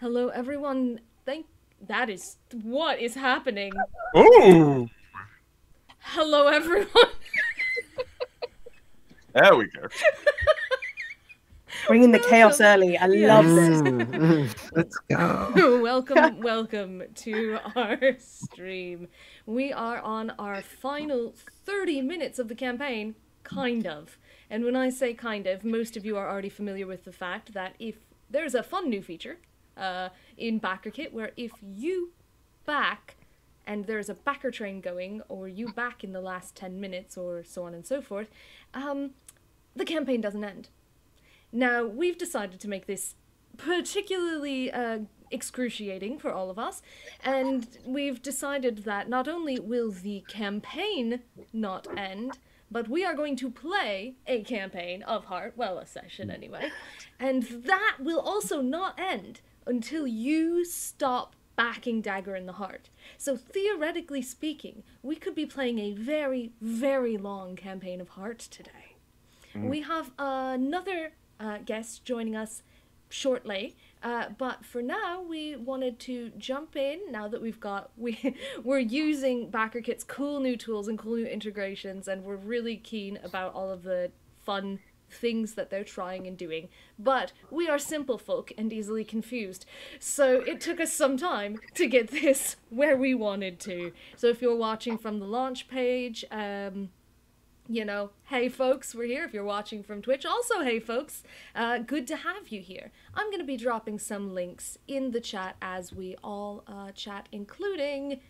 Hello, everyone. Thank. That is what is happening. Ooh, Hello, everyone. there we go. Bringing the chaos early. I love this. Mm, Let's go. welcome, welcome to our stream. We are on our final 30 minutes of the campaign, kind of. And when I say kind of, most of you are already familiar with the fact that if there's a fun new feature uh, in BackerKit where if you back and there's a backer train going, or you back in the last 10 minutes, or so on and so forth, um, the campaign doesn't end. Now, we've decided to make this particularly uh, excruciating for all of us, and we've decided that not only will the campaign not end, but we are going to play a campaign of Heart, well, a session anyway, and that will also not end until you stop backing Dagger in the Heart. So, theoretically speaking, we could be playing a very, very long campaign of Heart today. We have another uh, guest joining us shortly, uh, but for now, we wanted to jump in. Now that we've got we we're using BackerKit's cool new tools and cool new integrations, and we're really keen about all of the fun things that they're trying and doing. But we are simple folk and easily confused, so it took us some time to get this where we wanted to. So if you're watching from the launch page, um, you know, hey folks, we're here. If you're watching from Twitch, also hey folks, uh, good to have you here. I'm going to be dropping some links in the chat as we all uh, chat, including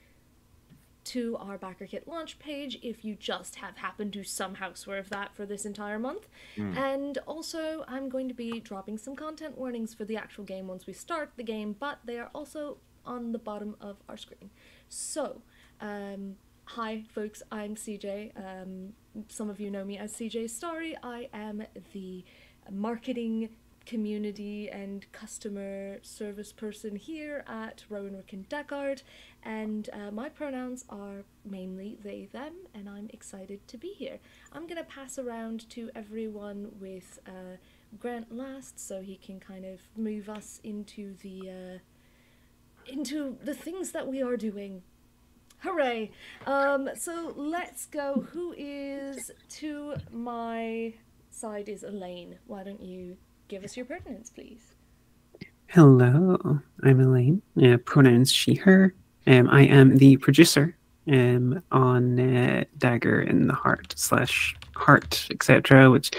to our BackerKit launch page if you just have happened to somehow swerve that for this entire month. And also, I'm going to be dropping some content warnings for the actual game once we start the game, but they are also on the bottom of our screen. So, um, hi folks, I'm CJ. Um, some of you know me as CJ Starry. I am the marketing community and customer service person here at Rowan Rook and Decard, and uh, my pronouns are mainly they, them, and I'm excited to be here. I'm gonna pass around to everyone with uh, Grant last, so he can kind of move us into the uh, into the things that we are doing. Hooray! Um, so let's go. Who is to my side is Elaine. Why don't you give us your pertinence, please? Hello, I'm Elaine. Uh, pronouns she, her. Um, I am the producer um, on uh, Dagger in the Heart slash Heart, etc., which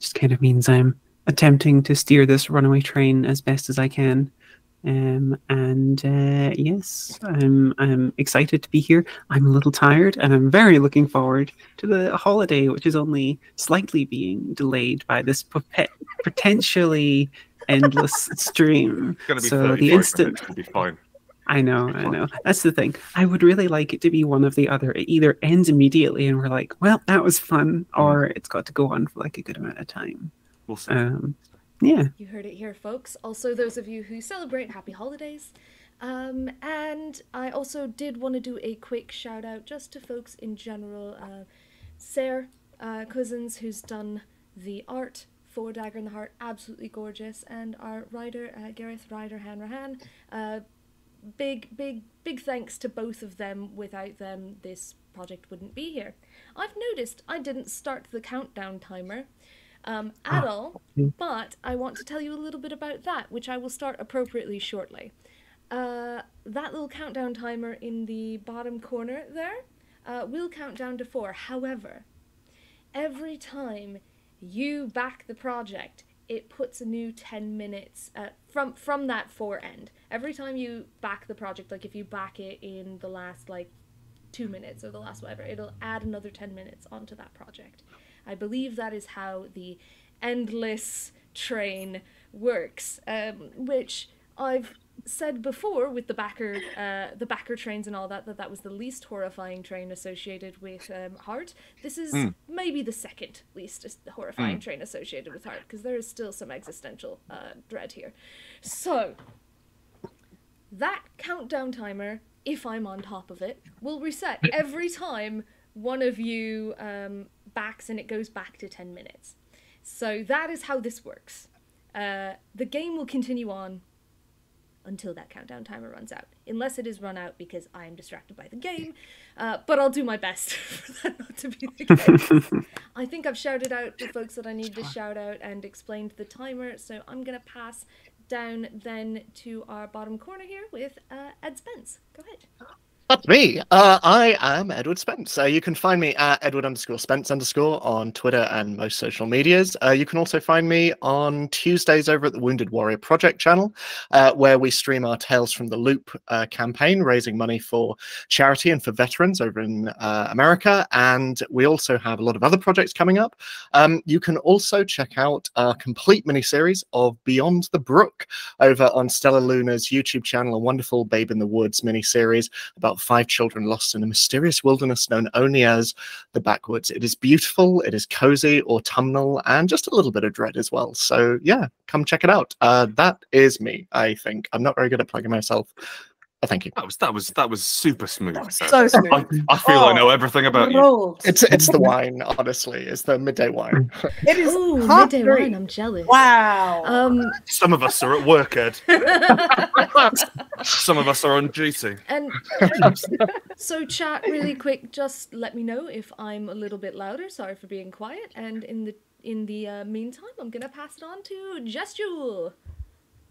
just kind of means I'm attempting to steer this runaway train as best as I can. Um, and uh, yes, I'm I'm excited to be here. I'm a little tired, and I'm very looking forward to the holiday, which is only slightly being delayed by this potentially endless stream. It's gonna be so the instant minutes. It'll be fine. I know, I know. That's the thing. I would really like it to be one of the other. It either ends immediately and we're like, well, that was fun, or it's got to go on for like a good amount of time. We'll see. Um, yeah. You heard it here, folks. Also, those of you who celebrate happy holidays. Um, and I also did want to do a quick shout out just to folks in general. Uh, Sarah uh, Cousins, who's done the art for Dagger in the Heart, absolutely gorgeous. And our writer, uh, Gareth Ryder Hanrahan, uh, big, big, big thanks to both of them. Without them, this project wouldn't be here. I've noticed I didn't start the countdown timer um, at Ah, all, but I want to tell you a little bit about that, which I will start appropriately shortly. Uh, that little countdown timer in the bottom corner there uh, will count down to four. However, every time you back the project, it puts a new 10 minutes uh, from from that four end. Every time you back the project, like if you back it in the last like two minutes or the last whatever, it'll add another 10 minutes onto that project. I believe that is how the endless train works, um, which I've said before with the backer, uh, the backer trains and all that, that that was the least horrifying train associated with um, Heart. This is Mm. maybe the second least as- horrifying train associated with Heart, because there is still some existential uh, dread here. So, that countdown timer, if I'm on top of it, will reset every time one of you um, backs and it goes back to 10 minutes. So that is how this works. Uh, the game will continue on until that countdown timer runs out. Unless it is run out because I am distracted by the game. Uh, but I'll do my best for that not to be the case. I think I've shouted out the folks that I need to shout out and explained the timer, so I'm going to pass down then to our bottom corner here with uh, Ed Spence. Go ahead. That's me. Uh, I am Edward Spence. Uh, you can find me at Edward underscore Spence underscore on Twitter and most social medias. Uh, you can also find me on Tuesdays over at the Wounded Warrior Project channel, uh, where we stream our Tales from the Loop uh, campaign, raising money for charity and for veterans over in uh, America. And we also have a lot of other projects coming up. Um, you can also check out our complete miniseries of Beyond the Brook over on Stella Luna's YouTube channel, a wonderful Babe in the Woods miniseries about five children lost in a mysterious wilderness known only as the Backwoods. It is beautiful, it is cozy, autumnal, and just a little bit of dread as well. So yeah, come check it out. Uh, that is me. I think I'm not very good at plugging myself. Uh, thank you. That was that was that was super smooth. Was so smooth. I, I feel I know everything about you. It's it's the wine, honestly. It's the midday wine. It is Ooh, midday three. wine. I'm jealous. Wow. Um, Some of us are at work, Ed. Some of us are on duty. and so chat really quick. Just let me know if I'm a little bit louder. Sorry for being quiet. And in the in the uh, meantime, I'm gonna pass it on to Jess Jewell.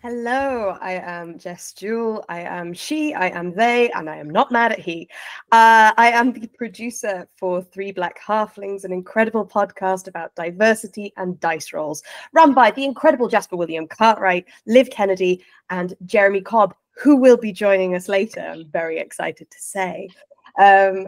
Hello, I am Jess Jewell. I am she, I am they, and I am not mad at he. Uh, I am the producer for Three Black Halflings, an incredible podcast about diversity and dice rolls, run by the incredible Jasper William Cartwright, Liv Kennedy, and Jeremy Cobb, who will be joining us later. I'm very excited to say. Um,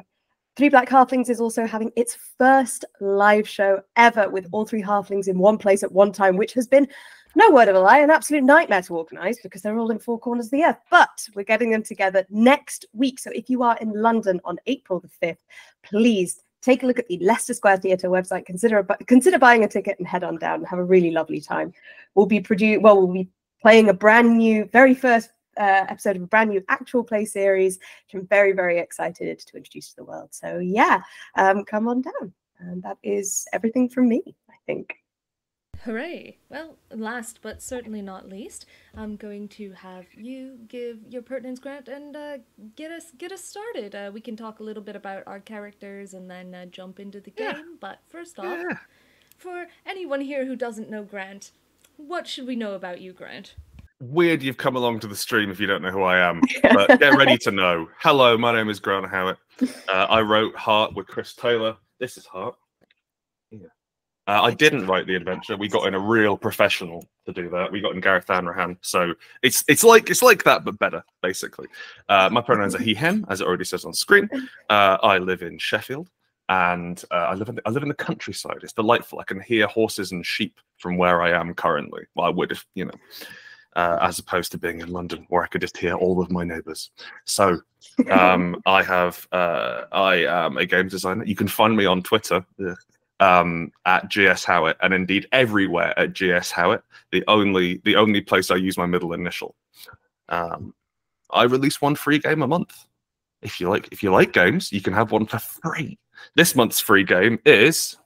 Three Black Halflings is also having its first live show ever with all three halflings in one place at one time, which has been no word of a lie, an absolute nightmare to organise because they're all in four corners of the earth. But we're getting them together next week. So if you are in London on April the 5th, please take a look at the Leicester Square Theatre website. Consider consider buying a ticket and head on down and have a really lovely time. We'll be produ- well, we'll be playing a brand new, very first uh, episode of a brand new actual play series, which I'm very, very excited to introduce to the world. So yeah, um, come on down. And that is everything from me, I think. Hooray! Well, last but certainly not least, I'm going to have you give your pertinence grant and uh, get us get us started. Uh, we can talk a little bit about our characters and then uh, jump into the game. Yeah. But first off, Yeah. for anyone here who doesn't know Grant, what should we know about you, Grant? Weird you've come along to the stream if you don't know who I am, but get ready to know. Hello, my name is Grant Howitt. Uh, I wrote Heart with Chris Taylor. This is Heart. Uh, I didn't write the adventure. We got in a real professional to do that. We got in Gareth Hanrahan. So it's it's like it's like that, but better, basically. Uh, my pronouns are he, him, as it already says on screen. Uh, I live in Sheffield, and uh, I live in I live in the countryside. It's delightful. I can hear horses and sheep from where I am currently. Well, I would if you know, uh, as opposed to being in London, where I could just hear all of my neighbours. So um, I have uh, I am a game designer. You can find me on Twitter. Um, at GS Howitt, and indeed everywhere at GS Howitt. The only the only place I use my middle initial. Um, I release one free game a month. If you like, if you like games, you can have one for free. This month's free game is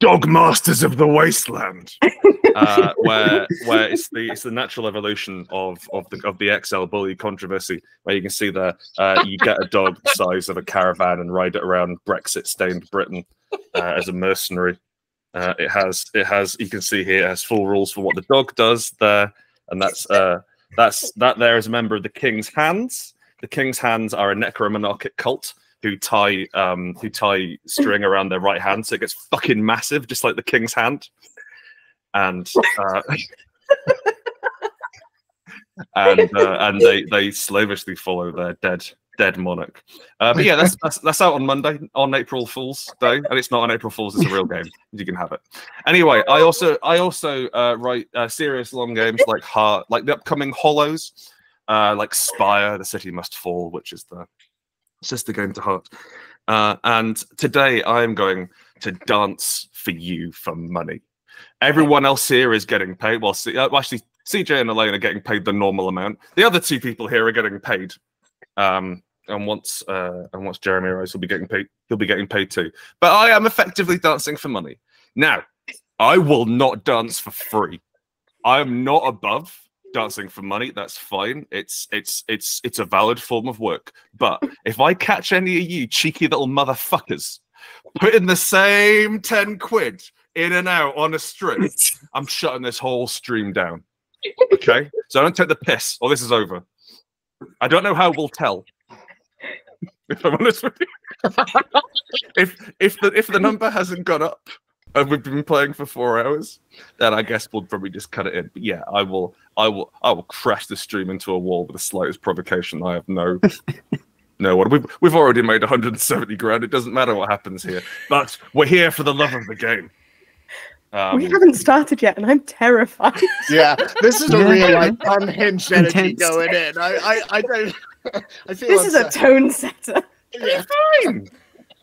Dog Masters of the Wasteland, uh, where where it's the it's the natural evolution of of the of the XL bully controversy, where you can see there uh, you get a dog the size of a caravan and ride it around Brexit stained Britain uh, as a mercenary. Uh, it has it has you can see here it has full rules for what the dog does there, and that's uh, that's that there is a member of the King's Hands. The King's Hands are a necromonarchic cult who tie um who tie string around their right hand so it gets fucking massive, just like the King's Hand. And uh, and uh, and they they slavishly follow their dead dead monarch. Uh, but yeah, that's, that's that's out on Monday on April Fool's Day, and it's not on April Fool's; it's a real game. You can have it. Anyway, I also I also uh, write uh, serious long games like Heart, like the upcoming Hollows, uh, like Spire, The City Must Fall, which is the sister game to Heart. Uh, and today I am going to dance for you for money. Everyone else here is getting paid. Well, C- uh, actually, CJ and Elaine are getting paid the normal amount. The other two people here are getting paid. Um, and once uh, and once Jeremy arrives, he'll be getting paid. He'll be getting paid too. But I am effectively dancing for money. Now, I will not dance for free. I am not above dancing for money. That's fine. It's it's it's it's a valid form of work. But if I catch any of you cheeky little motherfuckers putting the same ten quid in and out on a strip, I'm shutting this whole stream down. Okay, so I don't take the piss, or this is over. I don't know how we'll tell. If I'm honest with you, if if the if the number hasn't gone up and we've been playing for four hours, then I guess we'll probably just cut it in. But yeah, I will I will I will crash the stream into a wall with the slightest provocation. I have no no one. We've we've already made 170 grand. It doesn't matter what happens here, but we're here for the love of the game. Um, we haven't started yet, and I'm terrified. Yeah, this is a Yeah. real like unhinged energy Intense. going in. I, I, I don't. I feel this is a tone setter. Yeah. fine.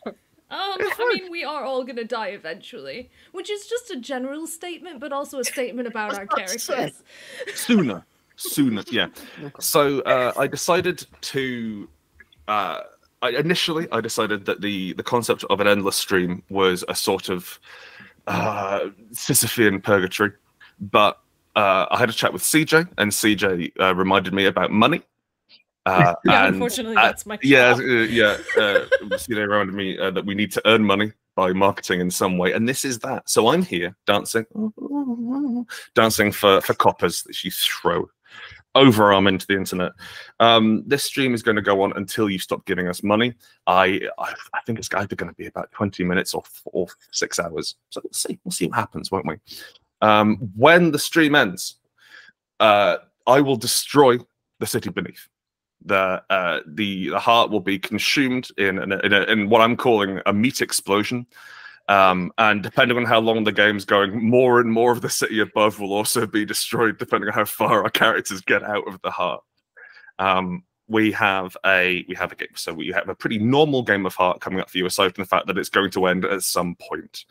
Um, I mean, we are all gonna die eventually, which is just a general statement, but also a statement about our about to characters. sooner sooner yeah so uh, i decided to uh, I, initially i decided that the the concept of an endless stream was a sort of uh, sisyphean purgatory but uh, i had a chat with cj and cj uh, reminded me about money uh, Yeah, and unfortunately, that's my yeah, uh, yeah. Uh, CJ reminded me uh, that we need to earn money by marketing in some way, and this is that. So I'm here dancing, dancing for for coppers that you throw overarm into the internet. Um, this stream is going to go on until you stop giving us money. I I, I think it's either going to be about 20 minutes or or six hours. So we'll see. We'll see what happens, won't we? Um, when the stream ends, uh, I will destroy the city beneath the uh, the the heart will be consumed in in, a, in what I'm calling a meat explosion. Um, and depending on how long the game's going, more and more of the city above will also be destroyed, depending on how far our characters get out of the heart. Um, we have a we have a game, so we have a pretty normal game of heart coming up for you, aside from the fact that it's going to end at some point.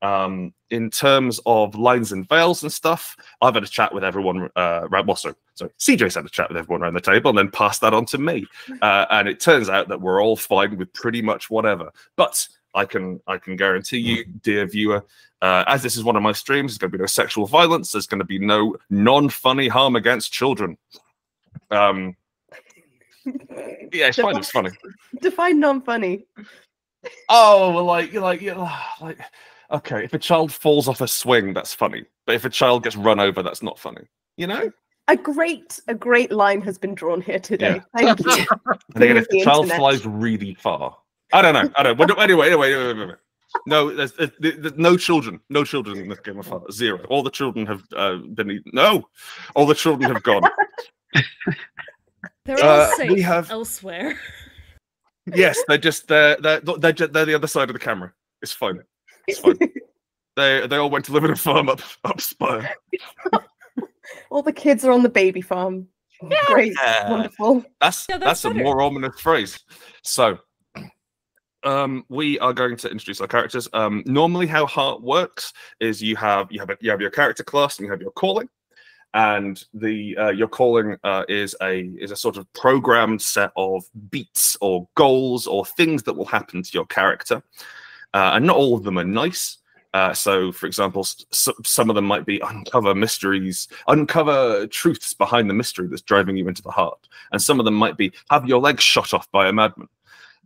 Um, in terms of lines and veils and stuff, I've had a chat with everyone. Uh, right, well, sorry, sorry, CJ's had a chat with everyone around the table, and then passed that on to me. Uh, and it turns out that we're all fine with pretty much whatever. But I can I can guarantee you, dear viewer, uh, as this is one of my streams, there's going to be no sexual violence. There's going to be no non-funny harm against children. Um, yeah, it's fine. It's funny. Define non-funny. Oh, well, like you're like you're like okay, if a child falls off a swing, that's funny. But if a child gets run over, that's not funny. You know? A great, a great line has been drawn here today. Thank you. And again, if the the child internet. flies really far, I don't know. I don't. Know. Anyway, anyway, anyway, anyway, anyway. No, there's, there's, there's no children. No children in this game of heart. Zero. All the children have uh, been. eaten. No, all the children have gone. They're all Uh, safe we have- elsewhere. yes, they're just they're they're they're, just, they're the other side of the camera. It's fine. It's fine. they they all went to live in a farm up up Spire. All the kids are on the baby farm. Great, Yeah. wonderful. That's Yeah, that's, that's a more ominous phrase. So, um, we are going to introduce our characters. Um, normally, how Heart works is you have you have a, you have your character class and you have your calling, and the uh, your calling uh, is a is a sort of programmed set of beats or goals or things that will happen to your character, uh, and not all of them are nice. Uh, so, for example, s- s- some of them might be uncover mysteries, uncover truths behind the mystery that's driving you into the heart and some of them might be have your legs shot off by a madman.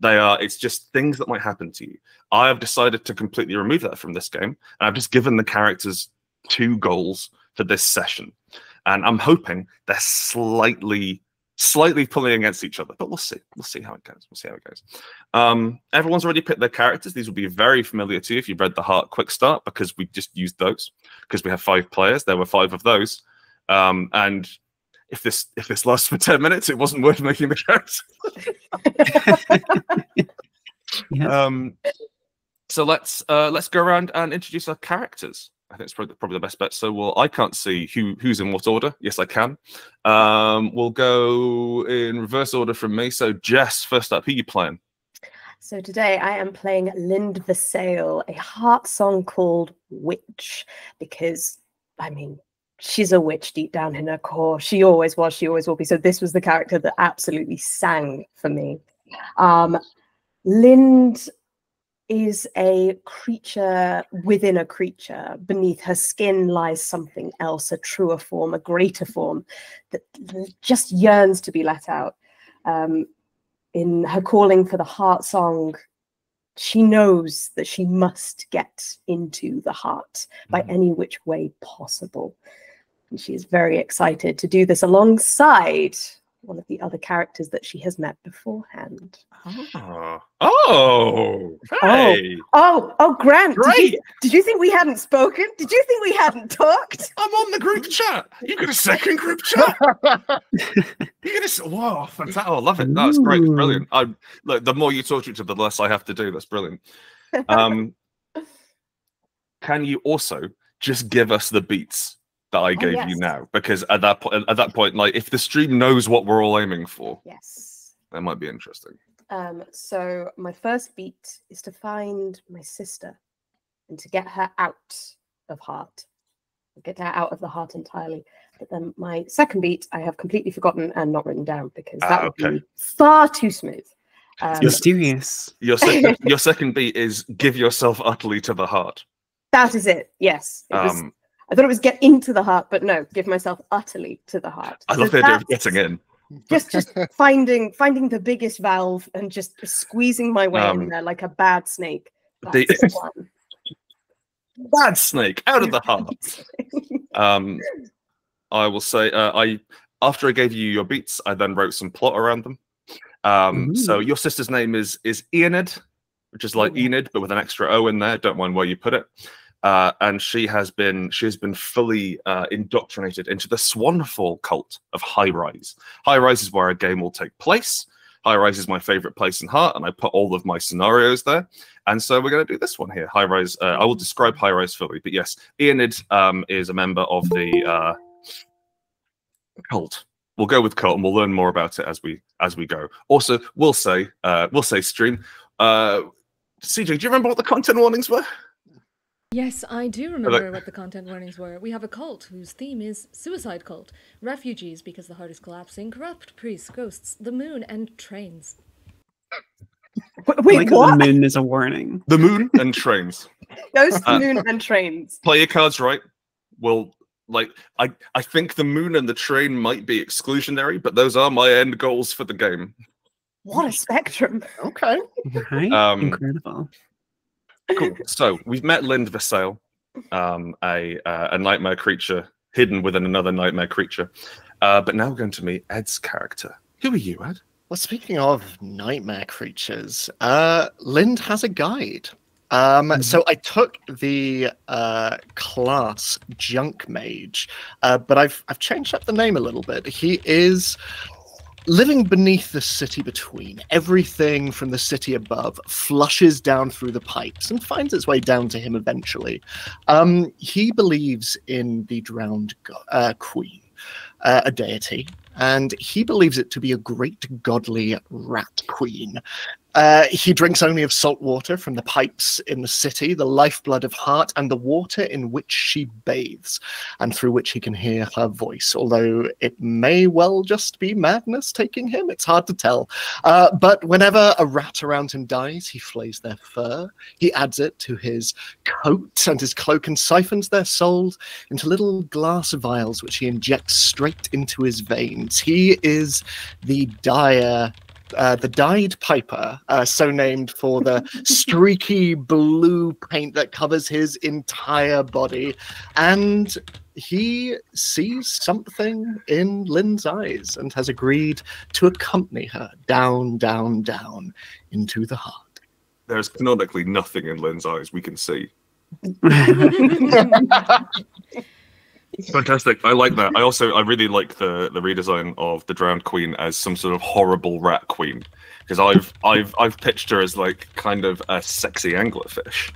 They are it's just things that might happen to you. I have decided to completely remove that from this game, and I've just given the characters two goals for this session, and I'm hoping they're slightly slightly pulling against each other, but we'll see. We'll see how it goes. We'll see how it goes. Um, everyone's already picked their characters. These will be very familiar to you if you've read the Heart Quick Start because we just used those because we have five players. There were five of those, um, and if this if this lasts for 10 minutes it wasn't worth making the character. Yeah. um so let's uh let's go around and introduce our characters. I think it's probably, probably the best bet. So well i can't see who who's in what order. Yes i can. Um we'll go in reverse order from me. So jess first up who you playing? So today I am playing Lind Vasale, a heart song called Witch, because I mean, she's a witch deep down in her core. She always was, she always will be. So this was the character that absolutely sang for me. Um, Lind is a creature within a creature. Beneath her skin lies something else, a truer form, a greater form that just yearns to be let out. Um, in her calling for the heart song, she knows that she must get into the heart by Mhm. any which way possible. And she is very excited to do this alongside one of the other characters that she has met beforehand. Ah. Oh, hey, Oh, oh, oh, Grant, did great! you, did you think we hadn't spoken? Did you think we hadn't talked? I'm on the group chat. You got a second group chat. You get this. Wow, fantastic! Oh, I love it. That's great. Ooh. Brilliant. I look. The more you talk to each other, the less I have to do. That's brilliant. Um, can you also just give us the beats that I gave yes. you now? Because at that point, at that point, like if the stream knows what we're all aiming for, Yes. that might be interesting. Um, so my first beat is to find my sister and to get her out of heart. Get her out of the heart entirely. But then my second beat I have completely forgotten and not written down because that Ah, would be far too smooth. Um, Mysterious. Your second, your second beat is give yourself utterly to the heart. that is it. Yes. It Um, I thought it was get into the heart, but no, give myself utterly to the heart. I So love the idea of getting in. just just finding finding the biggest valve and just squeezing my way Um, in there like a bad snake. the- That's the one. Bad snake out of the heart. Um, I will say, uh, I after I gave you your beats, I then wrote some plot around them. Um, so your sister's name is is Enid, which is like Ooh. Enid, but with an extra O in there. Don't mind where you put it. Uh, and she has been she has been fully uh, indoctrinated into the Swanfall cult of High Rise. High Rise is where a game will take place. High Rise is my favorite place in Heart, and I put all of my scenarios there. And so we're going to do this one here. High Rise. Uh, I will describe High Rise fully, but yes, Enid um, is a member of the uh, cult. We'll go with cult, and we'll learn more about it as we as we go. Also, we'll say uh, we'll say stream. Uh, CJ, do you remember what the content warnings were? Yes, I do remember what the content warnings were. We have a cult whose theme is suicide cult, refugees because the heart is collapsing, corrupt priests, ghosts, the moon, and trains. Wait, like what? the moon is a warning. The moon and trains. Ghosts, Uh, moon, and trains. Play your cards right. We'll like I I think the moon and the train might be exclusionary, but those are my end goals for the game. What a spectrum. okay. Right? Um, Incredible. Cool. So we've met Lind Vassale, um, a uh, a nightmare creature hidden within another nightmare creature. Uh, but now we're going to meet Ed's character. Who are you, Ed? Well, speaking of nightmare creatures, uh, Lind has a guide. Um, So I took the uh, class Junk Mage, uh, but I've I've changed up the name a little bit. He is living beneath the city between. Everything from the city above flushes down through the pipes and finds its way down to him eventually. Um, he believes in the drowned uh, queen, uh, a deity, and he believes it to be a great godly rat queen. Uh, he drinks only of salt water from the pipes in the city, the lifeblood of heart, and the water in which she bathes, and through which he can hear her voice. Although it may well just be madness taking him, it's hard to tell. Uh, but whenever a rat around him dies, he flays their fur, he adds it to his coat and his cloak, and siphons their souls into little glass vials, which he injects straight into his veins. He is the dire uh, the dyed piper, uh, so named for the streaky blue paint that covers his entire body, and he sees something in Lynn's eyes and has agreed to accompany her down, down, down into the heart. There's canonically nothing in Lynn's eyes we can see. Fantastic. I like that. I also I really like the the redesign of the drowned queen as some sort of horrible rat queen because I've I've I've pitched her as like kind of a sexy anglerfish,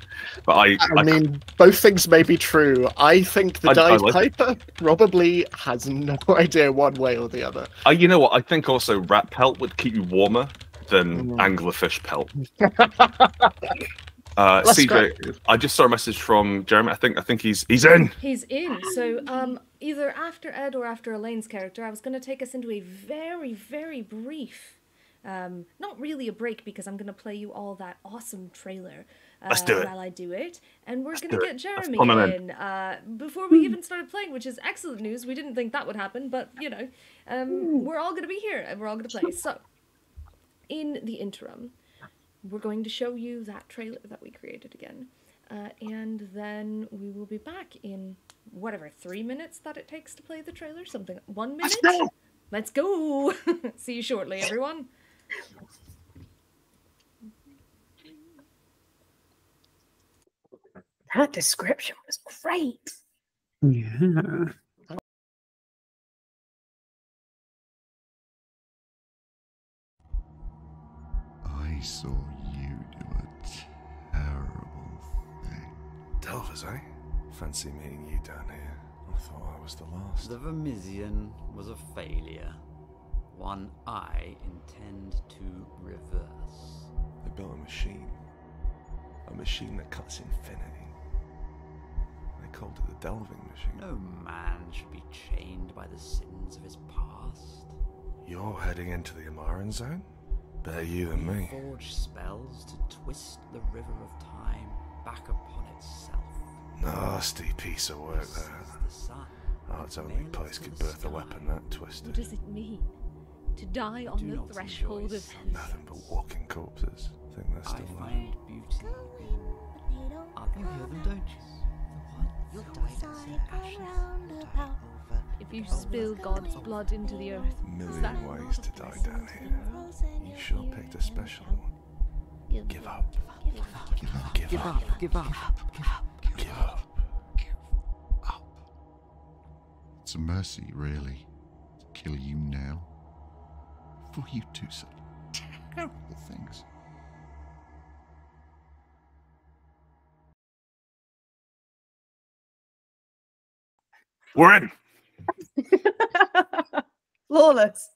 but I, I mean, both things may be true. I think the I- I like piper probably has no idea one way or the other. I you know what I think also rat pelt would keep you warmer than Mm. anglerfish pelt. Uh, CJ, I just saw a message from Jeremy. I think I think he's he's in. He's in. So, um, either after Ed or after Elaine's character, I was going to take us into a very, very brief, um, not really a break because I'm going to play you all that awesome trailer, Let's do it. while I do it. And we're gonna get Jeremy in. Uh, before we even started playing, which is excellent news. We didn't think that would happen, but you know, um, we're all going to be here and we're all going to play. So, in the interim, we're going to show you that trailer that we created again. Uh, and then we will be back in whatever, three minutes that it takes to play the trailer? Something, one minute? Let's go! See you shortly, everyone. That description was great. Yeah. I saw you Delvers, eh? Fancy meeting you down here. I thought I was the last. The Vermissian was a failure. One I intend to reverse. They built a machine. A machine that cuts infinity. They called it the Delving Machine. No man should be chained by the sins of his past. You're heading into the Amaran Zone? Better you than me. Forge spells to twist the river of time back upon itself. Nasty piece of work, This that. is the sun. Art's only Nail place could the birth a weapon that twisted. What does it mean to die on do the threshold of heaven? Nothing but walking corpses. Think they're I still alive. find beauty in. Ah, you hear them, don't you? You'll die to ashes. If you spill God's blood into the earth, is that Million ways to die down here. You sure picked a special one. Give up. Give up. Give up. Give up. Give up. Give up. Up. It's a mercy, really, to kill you now. For you do such terrible things. We're in. Flawless.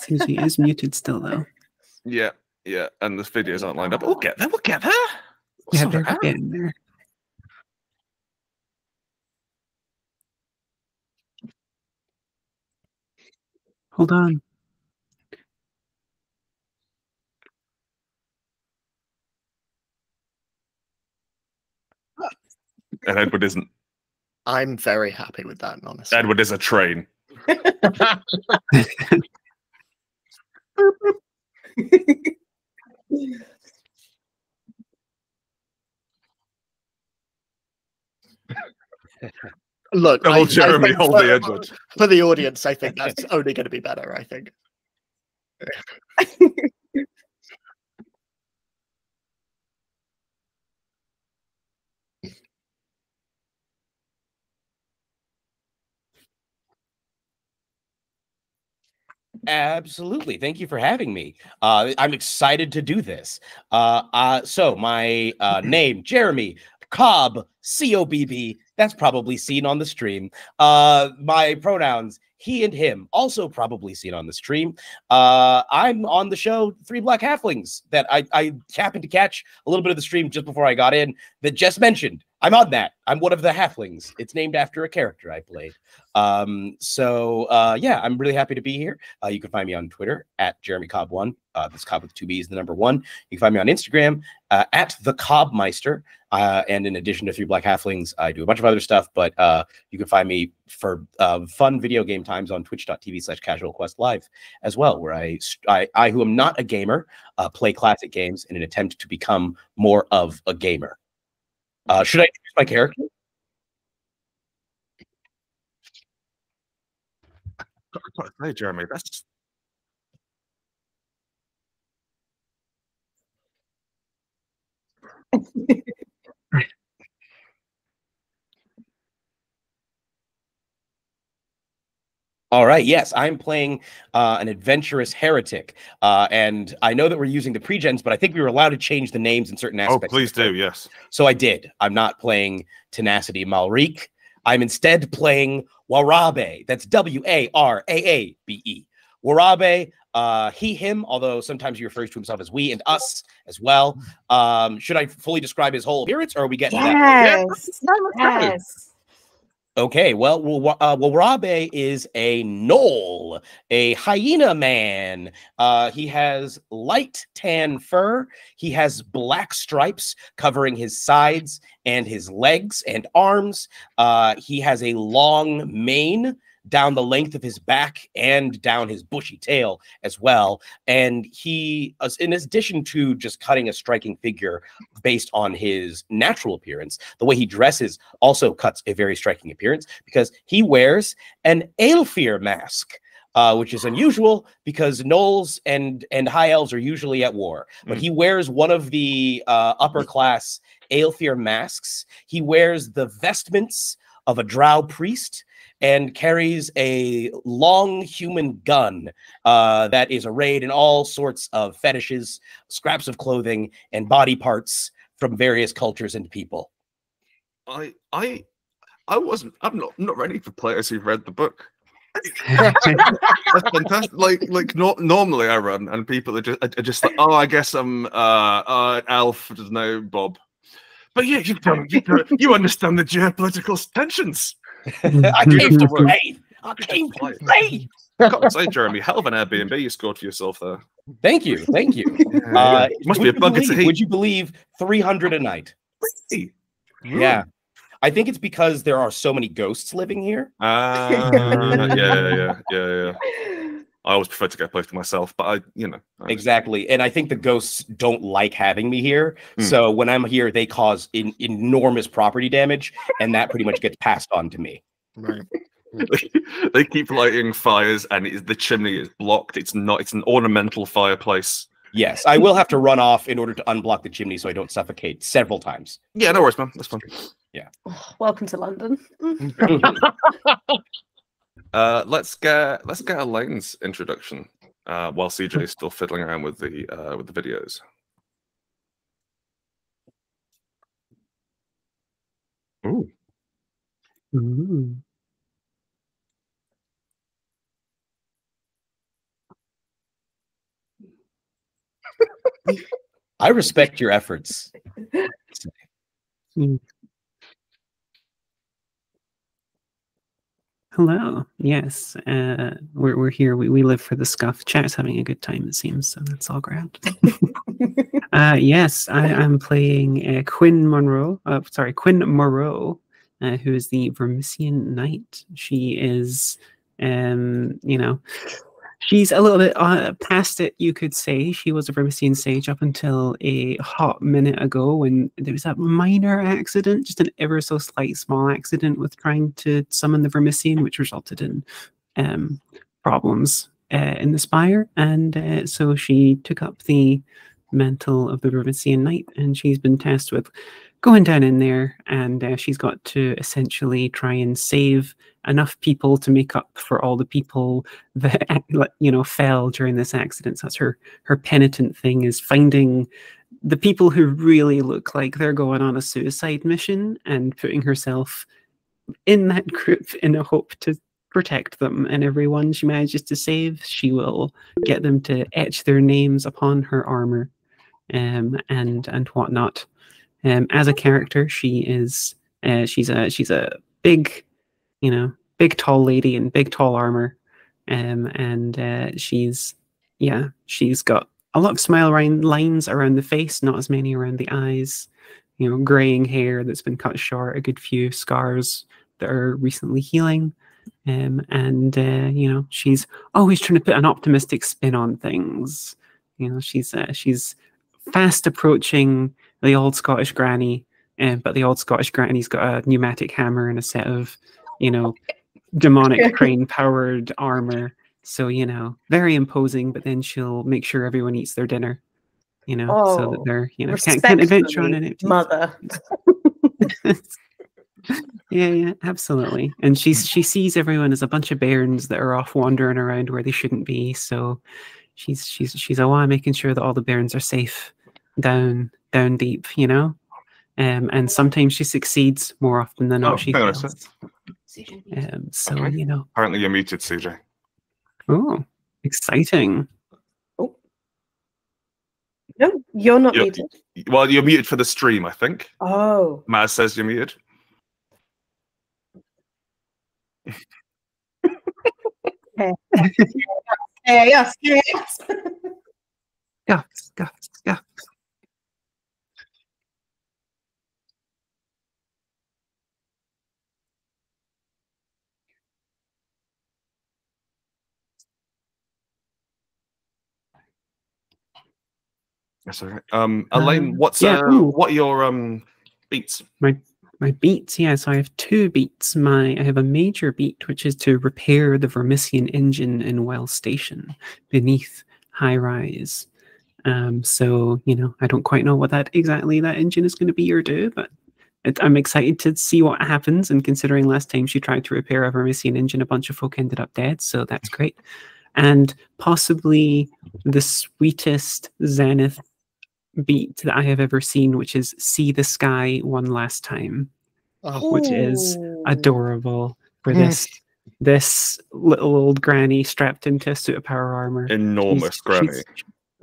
Susie is muted still, though. Yeah, yeah. And the videos aren't lined up. We'll get there. We'll get there. We'll Yeah, sort they're it getting there. Hold on. And Edward isn't. I'm very happy with that, honestly. Edward is a train. Look, Double I- I Jeremy think hold the for- Edward. For the audience, I think that's only going to be better. I think. Absolutely. Thank you for having me. Uh, I'm excited to do this. Uh, uh, so, my uh, name, Jeremy Cobb, C O B B. That's probably seen on the stream. Uh, my pronouns, he and him, also probably seen on the stream. Uh, I'm on the show Three Black Halflings that I, I happened to catch a little bit of the stream just before I got in that just mentioned. I'm on that. I'm one of the halflings. It's named after a character I played. Um, so uh, yeah, I'm really happy to be here. Uh, you can find me on Twitter at Jeremy Cobb one. Uh, this Cobb with two B's, the number one. You can find me on Instagram uh, at the Cobbmeister. Uh, and in addition to Three Black Halflings, I do a bunch of other stuff. But uh, you can find me for uh, fun video game times on Twitch.tv slash Casual Quest Live as well, where I, I, I who am not a gamer, play classic games in an attempt to become more of a gamer. Uh, should I introduce my character? Say, Jeremy, that's All right. Yes, I'm playing uh, an adventurous heretic, uh, and I know that we're using the pregens, but I think we were allowed to change the names in certain aspects. Oh, please do. Yes. So I did. I'm not playing Tenacity Malrik. I'm instead playing Warabe. That's W A R A A B E. Warabe, uh, he, him, although sometimes he refers to himself as we and us as well. Um, should I fully describe his whole appearance or are we getting to that? Yes. No, let's go. Yes. Okay, well, uh, Warabe is a gnoll, a hyena man. Uh, he has light tan fur. He has black stripes covering his sides and his legs and arms. Uh, he has a long mane down the length of his back and down his bushy tail as well. And he, in addition to just cutting a striking figure based on his natural appearance, the way he dresses also cuts a very striking appearance because he wears an Aelfir mask. Uh, which is unusual because gnolls and and high elves are usually at war, but Mm. he wears one of the uh, upper class Aelfir masks. He wears the vestments of a drow priest and carries a long human gun uh, that is arrayed in all sorts of fetishes, scraps of clothing, and body parts from various cultures and people. I I I wasn't. I'm not not ready for players who've read the book. That's fantastic. Like like no, normally I run and people are just are just like, oh, I guess I'm uh uh Alf doesn't know Bob. But yeah, you don't you, don't, you understand the geopolitical tensions. I came to play. I came to play. Got to say, Jeremy, hell of an Airbnb you scored for yourself there. Thank you, thank you. Yeah, Uh, must would be a you bucket to believe- heat. Would you believe three hundred a night? Really? Yeah, I think it's because there are so many ghosts living here. Ah, yeah, yeah, yeah, yeah, yeah. I always prefer to get a place to myself, but I, you know, I- Exactly, and I think the ghosts don't like having me here. Hmm. So when I'm here, they cause in, enormous property damage, and that pretty much gets passed on to me. Right. they keep lighting fires, and it's, the chimney is blocked. It's not. It's an ornamental fireplace. Yes, I will have to run off in order to unblock the chimney so I don't suffocate several times. Yeah, no worries, man. That's fine. Yeah. Welcome to London. Uh, let's get let's get Elaine's introduction uh, while CJ is still fiddling around with the uh, with the videos. Ooh. Ooh. I respect your efforts. Hello. Yes, uh, we're we're here. We, we live for the scuff. Chat's having a good time, it seems. So that's all grand. uh, yes, I am playing uh, Quinn Monroe. Uh, sorry, Quinn Moreau, uh, who is the Vermissian Knight. She is, um, you know, she's a little bit uh, past it, you could say. She was a Vermissian sage up until a hot minute ago when there was a minor accident, just an ever so slight small accident with trying to summon the Vermissian, which resulted in um, problems uh, in the spire. And uh, so she took up the mantle of the Vermissian Knight and she's been tasked with going down in there and uh, she's got to essentially try and save enough people to make up for all the people that you know fell during this accident. So that's her her penitent thing is finding the people who really look like they're going on a suicide mission and putting herself in that group in a hope to protect them. And everyone she manages to save she will get them to etch their names upon her armor um, and and whatnot um, as a character she is uh, she's a she's a big you know, big tall lady in big tall armor. Um, and uh, she's, yeah, she's got a lot of smile line, lines around the face, not as many around the eyes. You know, graying hair that's been cut short, a good few scars that are recently healing. Um, and uh, you know, she's always trying to put an optimistic spin on things. You know, she's uh, she's fast approaching the old Scottish granny, um, but the old Scottish granny's got a pneumatic hammer and a set of you know, demonic crane powered armor. So, you know, very imposing, but then she'll make sure everyone eats their dinner, you know, so that Oh, they're, you know, can't, can't adventure on an empty mother. yeah, yeah, absolutely. And she's she sees everyone as a bunch of bairns that are off wandering around where they shouldn't be. So she's she's she's a while making sure that all the bairns are safe down down deep, you know. Um, and sometimes she succeeds more often than not. Oh, she hang on a fails. Um, so Okay. you know, Apparently, you're muted, CJ. oh, exciting. Oh, no, you're not You're- muted. Well, you're muted for the stream, I think. Oh, Maz says you're muted. Yes, yes. Scuffs, scuffs, scuffs. That's all right. Um, Elaine, Um, what's yeah, uh, ooh. what are your um beats? My my beats, yeah. So I have two beats. My I have a major beat, which is to repair the Vermissian engine in Well Station beneath High Rise. Um, so you know, I don't quite know what that exactly that engine is going to be or do, but it, I'm excited to see what happens. And considering last time she tried to repair a Vermissian engine, a bunch of folk ended up dead, so that's great. And possibly the sweetest Zenith beat that I have ever seen, which is "See the Sky One Last Time." Oh, which is adorable for Mm. this this little old granny strapped into a suit of power armor. Enormous She's- granny. she's-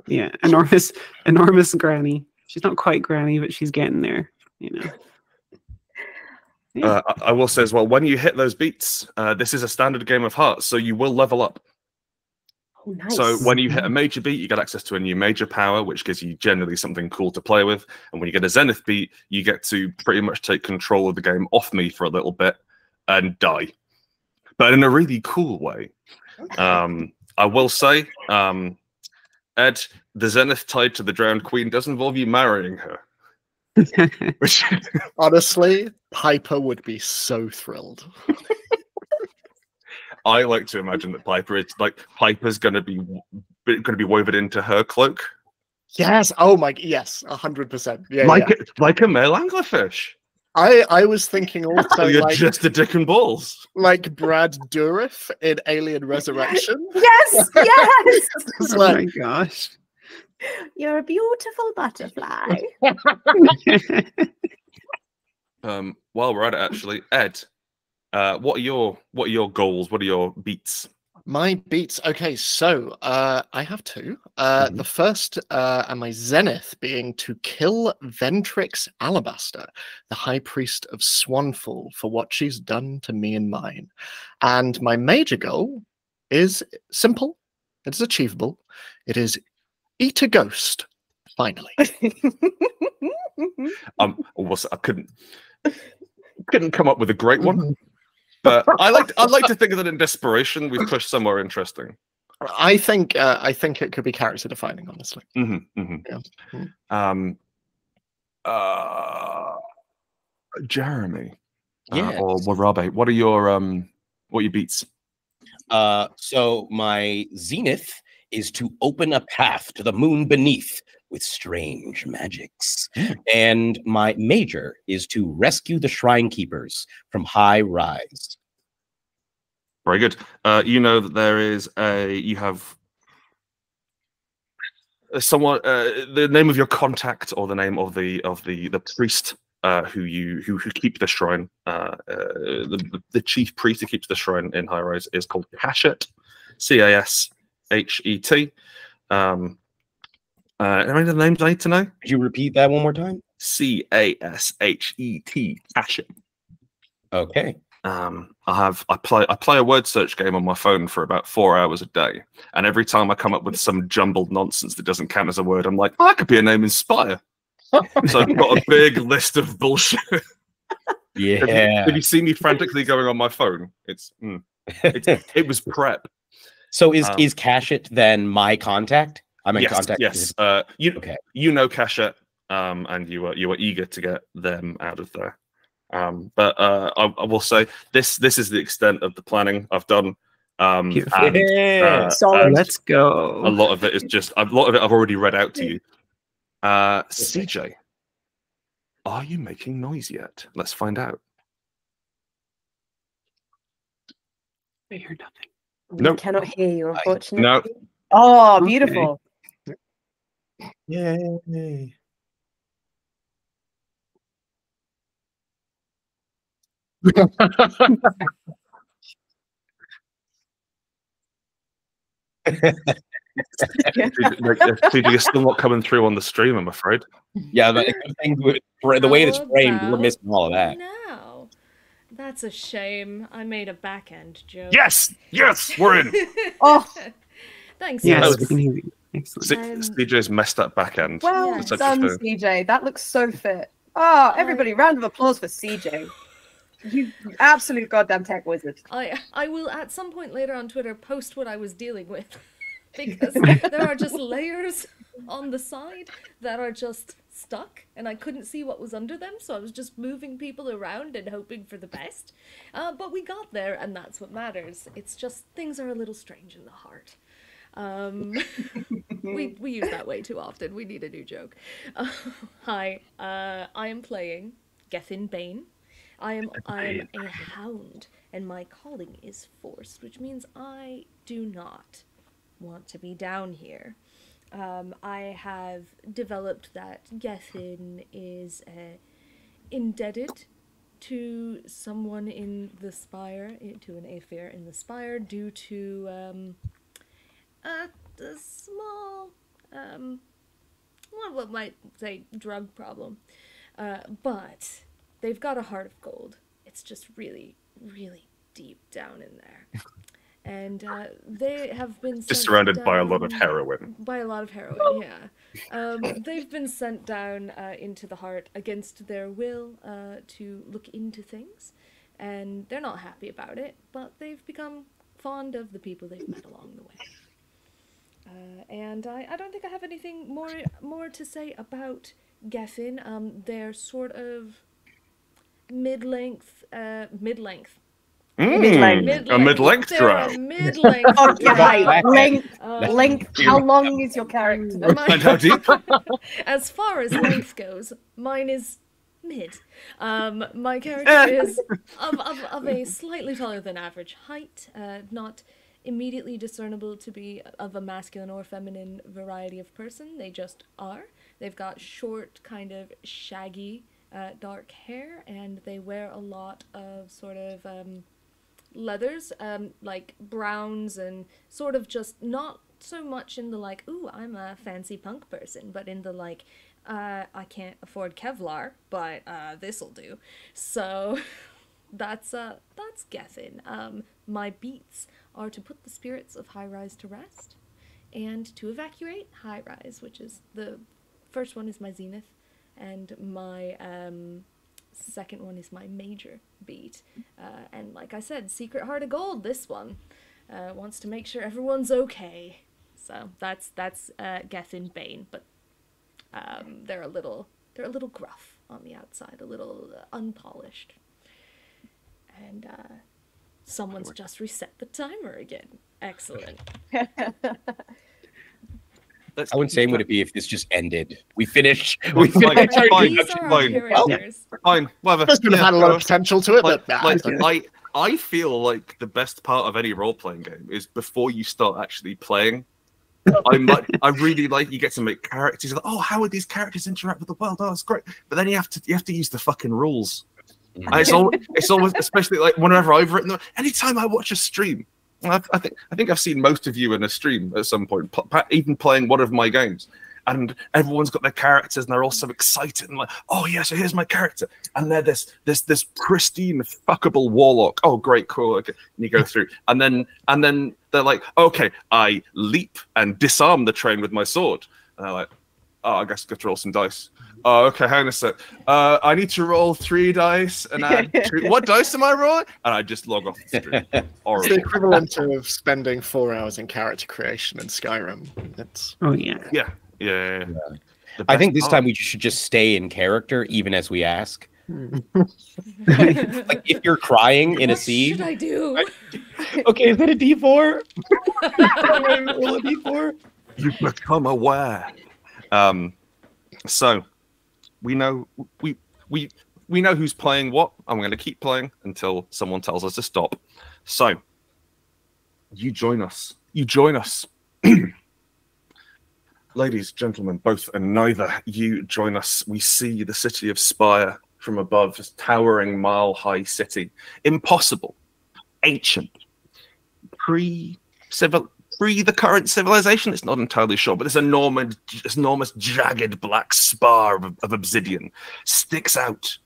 yeah, enormous, enormous granny. She's not quite granny, but she's getting there. You know. Yeah. Uh, I- I will say as well, when you hit those beats, uh, this is a standard game of hearts, so you will level up. Nice. So when you hit a major beat, you get access to a new major power, which gives you generally something cool to play with. And when you get a zenith beat, you get to pretty much take control of the game off me for a little bit and die, but in a really cool way. Um, I will say, um, Ed, the zenith tied to the drowned queen does involve you marrying her, which honestly, Piper would be so thrilled. I like to imagine that Piper is like Piper's going to be going to be woven into her cloak, Yes. Oh my. Yes. A hundred percent. Yeah. like yeah. A, like a male anglerfish. I I was thinking also You're like just a dick and balls. like Brad Dourif in Alien Resurrection. yes, yes. It's oh my gosh. You're a beautiful butterfly. Um, while we're at it, actually, Ed, uh, what are your what are your goals? What are your beats? My beats. Okay, so uh, I have two. Uh, Mhm. The first uh, and my zenith being to kill Ventrix Alabaster, the high priest of Swanfall, for what she's done to me and mine. And my major goal is simple. It's achievable. It is eat a ghost. Finally. Um, was I couldn't couldn't come up with a great one, but I like I like to think that in desperation we've pushed somewhere interesting. I think uh, I think it could be character defining, honestly. hmm hmm Yeah. Mm. Um, uh, Jeremy, uh, or Warabe, what are your um, what are your beats? Uh, so my zenith is to open a path to the moon beneath with strange magics, and my major is to rescue the shrine keepers from high rise. Very good. Uh, you know that there is a you have someone uh, the name of your contact or the name of the of the the priest uh, who you who, who keep the shrine. Uh, uh, the, the- the chief priest who keeps the shrine in High Rise is called Cashet, C A S H E T. Um, uh, of the names I need to know? Could you repeat that one more time? C A S H E T. Cashet. Okay. um, I have I play I play a word search game on my phone for about four hours a day, and every time I come up with some jumbled nonsense that doesn't count as a word, I'm like, oh, that could be a name, Inspire. so I've got a big list of bullshit. Have you- Yeah. Have you seen me frantically going on my phone? It's, mm, it's it was prep. so is um, is Cashet then my contact? I'm in yes, contact. yes. Uh, you Okay. you know Kasha, um, and you were you were eager to get them out of there. Um, but uh, I, I will say this this is the extent of the planning I've done. Um, and, Yeah. uh, Solid. and Let's go. a lot of it is just a lot of it I've already read out to you. Uh, CJ, are you making noise yet? Let's find out. I hear nothing. We Nope. cannot hear you, I- unfortunately. No, Oh, Okay. Beautiful. Yay. CJ, like, CJ, you're still not coming through on the stream. I'm afraid. Yeah, the, the thing with- the way it's framed, we're missing all of that. No, That's a shame. I made a back end joke. Yes, yes, we're in. Oh, Thanks. Yes, Alex. we can hear you. Excellent. C- Um, CJ's messed up back end. well Yeah. Done. CJ. That looks so fit. Oh, everybody, round of applause for CJ. You absolute goddamn tech wizard. I I will at some point later on Twitter post what I was dealing with because there are just layers on the side that are just stuck and I couldn't see what was under them so I was just moving people around and hoping for the best. Uh, but we got there and that's what matters. It's just things are a little strange in the heart. Um, we we use that way too often. We need a new joke. Uh, hi, uh, I am playing Gethin Bane. I am I am a hound, and my calling is forced, which means I do not want to be down here. Um, I have developed that Gethin is uh, indebted to someone in the spire, eh, to an Aether in the spire, due to um, a, a small, um, one what might say drug problem. Uh, but they've got a heart of gold. It's just really, really deep down in there. And uh, they have been Just surrounded by a lot of heroin. By a lot of heroin, yeah. Um, they've been sent down uh, into the heart against their will uh, to look into things, and they're not happy about it. But they've become fond of the people they've met along the way. Uh, and I, I don't think I have anything more more to say about Gethin. Um, they're sort of mid-length, uh, mid-length, Mm, a mid-length They're drow. a mid-length. Okay, drow. length, Uh, length. How long is your character? my- And how deep? as far as length goes, mine is mid. Um, my character is of, of, of a slightly taller than average height, uh, not immediately discernible to be of a masculine or feminine variety of person. They just are. They've got short, kind of shaggy, uh, dark hair, and they wear a lot of sort of um, leathers, um, like browns and sort of just not so much in the like, ooh, I'm a fancy punk person, but in the like, uh, I can't afford Kevlar, but uh, this'll do. So that's uh, that's Gethin. Um, my beats are to put the spirits of High Rise to rest, and to evacuate High Rise, which is the first one is my zenith, and my um, second one is my major beat. Uh, and like I said, Secret Heart of Gold. This one uh, wants to make sure everyone's okay. So that's that's uh, Gethin Bane, but um, they're a little they're a little gruff on the outside, a little uh, unpolished. And uh, someone's just reset the timer again. Excellent. Let's How keep insane would it be if this just ended? We finish. We fine, finish our fine, These introduction. are fine. characters. Fine, whatever. This could have Yeah, had a lot of potential to it, like, but like, I, I feel like the best part of any role playing game is before you start actually playing. I'm I really like you get to make characters. Like, oh, how would these characters interact with the world? Oh, it's great. But then you have to you have to use the fucking rules. And it's all it's always especially like whenever I've written them. Anytime I watch a stream, I've, I think I think I've seen most of you in a stream at some point, even playing one of my games. And everyone's got their characters, and they're all so excited and like, "Oh yeah, so here's my character." And they're this this this pristine, fuckable warlock. Oh great, cool. Okay. And you go through, and then and then they're like, "Okay, I leap and disarm the train with my sword." And they're like, "Oh, I guess I got to roll some dice." Oh, okay, hang on a sec. Uh, I need to roll three dice and add two. What dice am I rolling? And I just log off the stream. it's the equivalent of spending four hours in character creation in Skyrim. It's Oh yeah. Yeah, yeah. yeah, yeah. The I think this time we should just stay in character, even as we ask. like if you're crying in a what should I do? okay, is that a D four? Roll a D four. you become aware. Um, so we know we we we know who's playing what. I'm going to keep playing until someone tells us to stop. So you join us. You join us. Ladies, gentlemen, both and neither, you join us. We see the city of Spire from above, this towering mile high city. Impossible, ancient, pre civil pre the current civilization. It's not entirely sure, but this enormous, this enormous jagged black spar of, of obsidian sticks out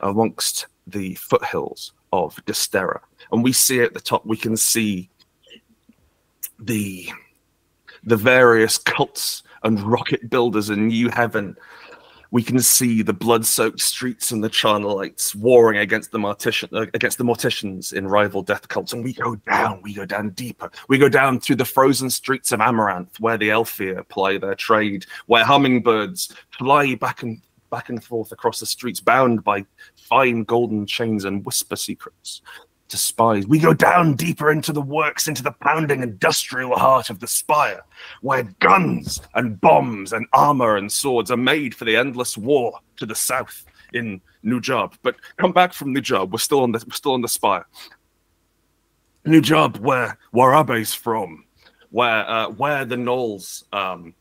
amongst the foothills of Destera. And we see at the top, we can see the the various cults and rocket builders in New Heaven. We can see the blood-soaked streets and the Charnelites warring against the Mortician, uh, against the Morticians in rival death cults, and we go down. We go down deeper. We go down through the frozen streets of Amaranth, where the Aelfir ply their trade, where hummingbirds fly back and back and forth across the streets, bound by fine golden chains and whisper secrets to spies. We go down deeper into the works, into the pounding industrial heart of the spire, where guns and bombs and armor and swords are made for the endless war to the south in Nujab. But come back from Nujab. We're still on the we're still on the spire. Nujab, where Warabe's from, where uh, where the Gnolls um,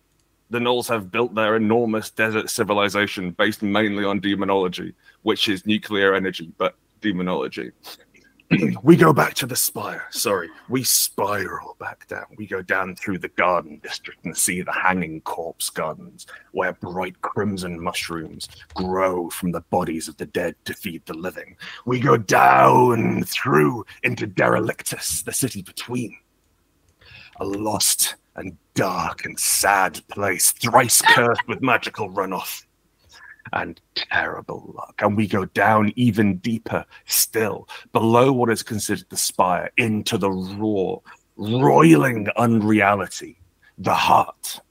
the Gnolls have built their enormous desert civilization based mainly on demonology, which is nuclear energy, but demonology. we go back to the spire. Sorry, we spiral back down. We go down through the garden district and see the hanging corpse gardens, where bright crimson mushrooms grow from the bodies of the dead to feed the living. We go down through into Derelictus, the city between. A lost and dark and sad place, thrice cursed with magical runoff and terrible luck. And we go down even deeper still, below what is considered the spire, into the raw, roiling unreality, the heart,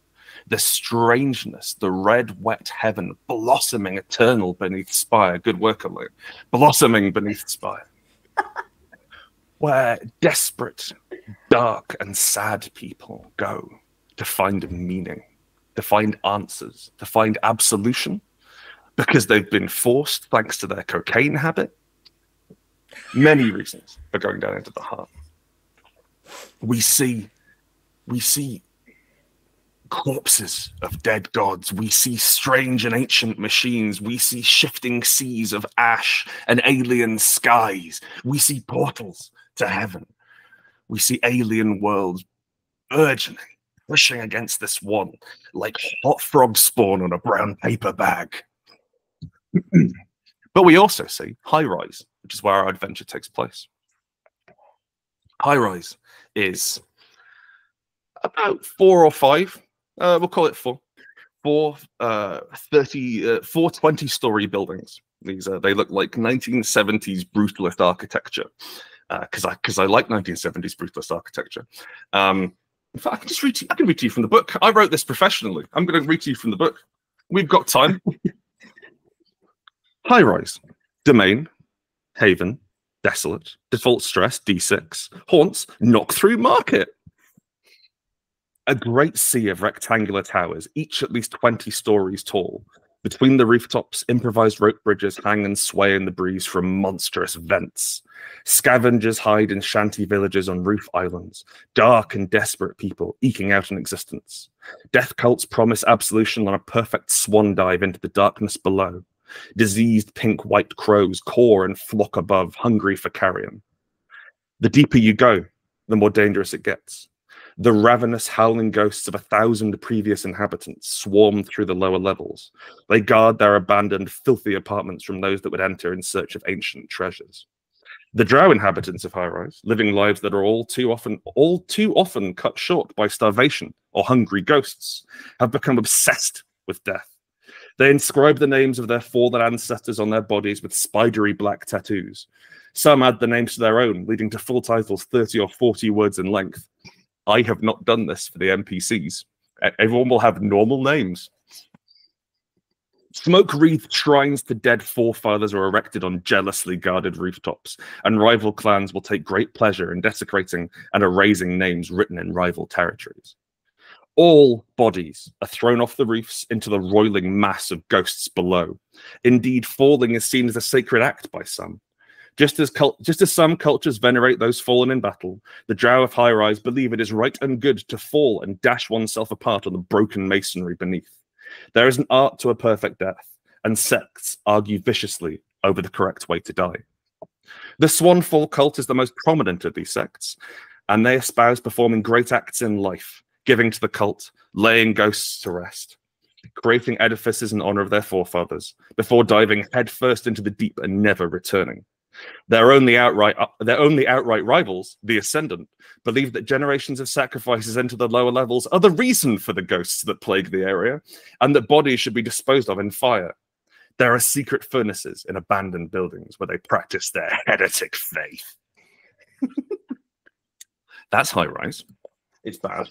the strangeness, the red, wet heaven, blossoming eternal beneath spire. Good work, Elu. Blossoming beneath spire. Where desperate, dark, and sad people go to find meaning, to find answers, to find absolution, because they've been forced thanks to their cocaine habit. Many reasons for going down into the heart. We see, we see corpses of dead gods. We see strange and ancient machines. We see shifting seas of ash and alien skies. We see portals to heaven. We see alien worlds burgeoning, pushing against this one like hot frog spawn on a brown paper bag. But we also see High Rise, which is where our adventure takes place. High Rise is about four or five, uh, we'll call it four, four uh, 30, uh, four 20 story buildings. These uh, they look like 1970s brutalist architecture because uh, I because I like 1970s brutalist architecture. Um, in fact, I can just read to you, I can read to you from the book. I wrote this professionally. I'm going to read to you from the book. We've got time. High rise, domain, haven, desolate, default stress, D6, haunts, knock through market. A great sea of rectangular towers, each at least 20 stories tall. Between the rooftops, improvised rope bridges hang and sway in the breeze from monstrous vents. Scavengers hide in shanty villages on roof islands, dark and desperate people eking out an existence. Death cults promise absolution on a perfect swan dive into the darkness below diseased pink white crows caw and flock above, hungry for carrion. The deeper you go, the more dangerous it gets. The ravenous, howling ghosts of a thousand previous inhabitants swarm through the lower levels. They guard their abandoned, filthy apartments from those that would enter in search of ancient treasures. The drow inhabitants of High Rise, living lives that are all too often, all too often cut short by starvation or hungry ghosts, have become obsessed with death they inscribe the names of their fallen ancestors on their bodies with spidery black tattoos. Some add the names to their own, leading to full titles 30 or 40 words in length. I have not done this for the NPCs. Everyone will have normal names. Smoke wreathed shrines to dead forefathers are erected on jealously guarded rooftops, and rival clans will take great pleasure in desecrating and erasing names written in rival territories all bodies are thrown off the roofs into the roiling mass of ghosts below. Indeed, falling is seen as a sacred act by some. Just as, just as some cultures venerate those fallen in battle, the Drow of High Rise believe it is right and good to fall and dash oneself apart on the broken masonry beneath. There is an art to a perfect death, and sects argue viciously over the correct way to die. The Swanfall cult is the most prominent of these sects, and they espouse performing great acts in life, giving to the cult, laying ghosts to rest. creating edifices in honor of their forefathers, before diving headfirst into the deep and never returning. Their only outright uh, their only outright rivals, the Ascendant, believe that generations of sacrifices into the lower levels are the reason for the ghosts that plague the area, and that bodies should be disposed of in fire. There are secret furnaces in abandoned buildings where they practice their heretic faith. That's high rise. It's bad.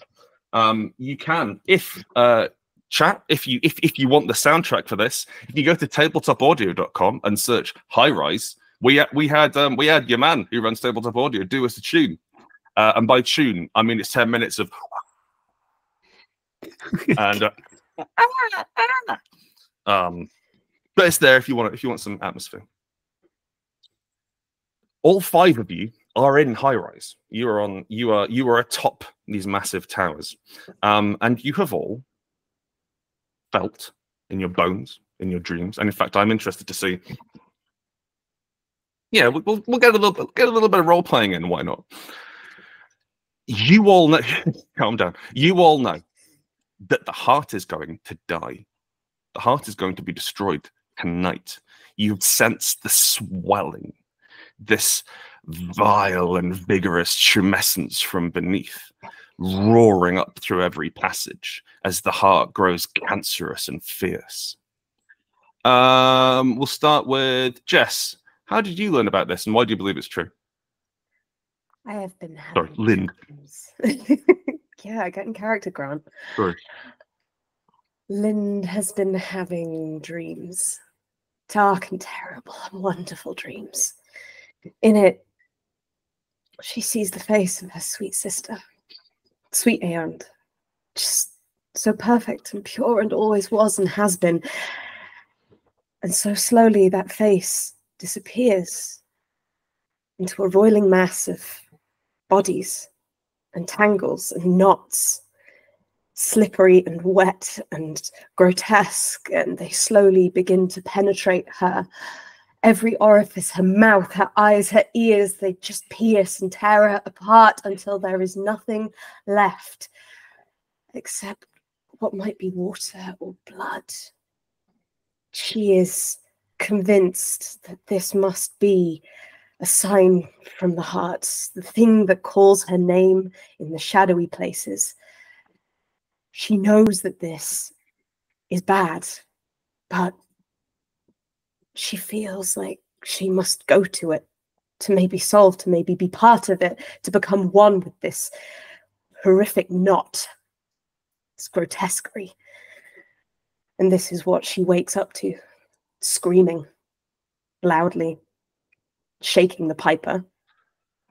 Um, you can, if uh, chat, if you if if you want the soundtrack for this, if you go to tabletopaudio.com and search high rise, we we had um, we had your man who runs tabletop audio do us a tune, uh, and by tune I mean it's ten minutes of and uh, um, but it's there if you want if you want some atmosphere. All five of you are in high rise. You are on. You are you are atop these massive towers, um, and you have all felt in your bones, in your dreams, and in fact, I'm interested to see. Yeah, we'll we'll, get a little bit, get a little bit of role playing in. Why not? You all know. calm down. You all know that the heart is going to die. The heart is going to be destroyed tonight. You've sensed the swelling, this vile and vigorous tumescence from beneath, roaring up through every passage as the heart grows cancerous and fierce. Um, we'll start with Jess. How did you learn about this, and why do you believe it's true? I have been Sorry, having Lynn. dreams. yeah, getting character grant. Sorry. Lynn has been having dreams, dark and terrible and wonderful dreams. In it, she sees the face of her sweet sister, sweet aunt, just so perfect and pure and always was and has been. And so slowly that face disappears into a roiling mass of bodies and tangles and knots slippery and wet and grotesque, and they slowly begin to penetrate her. Every orifice, her mouth, her eyes, her ears, they just pierce and tear her apart until there is nothing left except what might be water or blood. She is convinced that this must be a sign from the heart, the thing that calls her name in the shadowy places she knows that this is bad, but she feels like she must go to it to maybe solve, to maybe be part of it, to become one with this horrific knot, this grotesquerie. And this is what she wakes up to, screaming loudly, shaking the piper,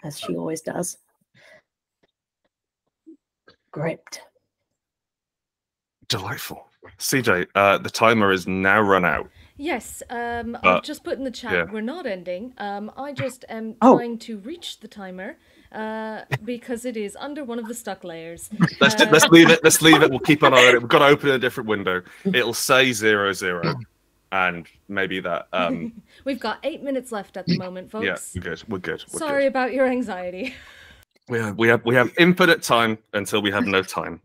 as she always does. Gripped. Delightful. CJ, uh, the timer is now run out. Yes, um, Uh, I've just put in the chat. yeah. We're not ending. Um, I just am Oh. trying to reach the timer uh, because it is under one of the stuck layers. Let's Uh, let's leave it. Let's leave it. We'll keep an eye on it. We've got to open a different window. It'll say zero zero, and maybe that. Um, We've got eight minutes left at the moment, folks. yeah, we're good. We're good. We're Sorry good. about your anxiety. We have we have we have infinite time until we have no time.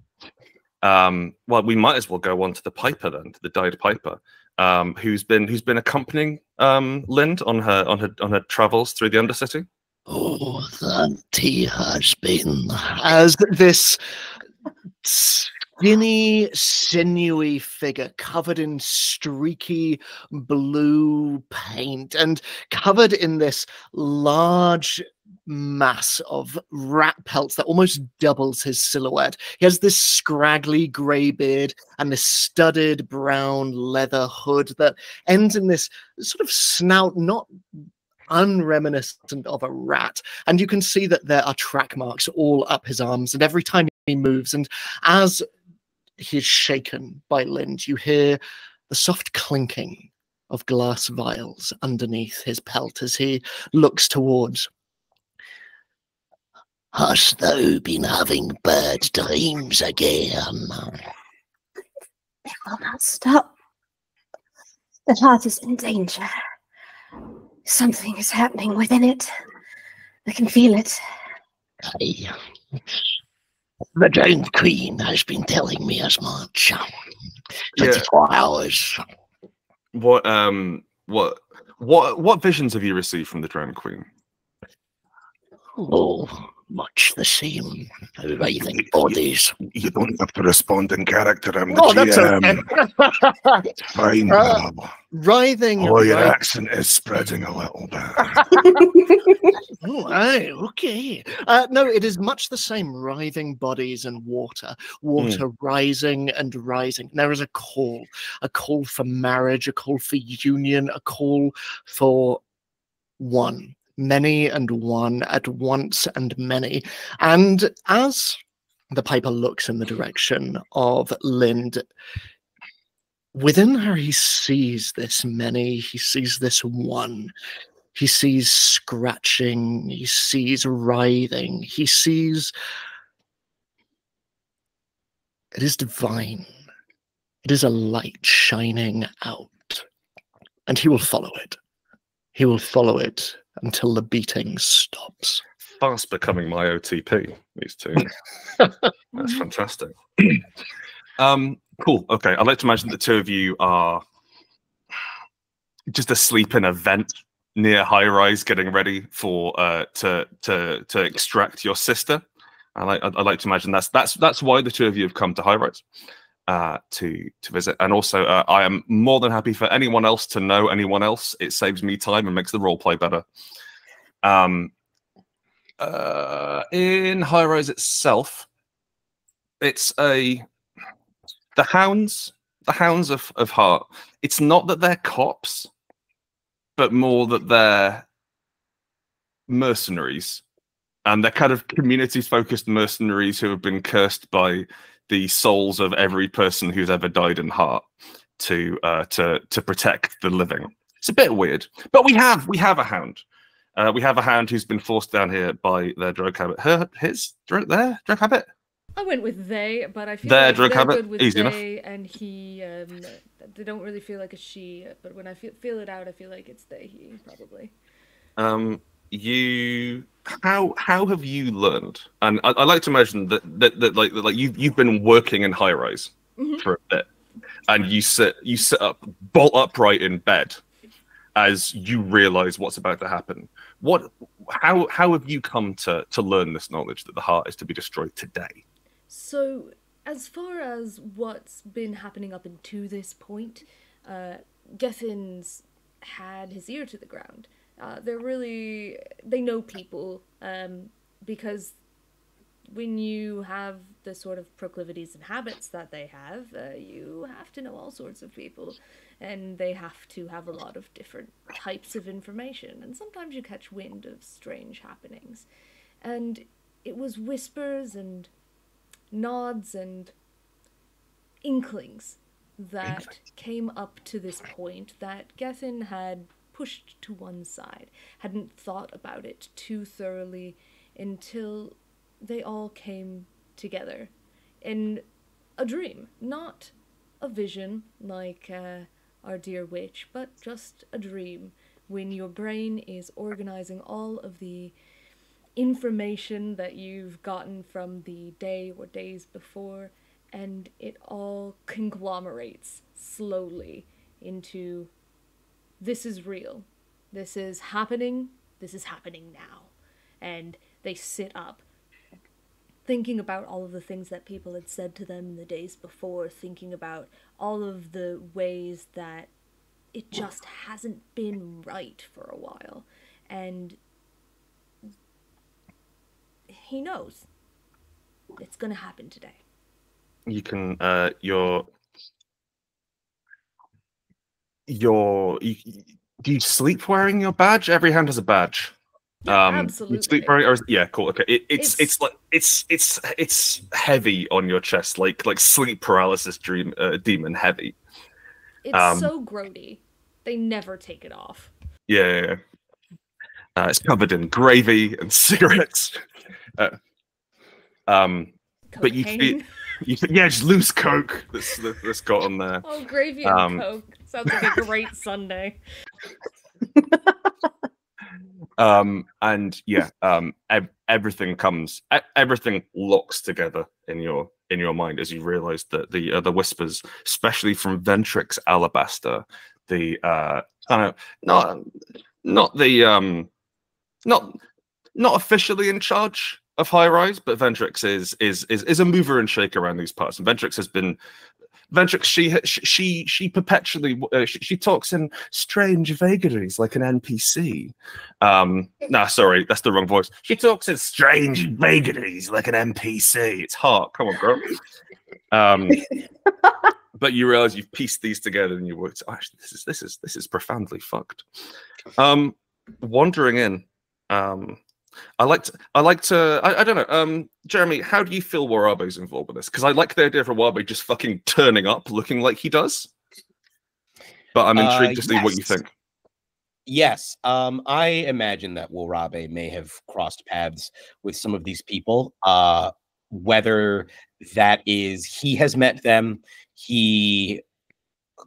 Um, well, we might as well go on to the Piper then, to the Dyed Piper, um, who's been who's been accompanying um, Lind on her on her on her travels through the Undercity. Oh, that he has been. As this skinny, sinewy figure covered in streaky blue paint and covered in this large mass of rat pelts that almost doubles his silhouette. He has this scraggly grey beard and this studded brown leather hood that ends in this sort of snout, not unreminiscent of a rat. And you can see that there are track marks all up his arms, and every time he moves, and as he's shaken by Lind, you hear the soft clinking of glass vials underneath his pelt as he looks towards. Hast thou been having bad dreams again? It will not stop. The heart is in danger. Something is happening within it. I can feel it. Aye. The Drowned Queen has been telling me as much. Yeah. 24 hours. What um what what what visions have you received from the Drowned Queen? Oh, much the same. Writhing bodies. You don't have to respond in character. I'm the Oh, that's GM. okay. Fine, Uh. Writhing. Oh, your writh- accent is spreading a little bit. Oh, aye, okay. Uh, no, it is much the same. Writhing bodies and water, water rising and rising. There is a call, a call for marriage, a call for union, a call for one, many and one at once and many. And as the piper looks in the direction of Lind, within her he sees this many, he sees this one. He sees scratching, he sees writhing, he sees. It is divine. It is a light shining out. And he will follow it. He will follow it until the beating stops. Fast becoming my OTP. These two. That's fantastic. um, cool. Okay, I'd like to imagine the two of you are just asleep in a vent near high rise, getting ready for uh, to to to extract your sister. I like I'd, I'd like to imagine that's that's that's why the two of you have come to high rise uh, to to visit. And also, uh, I am more than happy for anyone else to know anyone else. It saves me time and makes the role play better. Um, uh, in High Rise itself, it's a the hounds, the hounds of of heart. It's not that they're cops, but more that they're mercenaries, and they're kind of community focused mercenaries who have been cursed by the souls of every person who's ever died in heart to uh, to to protect the living. It's a bit weird, but we have we have a hound. Uh, we have a hound who's been forced down here by their drug habit. Her, his drug, their drug habit. I went with they, but I feel Their like drug they're habit? good with Easy enough. and he. Um, they don't really feel like a she, but when I feel feel it out, I feel like it's they. He probably. Um, you how how have you learned? And I, I like to imagine that that, that like that, like you you've been working in high rise Mhm. for a bit, and you sit you sit up bolt upright in bed as you realize what's about to happen. What how how have you come to to learn this knowledge that the heart is to be destroyed today? So, as far as what's been happening up until this point, uh, Gethin's had his ear to the ground. Uh, they're really they know people um, because when you have the sort of proclivities and habits that they have, uh, you have to know all sorts of people, and they have to have a lot of different types of information. And sometimes you catch wind of strange happenings, and it was whispers and nods and inklings that came up to this point that Gethin had pushed to one side, hadn't thought about it too thoroughly until they all came together in a dream, not a vision like uh, our dear witch, but just a dream when your brain is organizing all of the information that you've gotten from the day or days before, and it all conglomerates slowly into this is real. This is happening. This is happening now. And they sit up, thinking about all of the things that people had said to them in the days before, thinking about all of the ways that it just hasn't been right for a while. And he knows it's going to happen today. You can uh your your you, do you sleep wearing your badge? Every hand has a badge. Yeah, um you absolutely. sleep wearing or yeah cool okay it, it's, It's- it's like it's it's it's heavy on your chest like like sleep paralysis dream uh, demon heavy It's Um, so grody. They never take it off. yeah, yeah, yeah. Uh, it's covered in gravy and cigarettes uh, um but you you yeah just loose coke that's that's got on there Oh, gravy and Um, coke. Sounds like a great Sunday. Um, and yeah, um, ev- everything comes, e- everything locks together in your in your mind as you realize that the uh, the whispers, especially from Ventrix Alabaster, the uh, kind of not not the um, not not officially in charge of High Rise, but Ventrix is is is is a mover and shaker around these parts. And Ventrix has been Ventrix. She she she perpetually uh, she, she talks in strange vagaries like an NPC. Um, nah, sorry, that's the wrong voice. She talks in strange vagaries like an NPC. It's hard. Come on, girl. Um, but you realize you've pieced these together and you worked. Oh, actually, this is this is this is profoundly fucked. Um, wandering in. Um, I like to, I like to, I, I don't know. Um, Jeremy, how do you feel Warabe's involved with this? Because I like the idea of Warabe just fucking turning up looking like he does. But I'm Uh, intrigued to see what you think. Yes, um, I imagine that Warabe may have crossed paths with some of these people. Uh, whether that is he has met them, he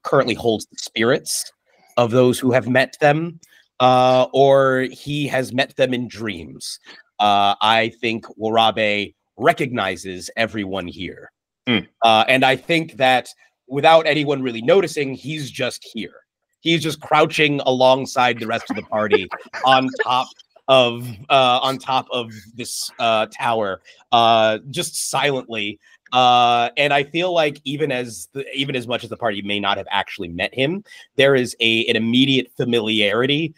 currently holds the spirits of those who have met them, uh, or he has met them in dreams. Uh, I think Warabe recognizes everyone here. Mm. Uh, and I think that without anyone really noticing, he's just here. He's just crouching alongside the rest of the party on top of uh, on top of this uh, tower, uh, just silently. Uh, and I feel like even as the, even as much as the party may not have actually met him, there is a an immediate familiarity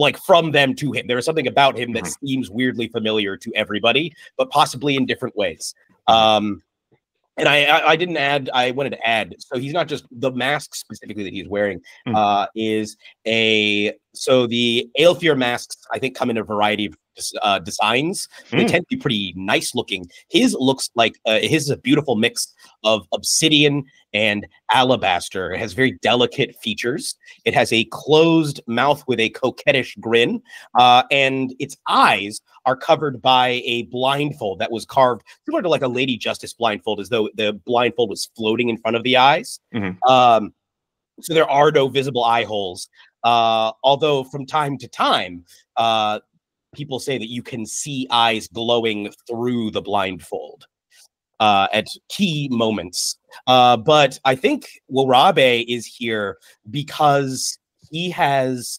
like from them to him. There is something about him that seems weirdly familiar to everybody, but possibly in different ways. Um, and I, I, I didn't add. I wanted to add. So he's not just the mask specifically that he's wearing. Mhm. Uh, is a so the Aelfir masks. I think come in a variety of uh, designs. They Mm. tend to be pretty nice looking. His looks like uh, his is a beautiful mix of obsidian and alabaster. It has very delicate features. It has a closed mouth with a coquettish grin, uh, and its eyes are covered by a blindfold that was carved similar to like a Lady Justice blindfold, as though the blindfold was floating in front of the eyes. Mhm. Um, so there are no visible eye holes. Uh, although from time to time, uh, people say that you can see eyes glowing through the blindfold uh, at key moments. Uh, but I think Warabe is here because he has,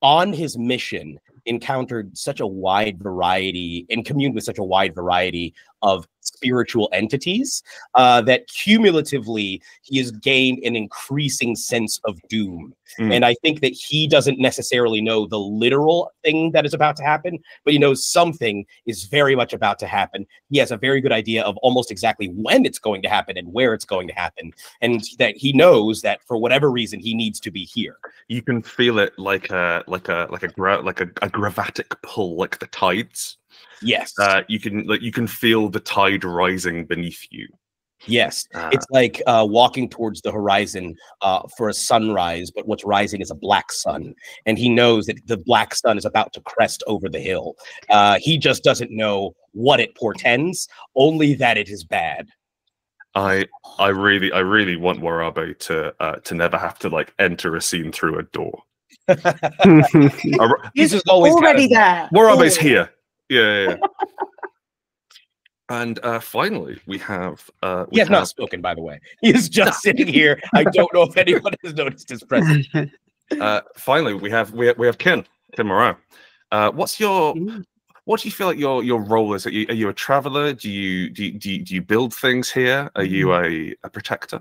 on his mission, encountered such a wide variety and communed with such a wide variety of spiritual entities uh, that cumulatively he has gained an increasing sense of doom. Mm. And I think that he doesn't necessarily know the literal thing that is about to happen, but he knows something is very much about to happen. He has a very good idea of almost exactly when it's going to happen and where it's going to happen. And that he knows that for whatever reason, he needs to be here. You can feel it like a like a like a gra- like a, a gravatic pull, like the tides. Yes. Uh, you can like you can feel the tide rising beneath you. Yes, Uh, it's like uh, walking towards the horizon uh, for a sunrise, but what's rising is a black sun, and he knows that the black sun is about to crest over the hill. Uh, he just doesn't know what it portends, only that it is bad. I I really I really want Warabe to uh, to never have to like enter a scene through a door. Ar- He's just always kind already of- there. Warabe's here. Yeah. yeah, yeah. and uh, finally, we have uh, we He has not spoken, by the way. He is just sitting here. I don't know if anyone has noticed his presence. uh, finally we have we have, we have Ken Ken Moran. Uh, what's your what do you feel like your your role is? Are you, are you a traveler? Do you do you, do you, do you build things here? Are you a, a protector?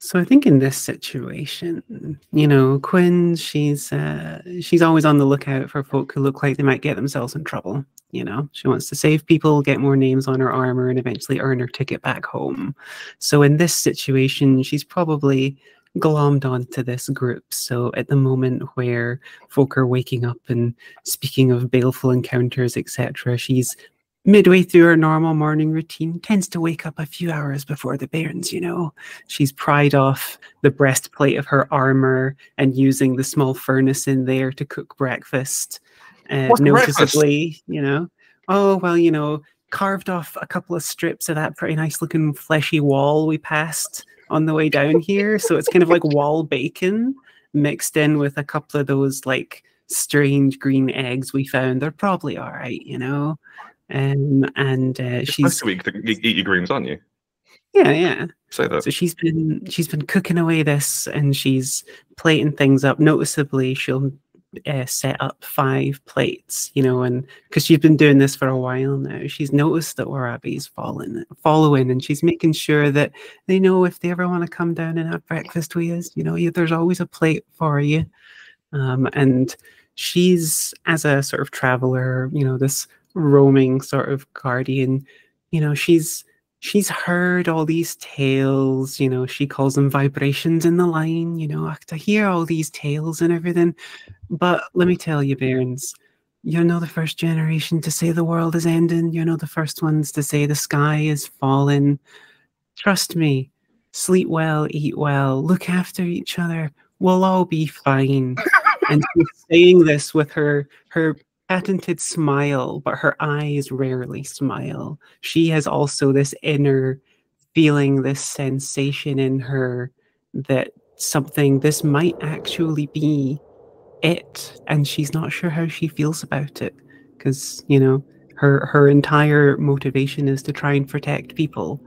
So I think in this situation, you know, Quinn, she's uh, she's always on the lookout for folk who look like they might get themselves in trouble. You know, she wants to save people, get more names on her armor, and eventually earn her ticket back home. So in this situation, she's probably glommed onto this group. So at the moment where folk are waking up and speaking of baleful encounters, etc., she's midway through her normal morning routine, tends to wake up a few hours before the bairns, you know. She's pried off the breastplate of her armor and using the small furnace in there to cook breakfast. Uh, noticeably, you know, oh, well, you know, carved off a couple of strips of that pretty nice looking fleshy wall we passed on the way down here. So it's kind of like wall bacon mixed in with a couple of those like strange green eggs we found. They're probably all right, you know. Um, and uh, You're she's supposed to eat, eat your greens, aren't you? yeah, yeah. Say that. So she's been she's been cooking away this, and she's plating things up. Noticeably, she'll uh, set up five plates, you know, and because she's been doing this for a while now, she's noticed that Warabe's falling, following, and she's making sure that they know if they ever want to come down and have breakfast with us, you know, you, there's always a plate for you. Um, and she's as a sort of traveler, you know, this roaming sort of guardian, you know, she's she's heard all these tales, you know, she calls them vibrations in the line, you know, to hear all these tales and everything. But let me tell you, Bairns, you're not the first generation to say the world is ending. You're not the first ones to say the sky is falling. Trust me, sleep well, eat well, look after each other. We'll all be fine. and she's saying this with her her patented smile, but her eyes rarely smile. She has also this inner feeling, this sensation in her that something, this might actually be it. And she's not sure how she feels about it. Because, you know, her her entire motivation is to try and protect people.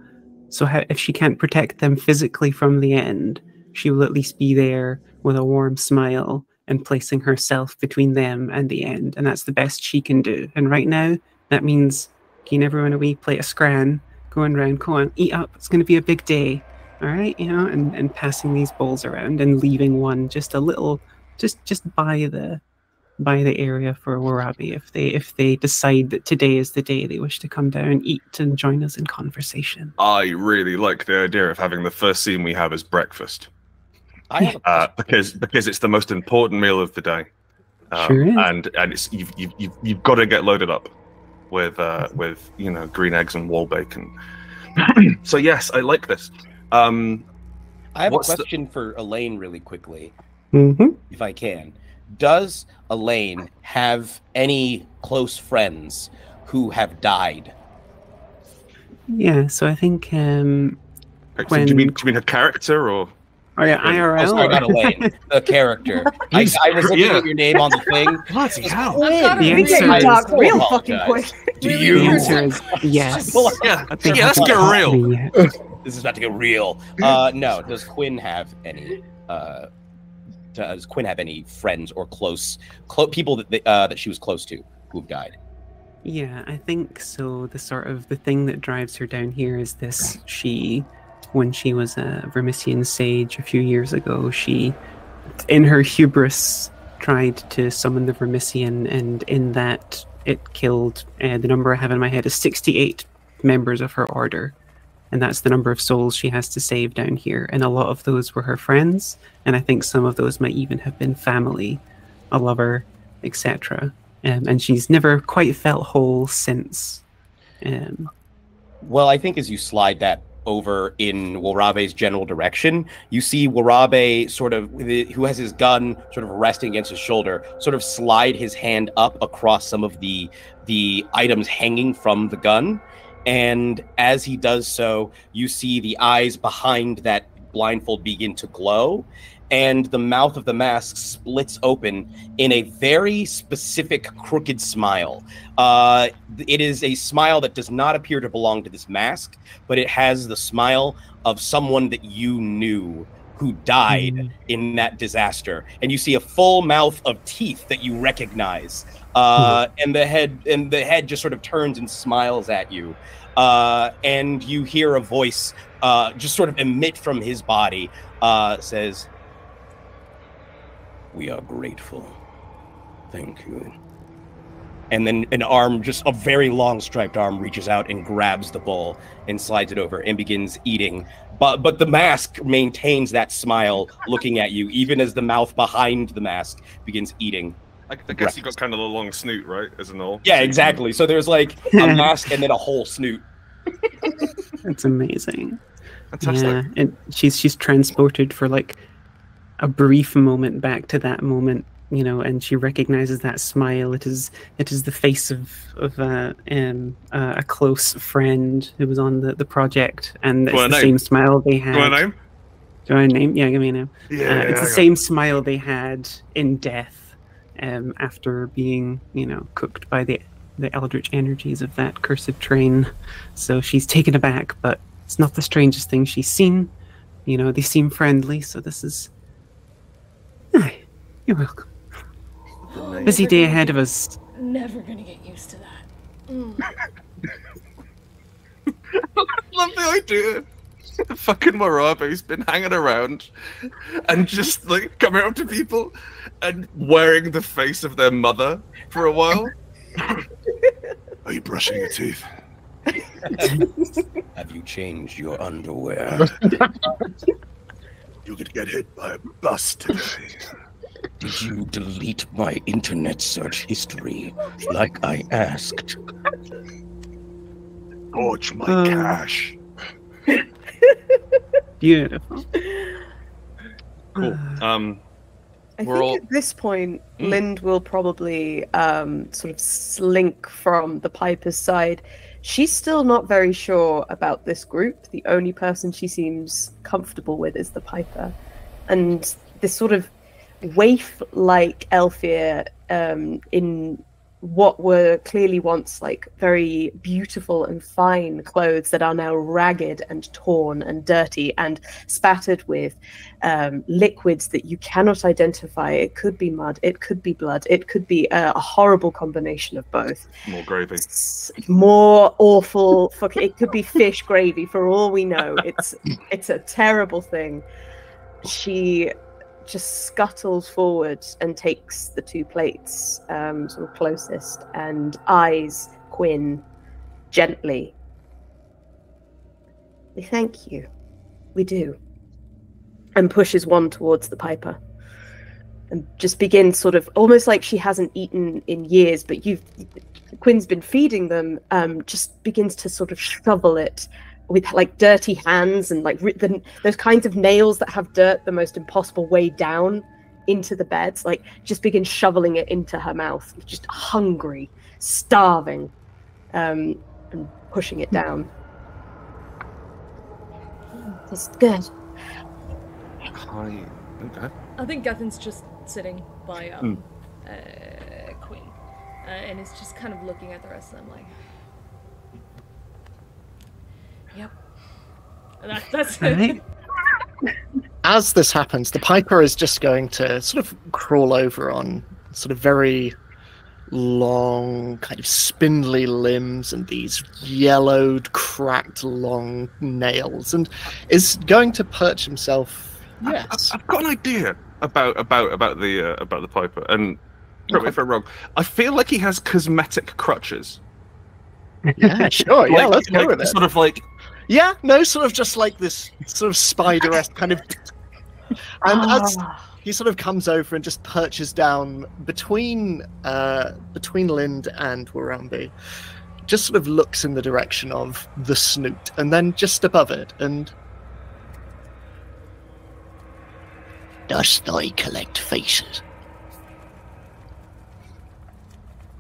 So how, if she can't protect them physically from the end, she will at least be there with a warm smile and placing herself between them and the end. And that's the best she can do. And right now, that means getting everyone a play a scran, going around, go on, eat up. It's going to be a big day. All right, you know, and, and passing these bowls around and leaving one just a little, just just by the by the area for Warabe if they if they decide that today is the day they wish to come down, eat, and join us in conversation. I really like the idea of having the first scene we have as breakfast. I have a uh, because because it's the most important meal of the day, um, Sure is. and and it's you've you've you've, you've got to get loaded up with uh, with you know green eggs and wall bacon. so yes, I like this. Um, I have What's a the- question for Elaine really quickly, hmm if I can. Does Elaine have any close friends who have died? Yeah, so I think um do you mean When- do you mean her character or? Yeah, When- IRL. Oh, sorry, not Elaine, the character. I, I was looking yeah. at your name on the thing. Bloody hell! I've got The a answer get really you is- dark I real fucking quick. Do you? The answer is yes. Well, Yeah, yeah, let's get real. This is about to get real. Uh, no. Does Quinn have any? Uh, does Quinn have any friends or close, clo- people that they, uh, that she was close to who've died? Yeah, I think so. The sort of the thing that drives her down here is this: she, when she was a Vermissian sage a few years ago, she, in her hubris, tried to summon the Vermissian, and in that it killed. Uh, the number I have in my head is sixty-eight members of her order, and that's the number of souls she has to save down here. And a lot of those were her friends, and I think some of those might even have been family, a lover, etc um, and she's never quite felt whole since. Um, Well, I think as you slide that over in Warabe's general direction, you see Warabe sort of, who has his gun sort of resting against his shoulder, sort of slide his hand up across some of the the items hanging from the gun, and as he does so, you see the eyes behind that blindfold begin to glow. And the mouth of the mask splits open in a very specific crooked smile. Uh, it is a smile that does not appear to belong to this mask, but it has the smile of someone that you knew who died in that disaster. And you see a full mouth of teeth that you recognize. Uh, and the head and the head just sort of turns and smiles at you. Uh, and you hear a voice uh, just sort of emit from his body, uh, says, We are grateful. Thank you and then an arm, just a very long striped arm, reaches out and grabs the bowl and slides it over and begins eating. But but the mask maintains that smile, looking at you, even as the mouth behind the mask begins eating. I, I guess you got kind of a long snoot, right? As an all. Yeah, exactly. So there's like a mask and then a whole snoot. That's amazing. Fantastic. Yeah, and she's she's transported for like a brief moment back to that moment, you know, and she recognizes that smile. It is it is the face of of uh, um, uh, a close friend who was on the, the project, and it's the name. same smile they had. Do you want a name? Do I name? Yeah, give me a name. Yeah, uh, it's I the same smile they had in death um, after being, you know, cooked by the the eldritch energies of that cursed train. So she's taken aback, but it's not the strangest thing she's seen. You know, they seem friendly, so this is. Aye, you're welcome. Busy day ahead of us. Never gonna get used to that. Mm. love the idea. Fucking Morabe's been hanging around and just like coming up to people and wearing the face of their mother for a while. Are you brushing your teeth? Have you changed your underwear? You could get hit by a bus today. Did you delete my internet search history like I asked? Gorge my Um, cash. Beautiful. Cool. Um, I think all- at this point, Mm. Lind will probably um, sort of slink from the Piper's side. She's still not very sure about this group. The only person she seems comfortable with is the Piper. And this sort of waif like Aelfir um, in what were clearly once like very beautiful and fine clothes that are now ragged and torn and dirty and spattered with um, liquids that you cannot identify. It could be mud, it could be blood, it could be a, a horrible combination of both. more gravy. S- More awful. Fuck, it could be fish gravy for all we know. It's it's a terrible thing. She just scuttles forward and takes the two plates, um, sort of closest, and eyes Quinn gently. We thank you. We do and pushes one towards the piper and just begins sort of almost like she hasn't eaten in years but you've quinn's been feeding them um just begins to sort of shovel it with like dirty hands and like the, those kinds of nails that have dirt the most impossible way down into the beds like just begin shoveling it into her mouth just hungry starving um and pushing it down that's good Hi. Okay. I think Gethin's just sitting by um, uh, Queen, uh, and is just kind of looking at the rest of them like, "Yep." And that, that's it. As this happens, the Piper is just going to sort of crawl over on sort of very long, kind of spindly limbs and these yellowed, cracked, long nails, and is going to perch himself. Yes. I've got an idea about about about the uh, about the Piper, and correct me if I'm wrong. I feel like he has cosmetic crutches. Yeah, sure. Yeah, let's go like with it. Sort of like Yeah, no, sort of just like this sort of spider-esque kind of. And as Ah. he sort of comes over and just perches down between uh, between Lind and Warambi, just sort of looks in the direction of the snoot, and then just above it, and. Dost thou collect faces?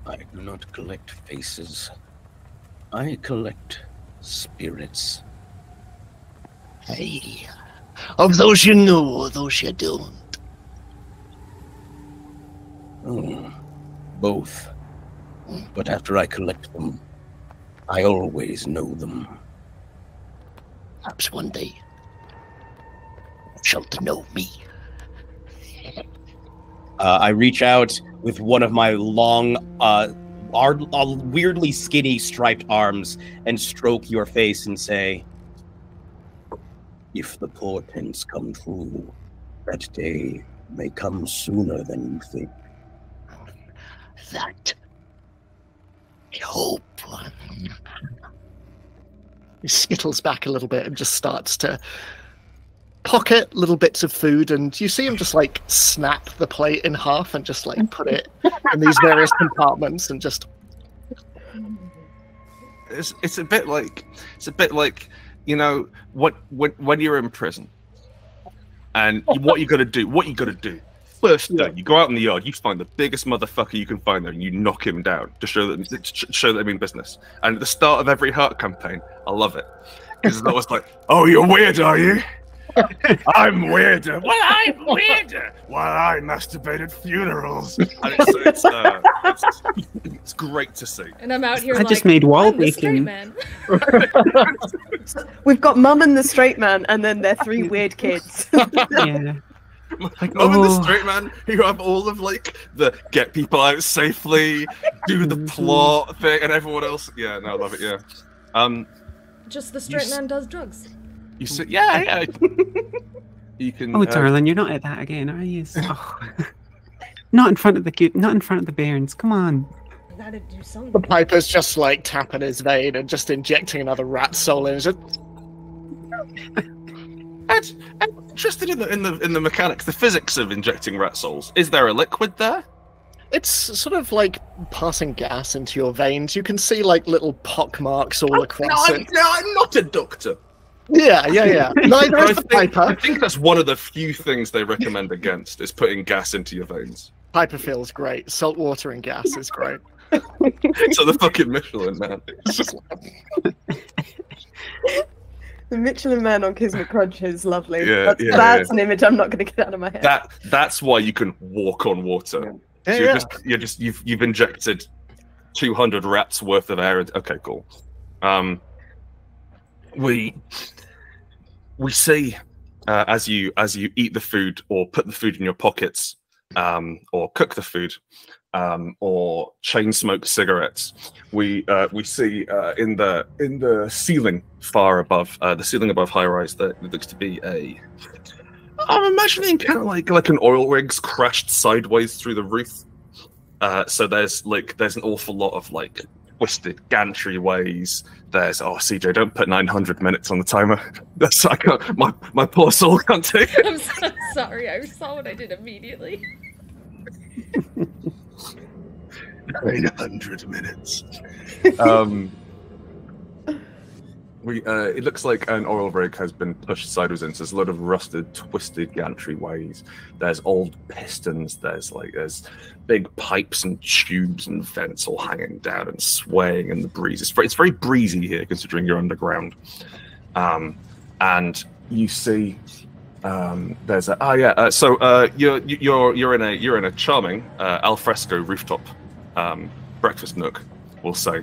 I do not collect faces. I collect spirits. Hey, of those you know those you don't. Hmm, both. But after I collect them, I always know them. Perhaps one day shalt know me. Uh, I reach out with one of my long, uh, ar- uh, weirdly skinny striped arms and stroke your face and say, If the portents come true, that day may come sooner than you think. that. I hope. He skittles back a little bit and just starts to pocket little bits of food, and you see him just like snap the plate in half and just like put it in these various compartments and just. it's it's a bit like it's a bit like you know what when when you're in prison and what you got to do what you got to do. First day you go out in the yard you find the biggest motherfucker you can find there and you knock him down to show them to show that they mean business. And at the start of every heart campaign i love it. Because it's always like oh you're weird are you I'm weirder. Well, I'm weirder. While I masturbated funerals. And it's, it's, uh, it's, it's great to see. And I'm out here I like, just made wall I'm the straight baking. We've got Mum and the straight man, and then their three weird kids. yeah. Like, Mum and the oh. straight man who have all of like the get people out safely, do the Mhm. plot thing, and everyone else. Yeah, no, I love it. Yeah. Um, Just the straight s- man does drugs. You said, yeah, yeah. You can. Oh, uh, darling, you're not at that again, are you? Oh. not in front of the cute, not in front of the bairns. Come on. Do The. Piper's just like tapping his vein and just injecting another rat soul in. It's Just, Ed, Ed, interested in the in the in the mechanics, the physics of injecting rat souls. Is there a liquid there? it's sort of like passing gas into your veins. You can see like little pock marks all no, across I'm, it. no, I'm not a doctor. Yeah, yeah, yeah. Neither I is the think, I think that's one of the few things they recommend against is putting gas into your veins. Piper feels great. Salt water and gas is great. So the fucking Michelin man. The Michelin man on Kismet Crunch is lovely. Yeah, that's yeah, that's an image I'm not going to get out of my head. that that's why you can walk on water. Yeah, So you're yeah. just you're just you've you've injected 200 rats worth of air. Okay, cool. Um, we we see uh, as you as you eat the food or put the food in your pockets um, or cook the food um, or chain smoke cigarettes. We uh, we see uh, in the in the ceiling far above uh, the ceiling above high rise that looks to be a I'm imagining kind of like like an oil rig's crashed sideways through the roof. Uh, so there's like there's an awful lot of like twisted gantry ways. There's oh CJ, don't put 900 minutes on the timer. That's I can't. My my poor soul can't take it. I'm so sorry. I saw what I did immediately. 900 minutes. Um, we uh, it looks like an oil rig has been pushed sideways into. There's a lot of rusted, twisted gantry ways. There's old pistons. There's like there's big pipes and tubes and vents all hanging down and swaying in the breeze. It's very, it's very breezy here considering you're underground. Um, and you see um, there's a oh yeah. Uh, so uh, you're you're you're in a you're in a charming uh, alfresco rooftop um, breakfast nook, we'll say,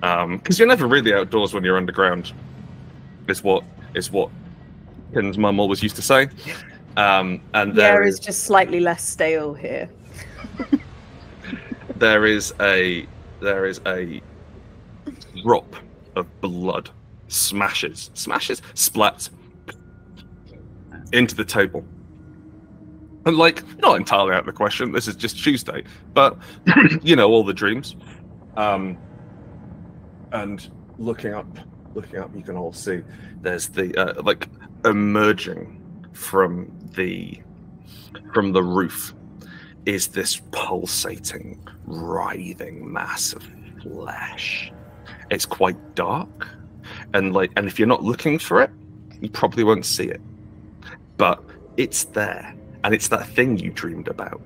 because you're never really outdoors when you're underground. Is what is what Ken's mum always used to say. Um, and there is just slightly less stale here. there is a there is a drop of blood smashes smashes splats into the table and like not entirely out of the question this is just tuesday but you know all the dreams um and looking up looking up you can all see there's the uh, like emerging from the from the roof is this pulsating, writhing mass of flesh. It's quite dark, and like, and if you're not looking for it, you probably won't see it. But it's there, and it's that thing you dreamed about,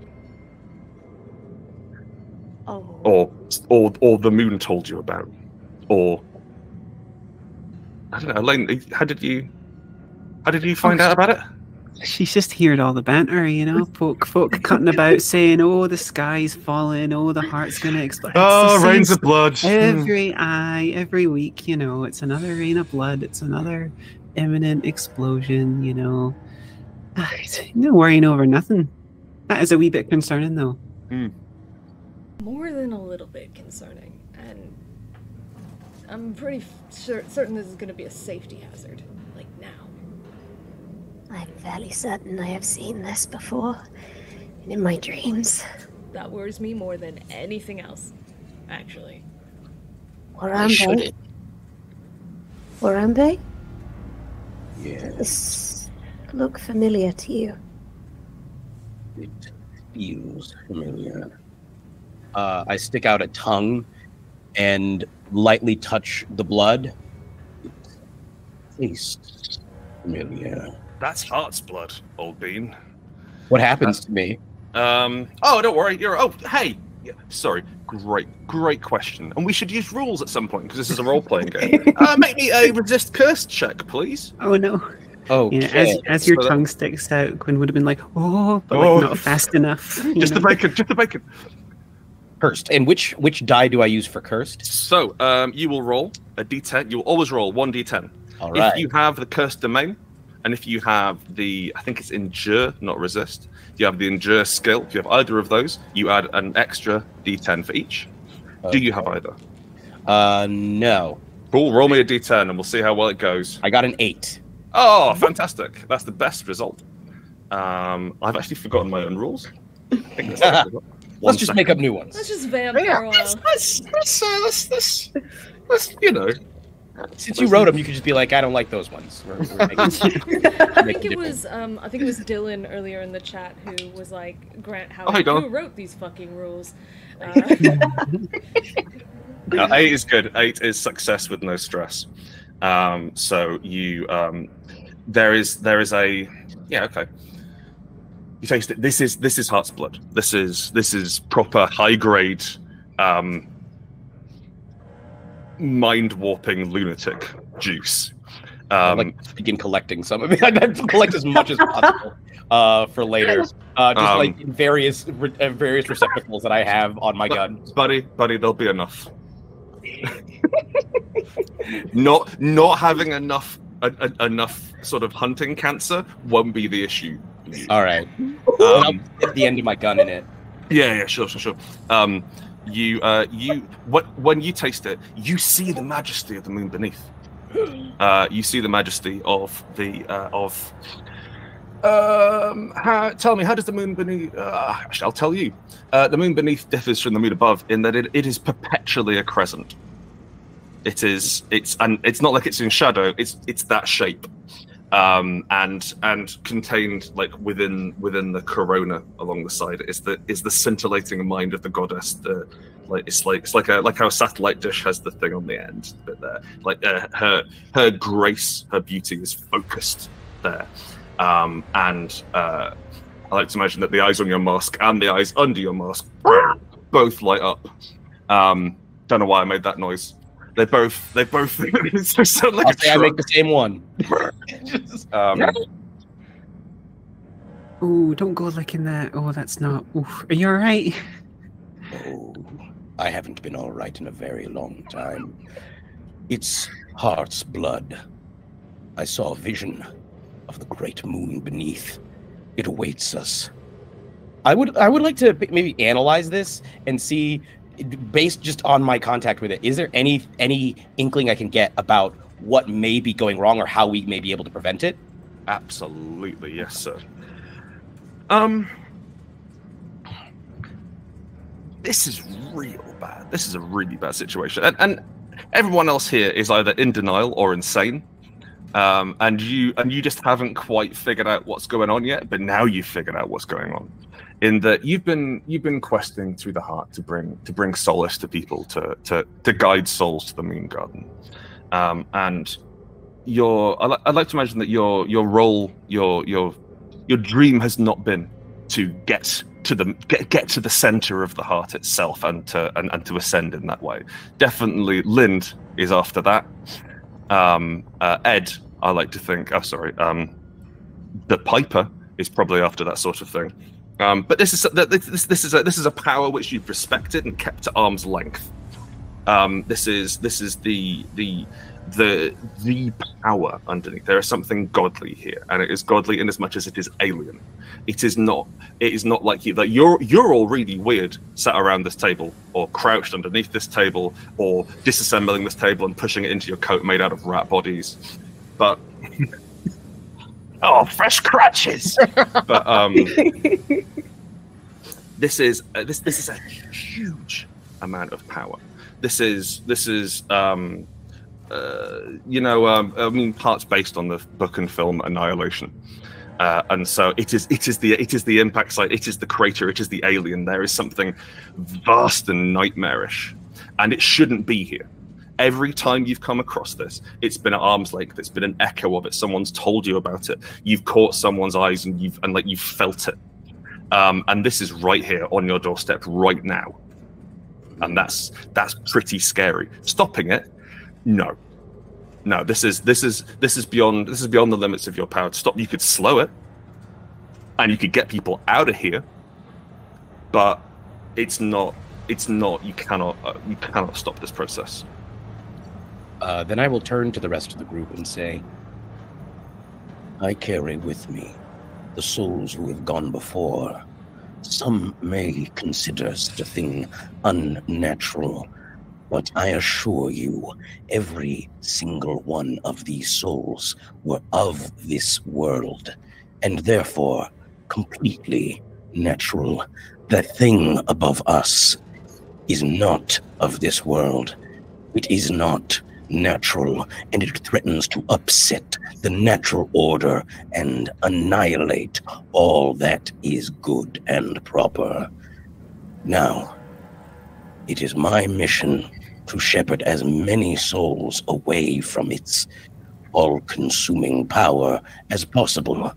Oh. or or or the moon told you about, or I don't know. Elaine, how did you how did you find out about it? She's just heard all the banter, you know, folk folk cutting about saying, "Oh, the sky's falling. Oh, the heart's gonna explode." It's Oh, same rains of blood. Mm. Every eye, every week, you know, it's another rain of blood. It's another imminent explosion. You know, it's- no worrying over nothing. That is a wee bit concerning, though. Hmm. More than a little bit concerning, and I'm pretty f- sure, certain this is going to be a safety hazard. Like now. I'm fairly certain I have seen this before. And in my dreams. That worries me more than anything else, actually. Why should Warambe? it? Warambe? Yeah, Does this look familiar to you? it feels familiar. Uh, I stick out a tongue and lightly touch the blood. It tastes familiar. That's heart's blood, old bean. What happens to me? Um. Oh, don't worry. You're. Oh, hey. Yeah, sorry. Great, great question. And we should use rules at some point because this is a role-playing game. Uh, make me a resist curse check, please. Oh no! Oh, You know, as as your tongue sticks out, Quinn would have been like, "Oh," but like Oh. not fast enough. you Just the know? bacon, just the bacon. Cursed. And which which die do I use for cursed? So um, you will roll a d10. You'll always roll one d10. All right. If you have the cursed domain, and if you have the, I think it's endure, not resist. If you have the endure skill, if you have either of those, you add an extra d10 for each. Do you have either? Uh, no. Cool. Roll me a d10, and we'll see how well it goes. I got an eight. Oh, fantastic! That's the best result. Um, I've actually forgotten my own rules. I think that's- One Let's just make up new ones. Let's just vamp Yeah, for a let's, while. let's, let's, uh, let's, let's, let's, you know. Since you wrote them, you could just be like, I don't like those ones. We're- we're making- I think it was um, I think it was Dylan earlier in the chat who was like, Grant Oh, Howitt, Dylan. who wrote these fucking rules? Uh, Uh, eight is good. Eight is success with no stress. Um, so you, um, there is, there is a, yeah, okay. You taste it. This is this is heart's blood. This is this is proper high grade, um, mind warping lunatic juice. Um, like begin collecting some of it. I'd collect as much as possible uh, for later. Uh, just Um, like various re- uh, various receptacles that I have on my gun. buddy, buddy, there'll be enough. not not having enough a, a- enough sort of hunting cancer won't be the issue. All right. Um, I'll the end of my gun in it. Yeah, yeah, sure, sure, sure. Um, you, uh, you, what when you taste it, you see the majesty of the moon beneath. Uh, you see the majesty of the uh, of. Um, how, tell me, how does the moon beneath? Uh, actually, I'll tell you. Uh, the moon beneath differs from the moon above in that it, it is perpetually a crescent. It is. It's and it's not like it's in shadow. It's it's that shape, um, and and contained like within within the corona along the side is the is the scintillating mind of the goddess. The like it's like it's like a like how a satellite dish has the thing on the end, but there like uh, her her grace, her beauty is focused there, um, and uh, I like to imagine that the eyes on your mask and the eyes under your mask both light up. Um, don't know why I made that noise. They both they both they sound like I'll a say I make the same one. Um, Oh, don't go licking that. Oh, that's not. Oof. Are you all right? Oh, I haven't been all right in a very long time. It's heart's blood. I saw a vision of the great moon beneath. It awaits us. I would I would like to maybe analyze this and see based just on my contact with it is there any any inkling I can get about what may be going wrong or how we may be able to prevent it? Absolutely, yes, sir. Um, this is real bad. This is a really bad situation, and, and everyone else here is either in denial or insane. Um, and you and you just haven't quite figured out what's going on yet. But now you've figured out what's going on. In that you've been you've been questing through the heart to bring to bring solace to people, to to to guide souls to the moon garden, um, and your I'd like to imagine that your your role your your your dream has not been to get to the get, get to the center of the heart itself and to and, and to ascend in that way. Definitely lind is after that. Um uh, ed i like to think oh sorry um the piper is probably after that sort of thing um but this is this this is a this is a power which you've respected and kept at arm's length um this is this is the the the the power underneath. There is something godly here, and it is godly in as much as it is alien. It is not. It is not like you. That you're you're all really weird, sat around this table, or crouched underneath this table, or disassembling this table and pushing it into your coat made out of rat bodies. But oh, fresh crutches. but um, this is uh, this this is a huge amount of power. This is this is um, uh, you know um, I mean parts based on the book and film Annihilation. Uh, and so it is it is the it is the impact site it is the crater it is the alien there is something vast and nightmarish and it shouldn't be here every time you've come across this it's been at arm's length it's been an echo of it someone's told you about it you've caught someone's eyes and you've and like you've felt it um, and this is right here on your doorstep right now and that's that's pretty scary stopping it no no, this is this is this is beyond this is beyond the limits of your power to stop. You could slow it, and you could get people out of here, but it's not. It's not. You cannot. Uh, you cannot stop this process. Uh, then I will turn to the rest of the group and say, I carry with me the souls who have gone before. Some may consider such a thing unnatural, but I assure you, every single one of these souls were of this world, and therefore completely natural. That thing above us is not of this world. It is not natural, and it threatens to upset the natural order and annihilate all that is good and proper. Now, it is my mission to shepherd as many souls away from its all consuming power as possible.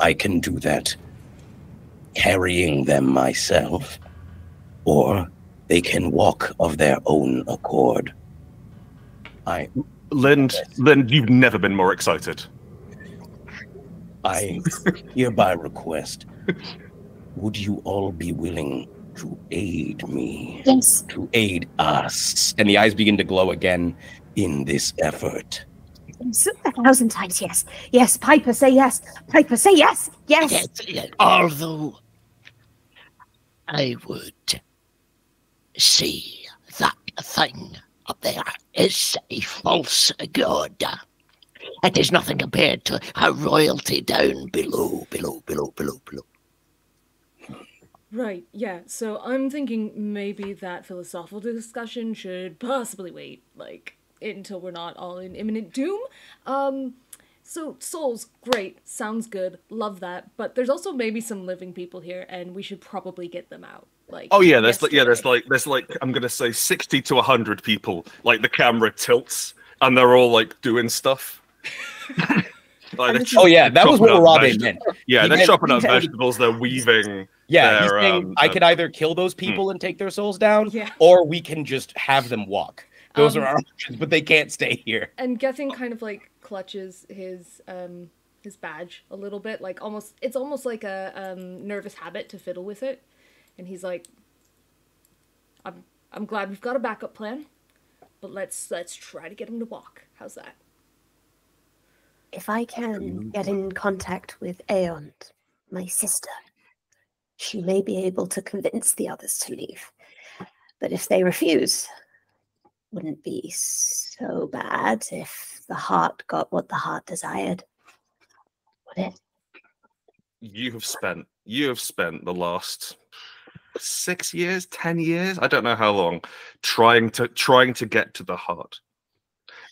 I can do that carrying them myself, or they can walk of their own accord. I, Lynn, Lynn, you've never been more excited. I hereby request, would you all be willing to aid me? Yes. To aid us? And the eyes begin to glow again in this effort. Yes, A thousand times yes. Yes, Piper, say yes. Piper, say yes. Yes. Yes, yes, Although I would see that thing up there is a false god. It is nothing compared to our royalty down below, below, below, below, below. Right, yeah. So I'm thinking maybe that philosophical discussion should possibly wait, like, until we're not all in imminent doom. Um, so souls, great, sounds good, love that. But there's also maybe some living people here, and we should probably get them out. Like, Oh yeah, there's like yeah, there's like there's like I'm gonna say sixty to hundred people. Like the camera tilts and they're all like doing stuff. Like, they're Oh yeah, that was what up Robin veg- meant. Yeah, He they're meant- chopping up he- vegetables. They're weaving. Yeah, he's their, saying um, I uh, could either kill those people and take their souls down, Yeah. or we can just have them walk. Those Um, are our options, but they can't stay here. and Gethin kind of like clutches his um his badge a little bit, like almost it's almost like a um nervous habit to fiddle with it, and he's like, "I'm I'm glad we've got a backup plan, but let's let's try to get him to walk. How's that?" If I can get in contact with Aeon, my sister, she may be able to convince the others to leave. But if they refuse, wouldn't be so bad if the heart got what the heart desired. Would it? You have spent you have spent the last six years, ten years, I don't know how long, trying to trying to get to the heart,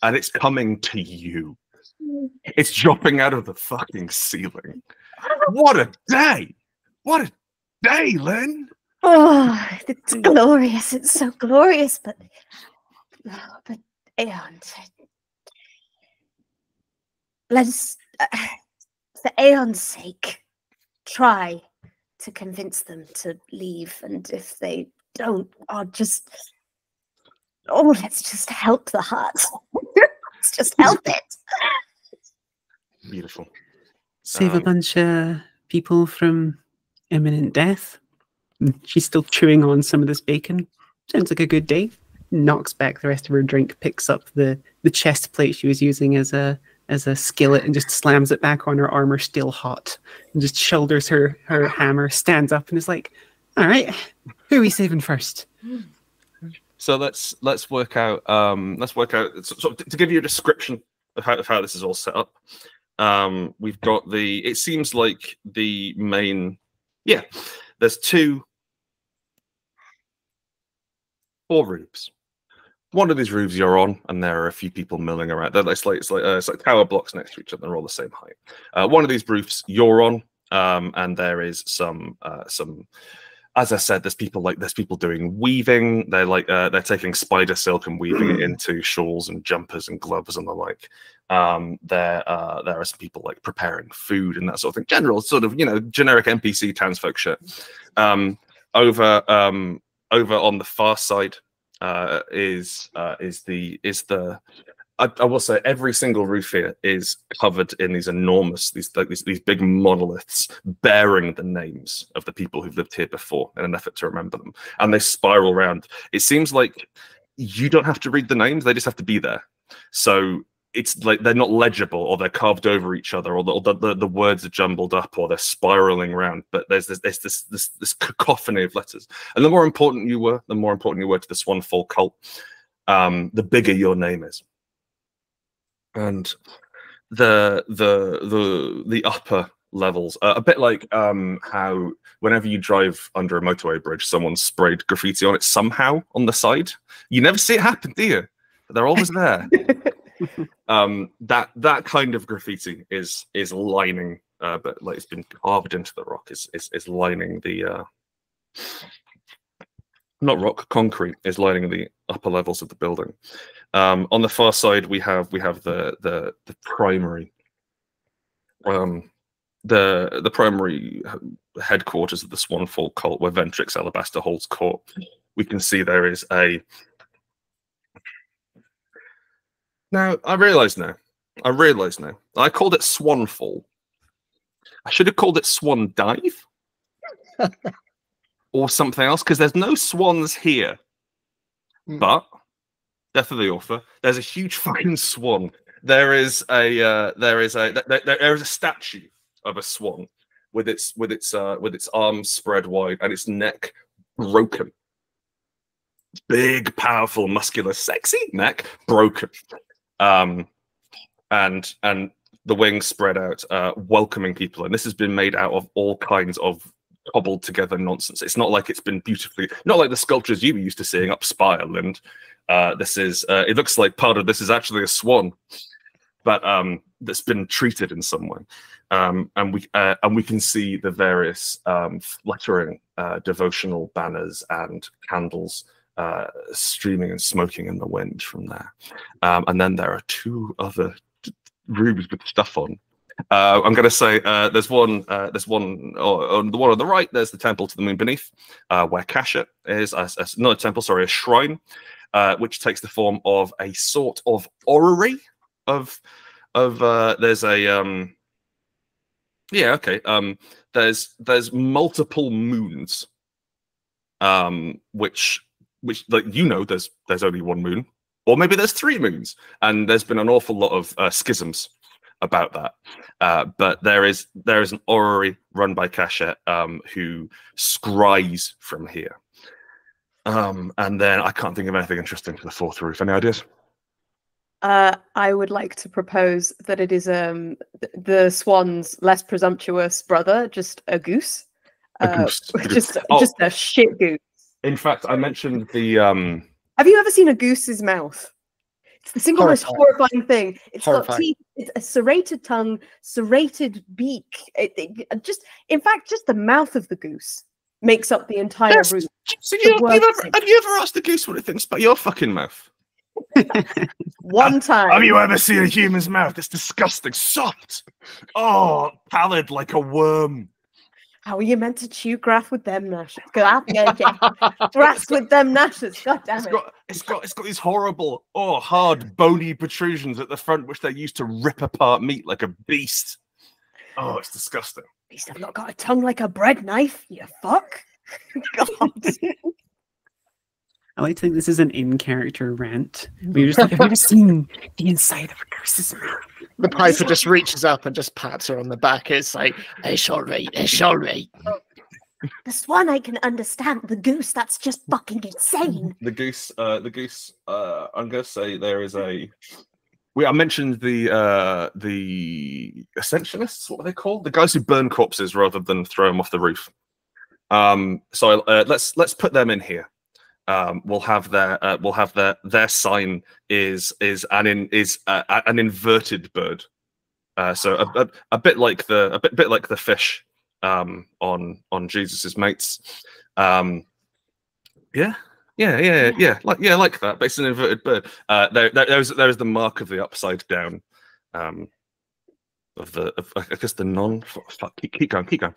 and it's coming to you. It's dropping out of the fucking ceiling. What a day! What a day, Lynn! Oh, it's glorious. It's so glorious, but but Aeon, let's uh, for Aeon's sake try to convince them to leave, and if they don't, I'll just oh, let's just help the heart. let's just help it. Beautiful. Save a Um, bunch of people from imminent death. She's still chewing on some of this bacon. Sounds like a good day. Knocks back the rest of her drink, picks up the, the chest plate she was using as a as a skillet and just slams it back on her armor still hot and just shoulders her her hammer, stands up and is like, All right, who are we saving first? So let's let's work out um let's work out so, so to give you a description of how, of how this is all set up. Um we've got the it seems like the main yeah, there's two four roofs. One of these roofs you're on, and there are a few people milling around. They're, it's like it's like uh, it's like tower blocks next to each other. They're all the same height. Uh, one of these roofs you're on, um, and there is some uh, some as I said, there's people like there's people doing weaving. They're like uh, they're taking spider silk and weaving it into shawls and jumpers and gloves and the like. Um, there uh, there are some people like preparing food and that sort of thing. General sort of you know generic NPC townsfolk shit. Um, over um, over on the far side uh, is uh, is the is the I, I will say every single roof here is covered in these enormous, these like these, these big monoliths bearing the names of the people who've lived here before in an effort to remember them, and they spiral around. It seems like you don't have to read the names; they just have to be there. So it's like they're not legible or they're carved over each other or the, or the, the, the words are jumbled up or they're spiraling around but there's this, there's this this this cacophony of letters. And the more important you were the more important you were to the swanfall cult um the bigger your name is. And the the the the upper levels uh, a bit like um how whenever you drive under a motorway bridge someone sprayed graffiti on it somehow on the side. You never see it happen do you? But they're always there um, that that kind of graffiti is is lining, uh, but like it's been carved into the rock. Is is, is lining the uh, not rock concrete is lining the upper levels of the building. Um, on the far side, we have we have the the the primary. Um, the the primary headquarters of the Swanfall cult, where Ventrix Alabaster holds court, we can see there is a Now I realise now. I realise now. I called it Swanfall. I should have called it Swan Dive or something else because there's no swans here. Mm. But death of the author. There's a huge fucking swan. There is a uh, there is a there, there- there is a statue of a swan with its with its uh, with its arms spread wide and its neck broken. Big, powerful, muscular, sexy neck broken um, and and the wings spread out, uh, welcoming people. And this has been made out of all kinds of cobbled together nonsense. It's not like it's been beautifully, not like the sculptures you were used to seeing up Spire. And uh, this is, uh, it looks like part of this is actually a swan, but um, that's been treated in some way. Um, and we uh, and we can see the various um, fluttering uh, devotional banners and candles uh, streaming and smoking in the wind from there. Um, and then there are two other rooms with stuff on. Uh, I'm going to say uh, there's one. Uh, there's one oh, on the one on the right. There's the temple to the moon beneath, uh, where Cashet is. A, a, not a temple, sorry, a shrine, uh, which takes the form of a sort of orrery of of. There's a um, yeah, okay. Um, there's there's multiple moons, um, which which like you know there's there's only one moon or maybe there's three moons and there's been an awful lot of uh, schisms about that uh, but there is there is an orrery run by Cashet um, who scries from here um, and then I can't think of anything interesting to the fourth roof any ideas Uh, I would like to propose that it is um th- the swan's less presumptuous brother, just a goose. A Uh, goose, a goose. just Oh. just a shit goose. In fact I mentioned the um Have you ever seen a goose's mouth? It's the single most Horrifying. horrifying thing. It's got teeth, it's a serrated tongue, serrated beak. It, it- just, in fact, just the mouth of the goose makes up the entire Yes. roof. so you, have, worst ever, have you ever asked a goose what it thinks about your fucking mouth One time. Have you ever seen a human's mouth? It's disgusting. Soft. Oh, pallid like a worm. How are you meant to chew grass with them gnashes? Grass, yeah, yeah. grass with them gnashes. God damn It's it. got it's got it's got these horrible, oh, hard, bony protrusions at the front, which they use to rip apart meat like a beast. Oh, it's disgusting. At least have not got a tongue like a bread knife, you fuck. God. I like to think this is an in-character rant. Where you're just like, have you ever seen the inside of a goose's mouth? The Piper just reaches up and just pats her on the back. It's like, It's all right. It's all right. The swan I can understand. The goose, that's just fucking insane. The goose, uh, the goose. Uh, I'm gonna say there is a. We I mentioned the uh the ascensionists. What are they called? The guys who burn corpses rather than throw them off the roof. Um. So uh, let's let's put them in here. Um, we'll have their uh, we'll have their their sign is is an in is an inverted bird. Uh, so a, a, a bit like the a bit bit like the fish um, on on Jesus's mates. Um, yeah, yeah, yeah, yeah, like yeah, like that. But it's an inverted bird. Uh, there, there, there's there's the mark of the upside down. Um, of the of, I guess the non keep, keep going keep going.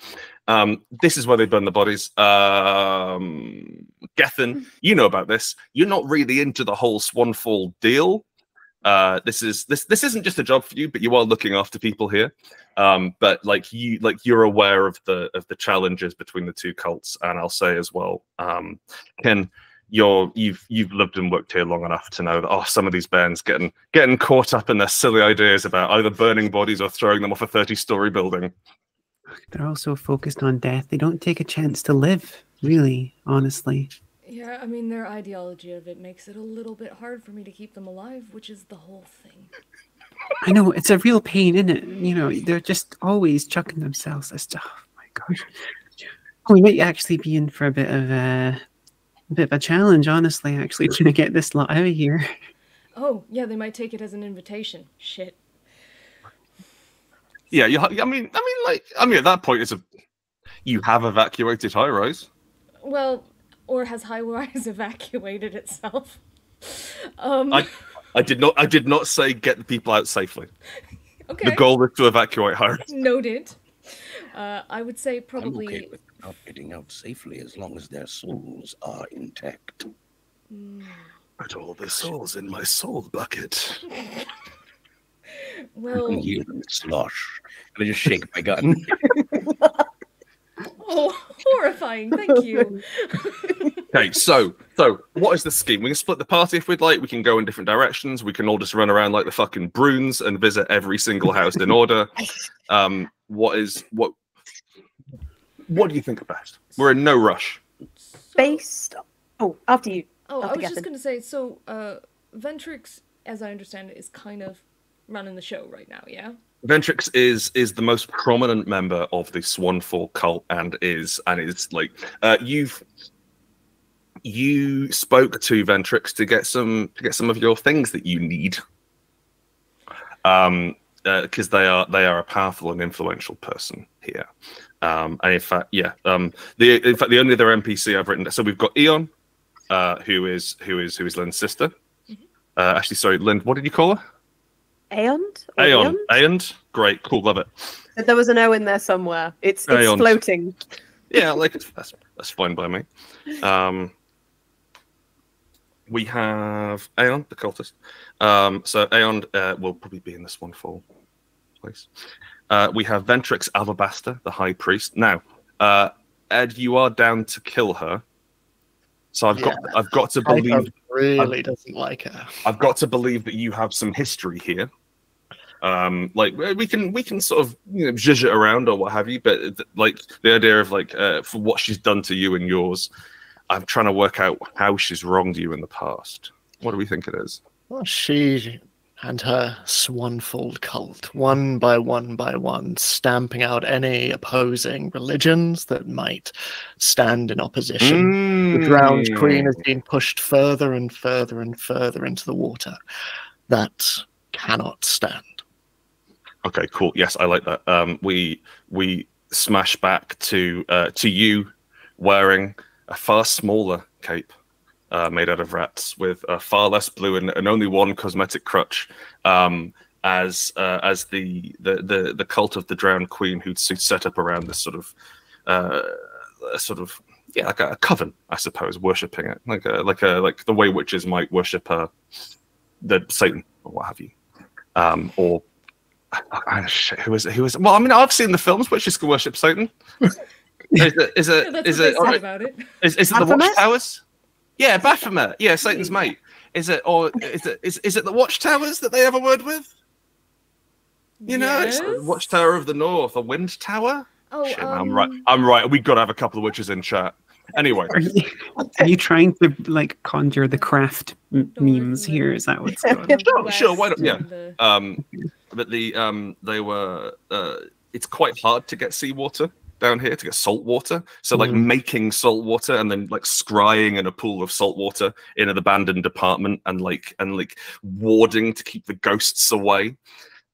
Um this is where they burn the bodies. Um Gethin you know about this. You're not really into the whole swanfall deal. Uh, this is this this isn't just a job for you, but you are looking after people here. Um, but like you like you're aware of the of the challenges between the two cults, and I'll say as well, um, Ken, you're you've you've lived and worked here long enough to know that oh, some of these bands getting getting caught up in their silly ideas about either burning bodies or throwing them off a thirty story building. They're also focused on death. They don't take a chance to live, really, honestly. Yeah, I mean, their ideology of it makes it a little bit hard for me to keep them alive, which is the whole thing. I know it's a real pain, isn't it? You know, they're just always chucking themselves as stuff. Oh my gosh, we might actually be in for a bit of a, a bit of a challenge, honestly. Actually, trying to get this lot out of here. Oh, yeah, they might take it as an invitation. Shit. Yeah, you. ha- I mean, I mean, like, I mean, at that point, it's a you have evacuated high rise. Well, or has high rise evacuated itself? Um, I, I did not. I did not say get the people out safely. okay. The goal is to evacuate high rise. Noted. Uh, I would say probably. okay with not getting out safely as long as their souls are intact. Put all the souls in my soul bucket. I Well, can hear them slosh. And I just shake my gun. oh, horrifying. Thank you. Okay, so so what is the scheme? We can split the party if we'd like. We can go in different directions. We can all just run around like the fucking Bruins and visit every single house in order. Um, what is what? What do you think best? We're in no rush. Based. Oh, after you. Oh, I after was just going to say so, uh, Ventrix, as I understand it, is kind of running the show right now, yeah? Ventrix is is the most prominent member of the Swanfall cult and is and is like uh, you've you spoke to Ventrix to get some to get some of your things that you need. Um because they are they are a powerful and influential person here. Um and in fact yeah, um the in fact the only other NPC I've written so we've got Eon, uh who is who is who is Lynn's sister. Uh actually sorry, Lynn, what did you call her? Aeond? Or Aeon. Aeon? Great, cool, love it. There was an O in there somewhere. It's it's Aeon. floating. yeah, like it's, that's that's fine by me. Um, we have Aeon, the cultist. Um, so Aeon uh, will probably be in this Swanfall place. Uh, we have Ventrix Alabaster, the High Priest. Now, uh, Ed, you are down to kill her. So I've got I've got to believe really doesn't like her. I've got to believe that you have some history here. Um, like we can we can sort of you know zhuzh it around or what have you, but th- like the idea of like uh, for what she's done to you and yours, I'm trying to work out how she's wronged you in the past. What do we think it is? Well, she and her swanfall cult, one by one by one, stamping out any opposing religions that might stand in opposition. The drowned queen has been pushed further and further and further into the water. That cannot stand. Okay, cool. Yes, I like that. Um, we we smash back to uh, to you wearing a far smaller cape uh, made out of rats with uh, far less blue and, and only one cosmetic crutch. Um, as uh, as the, the the the cult of the drowned queen who'd set up around this sort of uh, a sort of yeah like a, a coven I suppose worshipping it like a like a like the way witches might worship uh, the Satan or what have you um, or Ah, shit, who is it? Who is it? Well, I mean, I've seen the films. Witches can worship Satan. is it? Is it? That's Is what it? they all said right, about it. Is, is it the Baphomet? Watchtowers? Yeah, Baphomet. Yeah, Satan's mate. Is it? Or is it? Is, is it the Watchtowers that they have a word with? You know, it's the Watchtower of the North, a Wind Tower. Oh, Shit, man, um, I'm right. I'm right. We've got to have a couple of witches in chat. Anyway, Are you, are you trying to like conjure the craft m- memes here? Is that what's going on? sure, sure. Why not? Yeah. the- Um, but the um, they were. Uh, it's quite hard to get seawater down here to get salt water. So like Mhm. making salt water and then like scrying in a pool of salt water in an abandoned apartment and like and like warding to keep the ghosts away.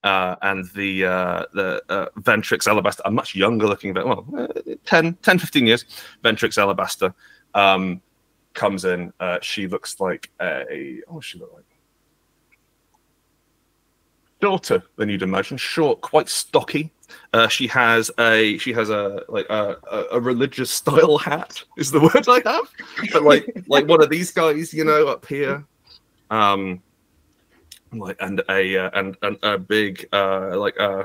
Uh, and the uh, the uh, Ventrix Alabaster, a much younger looking, well, uh, 10, 10, 15 years, Ventrix Alabaster um, comes in. Uh, she looks like a, does she look like? shorter than you'd imagine. Short, quite stocky. Uh, she has a she has a like a, a, a religious style hat is the word I have, but like like one of these guys, you know, up here. Um, like and a uh, and, and a big uh like uh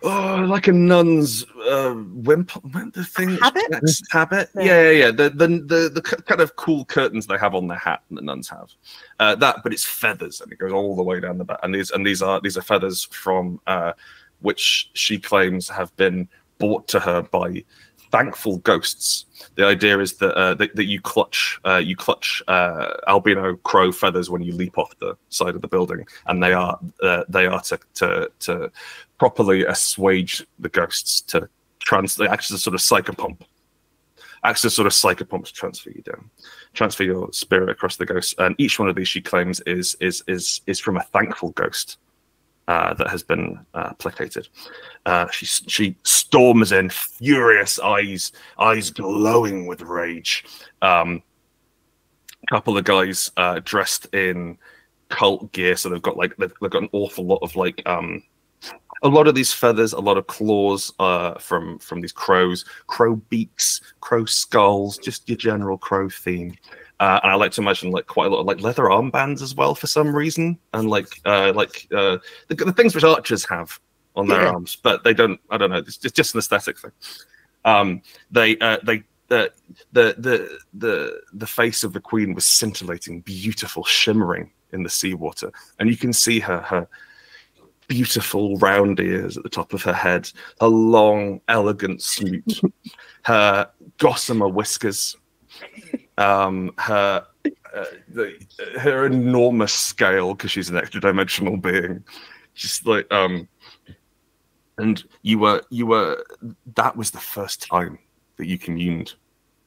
Oh, like a nun's uh, wimp, the thing Habit? That's habit. Yeah. Yeah, yeah, yeah. The, the the the kind of cool curtains they have on their hat that nuns have. Uh, that, but it's feathers, and it goes all the way down the back. And these and these are these are feathers from uh, which she claims have been brought to her by thankful ghosts. The idea is that uh, that, that you clutch uh, you clutch uh, albino crow feathers when you leap off the side of the building, and they are uh, they are to to to properly assuage the ghosts to trans. They act as a sort of psychopomp. Acts as a sort of psychopomp to transfer you down, transfer your spirit across the ghost. And each one of these, she claims, is is is is from a thankful ghost uh, that has been uh, placated. Uh, she she storms in, furious eyes eyes glowing with rage. Um, couple of guys uh, dressed in cult gear, so they've got like they've, they've got an awful lot of like um, a lot of these feathers, a lot of claws uh, from from these crows, crow beaks, crow skulls, just your general crow theme. Uh, and I like to imagine like quite a lot of like leather armbands as well for some reason, and like uh, like uh, the, the things which archers have on their Yeah. arms, but they don't. I don't know. It's just, just an aesthetic thing. Um, they uh, they the the the the the face of the queen was scintillating, beautiful, shimmering in the seawater, and you can see her her beautiful round ears at the top of her head, her long, elegant snoot, her gossamer whiskers, um, her uh, the, her enormous scale because she's an extra dimensional being. Just like um, and you were you were that was the first time that you communed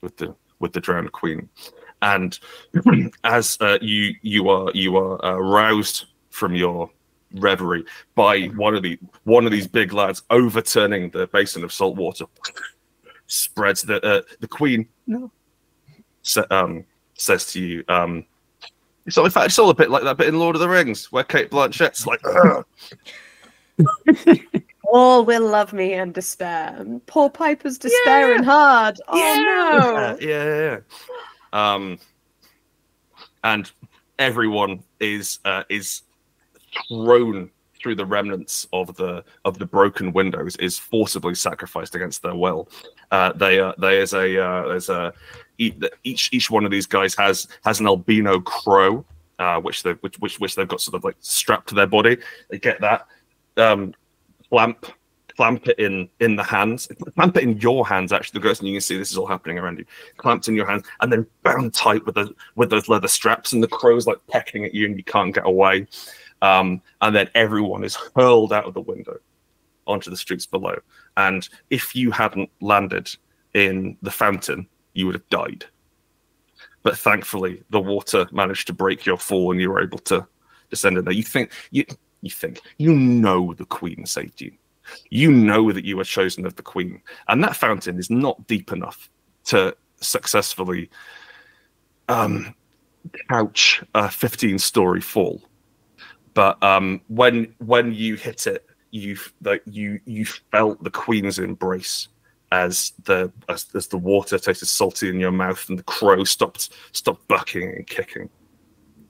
with the with the drowned queen and as uh, you you are you are uh, roused from your reverie by one of the one of these big lads overturning the basin of salt water spreads the uh, the queen no um says to you um so in fact it's all a bit like that bit in lord of the rings where cate blanchett's like All will love me and despair. Poor Piper's despairing hard. Oh yeah, no. yeah, yeah, yeah. Um, and everyone is uh, is thrown through the remnants of the of the broken windows, is forcibly sacrificed against their will. Uh, they are there is a uh, there's a each each one of these guys has has an albino crow, uh, which they which, which which they've got sort of like strapped to their body. They get that. Um, clamp clamp it in in the hands clamp it in your hands actually the and you can see this is all happening around you clamped in your hands and then bound tight with the with those leather straps and the crow's like pecking at you and you can't get away um and then everyone is hurled out of the window onto the streets below and if you hadn't landed in the fountain you would have died. But thankfully the water managed to break your fall and you were able to descend in there. You think you you think you know the queen saved you. You know that you were chosen of the queen. And that fountain is not deep enough to successfully um couch a 15 story fall. But um when when you hit it you that you you felt the queen's embrace as the as, as the water tasted salty in your mouth and the crow stopped stopped bucking and kicking.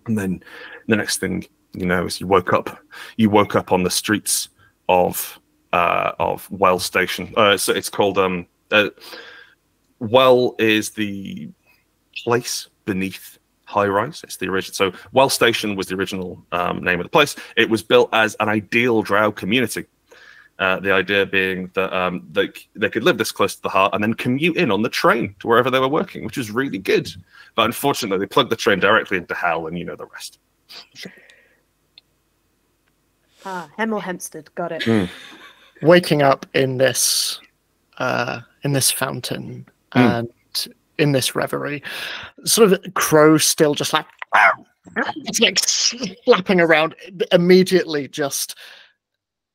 And then the next thing you know is you woke up you woke up on the streets of uh of well station. Uh so it's called um uh, well is the place beneath high rise. It's the original so well station was the original um, name of the place. It was built as an ideal drow community uh, the idea being that um, they, they could live this close to the heart and then commute in on the train to wherever they were working, which was really good. But unfortunately, they plugged the train directly into hell, and you know the rest. Ah, Hemel Hempstead, got it. Mm. waking up in this uh in this fountain Mm. and in this reverie sort of crow still just like it's like slapping around immediately just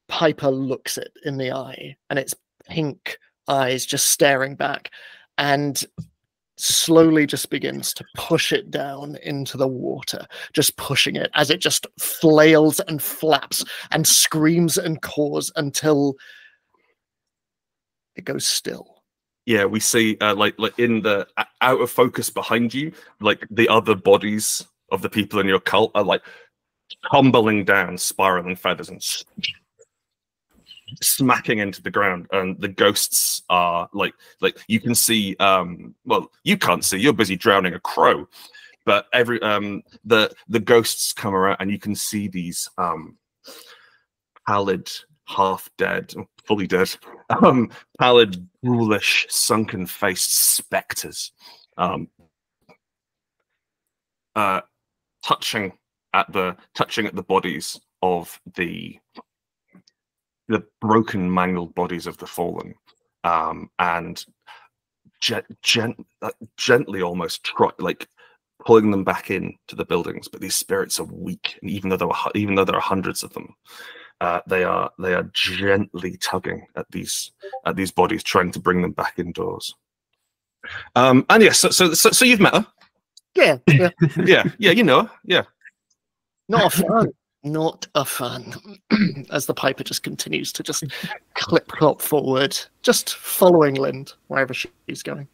piper looks it in the eye and its pink eyes just staring back and slowly just begins to push it down into the water, just pushing it as it just flails and flaps and screams and caws until it goes still. Yeah, we see uh, like like in the out of focus behind you, like the other bodies of the people in your cult are like tumbling down, spiraling feathers and smacking into the ground. And the ghosts are like, like you can see. Um, well, you can't see. You're busy drowning a crow, but every um the the ghosts come around, and you can see these um pallid, half dead, fully dead, um, pallid, ghoulish, sunken faced specters. Um, uh, touching at the touching at the bodies of the the broken, mangled bodies of the fallen, um, and gen- gen- uh, gently, almost try, like pulling them back in to the buildings. But these spirits are weak, and even though there were even though there are hundreds of them, uh, they are they are gently tugging at these at these bodies, trying to bring them back indoors. Um, and yes, so, so so so you've met her, Yeah, yeah. yeah, yeah, you know, her, yeah. Not a fan. Not a fan. As the piper just continues to just clip clop forward, just following Lynn wherever she's going.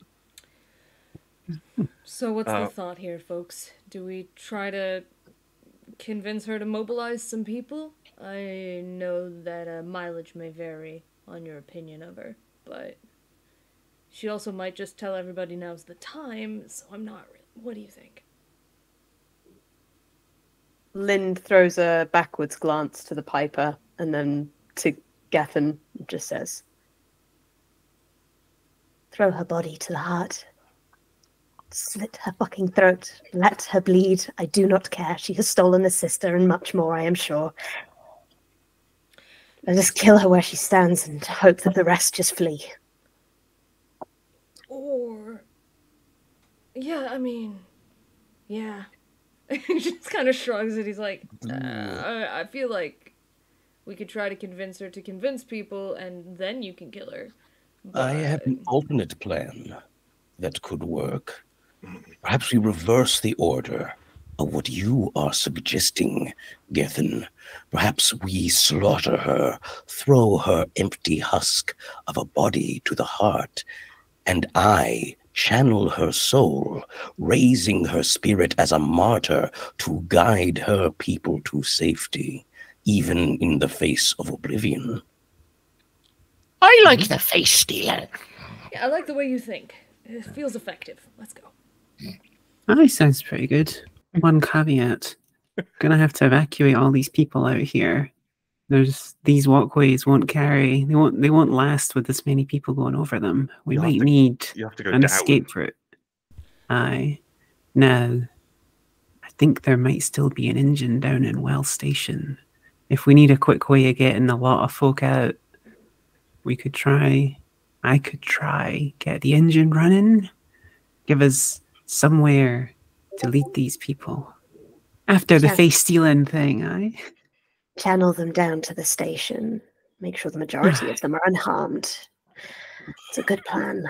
So what's Uh, the thought here, folks? Do we try to convince her to mobilize some people? I know that uh, mileage may vary on your opinion of her, but she also might just tell everybody now's the time. So I'm not. Re- what do you think? Lynn throws a backwards glance to the piper and then to Gethin and just says, Throw her body to the heart. Slit her fucking throat. Let her bleed. I do not care. She has stolen a sister and much more, I am sure. Let us kill her where she stands and hope that the rest just flee. Or, yeah, I mean, yeah. he just kind of shrugs and He's like, uh, I, I feel like we could try to convince her to convince people, and then you can kill her. I have an alternate plan that could work. Perhaps we reverse the order of what you are suggesting, Gethin. Perhaps we slaughter her, throw her empty husk of a body to the heart, and I channel her soul, raising her spirit as a martyr to guide her people to safety, even in the face of oblivion. I like mm-hmm. the face stealer. Yeah, I like the way you think. It feels effective. Let's go. That sounds pretty good. One caveat: gonna have to evacuate all these people out here. There's these walkways won't carry. They won't. They won't last with this many people going over them. We You'll might to- need you have to go an down. escape route. Aye. Now, I think there might still be an engine down in Well Station. If we need a quick way of getting a lot of folk out, we could try. I could try get the engine running. Give us somewhere to lead these people. After the Yeah. face stealing thing, aye. Channel them down to the station. Make sure the majority of them are unharmed. It's a good plan.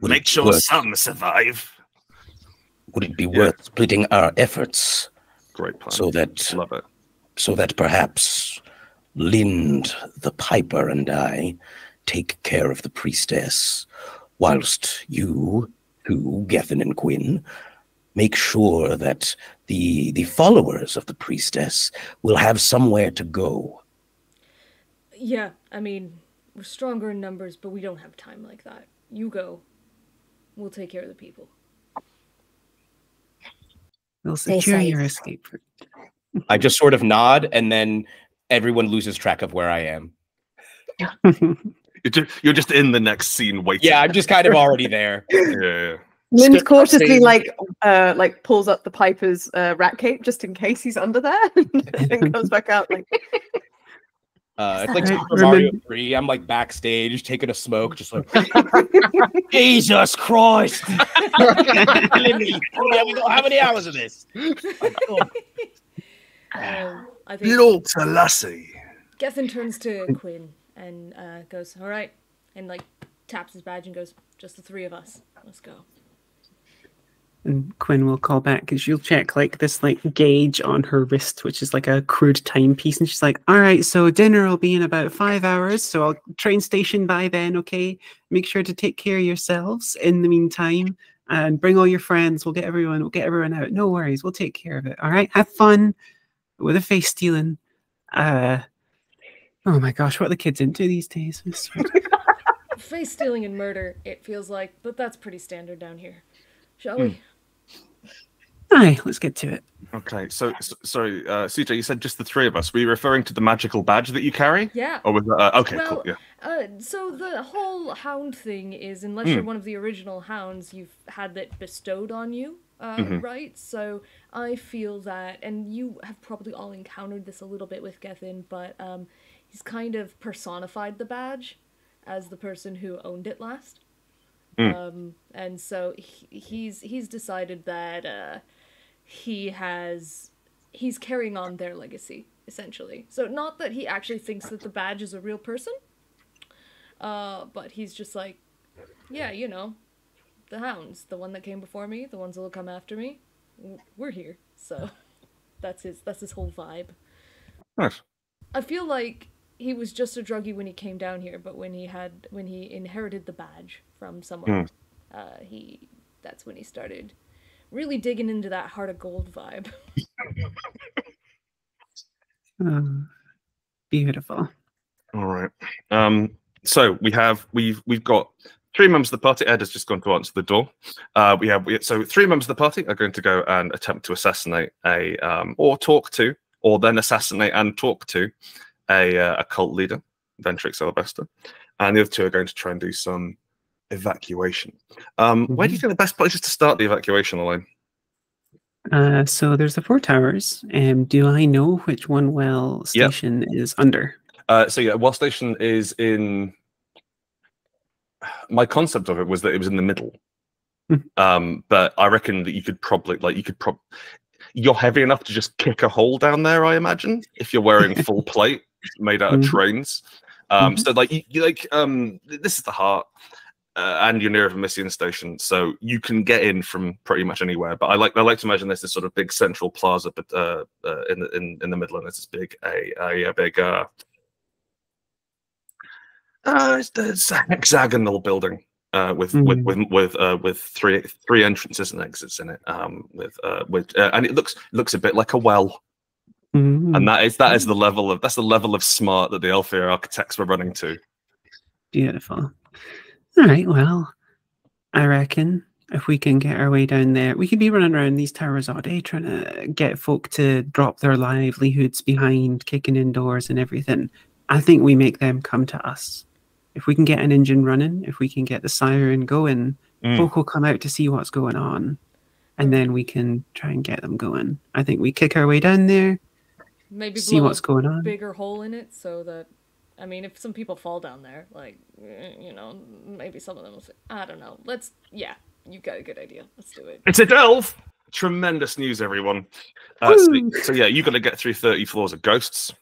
Would Make sure work- some survive. Would it be worth splitting our efforts Great plan. so that Love it. so that perhaps Lynn the Piper and I take care of the priestess, whilst you, who Gethin and Quinn, make sure that the the followers of the priestess will have somewhere to go. Yeah, I mean, we're stronger in numbers, but we don't have time like that. You go. We'll take care of the people. We'll secure your escape route. I just sort of nod, and then everyone loses track of where I am. You're just, you're just in the next scene waiting. Yeah, I'm just kind of already there. Yeah, yeah. Lynn Skip cautiously like uh like pulls up the piper's uh, rat cape just in case he's under there and comes back out like Uh, it's like Right, Super Mario 3. I'm like backstage taking a smoke, just like Jesus Christ! Killing me. How many- how many hours of this? My God. Um, I think Little Lassie. Gethin turns to Quinn and uh, goes, "All right," and like taps his badge and goes, "Just the three of us. Let's go." And Quinn will call back because she'll check like this like gauge on her wrist, which is like a crude timepiece, and she's like, "All right, so dinner will be in about five hours, so I'll train station by then. Okay, make sure to take care of yourselves in the meantime, and bring all your friends. We'll get everyone. We'll get everyone out. No worries. We'll take care of it. All right, have fun. with a face stealing. Uh, oh my gosh, what are the kids into these days? I swear. Face stealing and murder, it feels like, but that's pretty standard down here. Shall we? Aye, let's get to it. Okay, so, so sorry, uh, CJ, you said just the three of us. Were you referring to the magical badge that you carry? Yeah. Or was that, uh, okay, well, cool, yeah. Uh, so the whole hound thing is, unless Hmm. you're one of the original hounds, you've had that bestowed on you, uh, Mhm. right? So I feel that, and you have probably all encountered this a little bit with Gethin, but um, he's kind of personified the badge as the person who owned it last. Mm. Um, and so he, he's he's decided that uh, he has he's carrying on their legacy essentially. So not that he actually thinks that the badge is a real person, uh, but he's just like, yeah, you know, the hounds, the one that came before me, the ones that'll come after me, we're here. So that's his that's his whole vibe. Nice. I feel like he was just a druggie when he came down here, but when he had when he inherited the badge from someone, uh, he that's when he started really digging into that heart of gold vibe. Oh, beautiful. All right. Um, so we have we've we've got three members of the party. Ed has just gone to answer the door. Uh, we have we, so three members of the party are going to go and attempt to assassinate a um, or talk to, or then assassinate and talk to a uh, a cult leader, Ventrix Alabaster, and the other two are going to try and do some evacuation. Um, Where do you think the best place is to start the evacuation line? Uh, so there's the four towers. Um, do I know which one well Yep. station is under? Uh, so yeah, Well Station is in. My concept of it was that it was in the middle, um, but I reckon that you could probably like you could prob. You're heavy enough to just kick a hole down there, I imagine, if you're wearing full plate made out of Mhm. trains. Um, Mhm. So like you like um, this is the heart, uh, and you're near a Vermissian station, so you can get in from pretty much anywhere. But I like I like to imagine there's this sort of big central plaza, but uh, uh, in the in, in the middle, and there's this big a a, a big uh, uh, it's, a hexagonal building uh, with with with with uh, with three three entrances and exits in it. Um, with uh, with uh, and it looks looks a bit like a well, Mm, and that is that is the level of that's the level of smart that the Aelfir architects were running to. Beautiful. All right. Well, I reckon if we can get our way down there, we could be running around these towers all day trying to get folk to drop their livelihoods behind, kicking indoors and everything. I think we make them come to us. If we can get an engine running, if we can get the siren going, Mm. folk will come out to see what's going on, and then we can try and get them going. I think we kick our way down there, Maybe see blow what's going on. bigger hole in it so that I mean, if some people fall down there, like eh, you know, maybe some of them will say, I don't know. Let's yeah, you got a good idea. Let's do it. It's a delve. Tremendous news, everyone. Uh, so, so yeah, you've got to get through thirty floors of ghosts.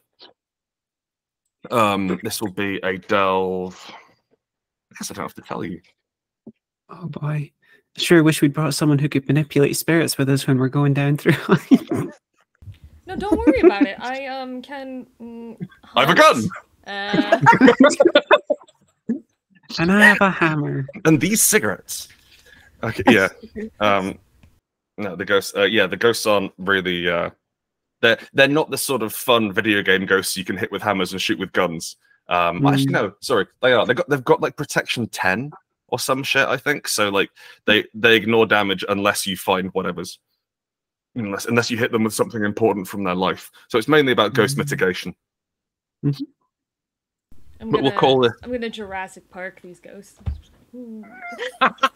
Um, this will be a delve. I guess I don't have to tell you. Oh boy. Sure wish we'd brought someone who could manipulate spirits with us when we're going down through. No, don't worry about it. I um can. Mm, I have a gun. Uh, and I have a hammer. and these cigarettes. Okay, yeah. Um, no, the ghosts. Uh, yeah, the ghosts aren't really. Uh, they're they're not the sort of fun video game ghosts you can hit with hammers and shoot with guns. Um, actually, Mm. no. Sorry, they are. They got they've got like protection ten or some shit. I think so. Like they they ignore damage unless you find whatever's. Unless unless you hit them with something important from their life. So it's mainly about ghost mitigation. I'm gonna, we'll call it- I'm gonna Jurassic Park these ghosts.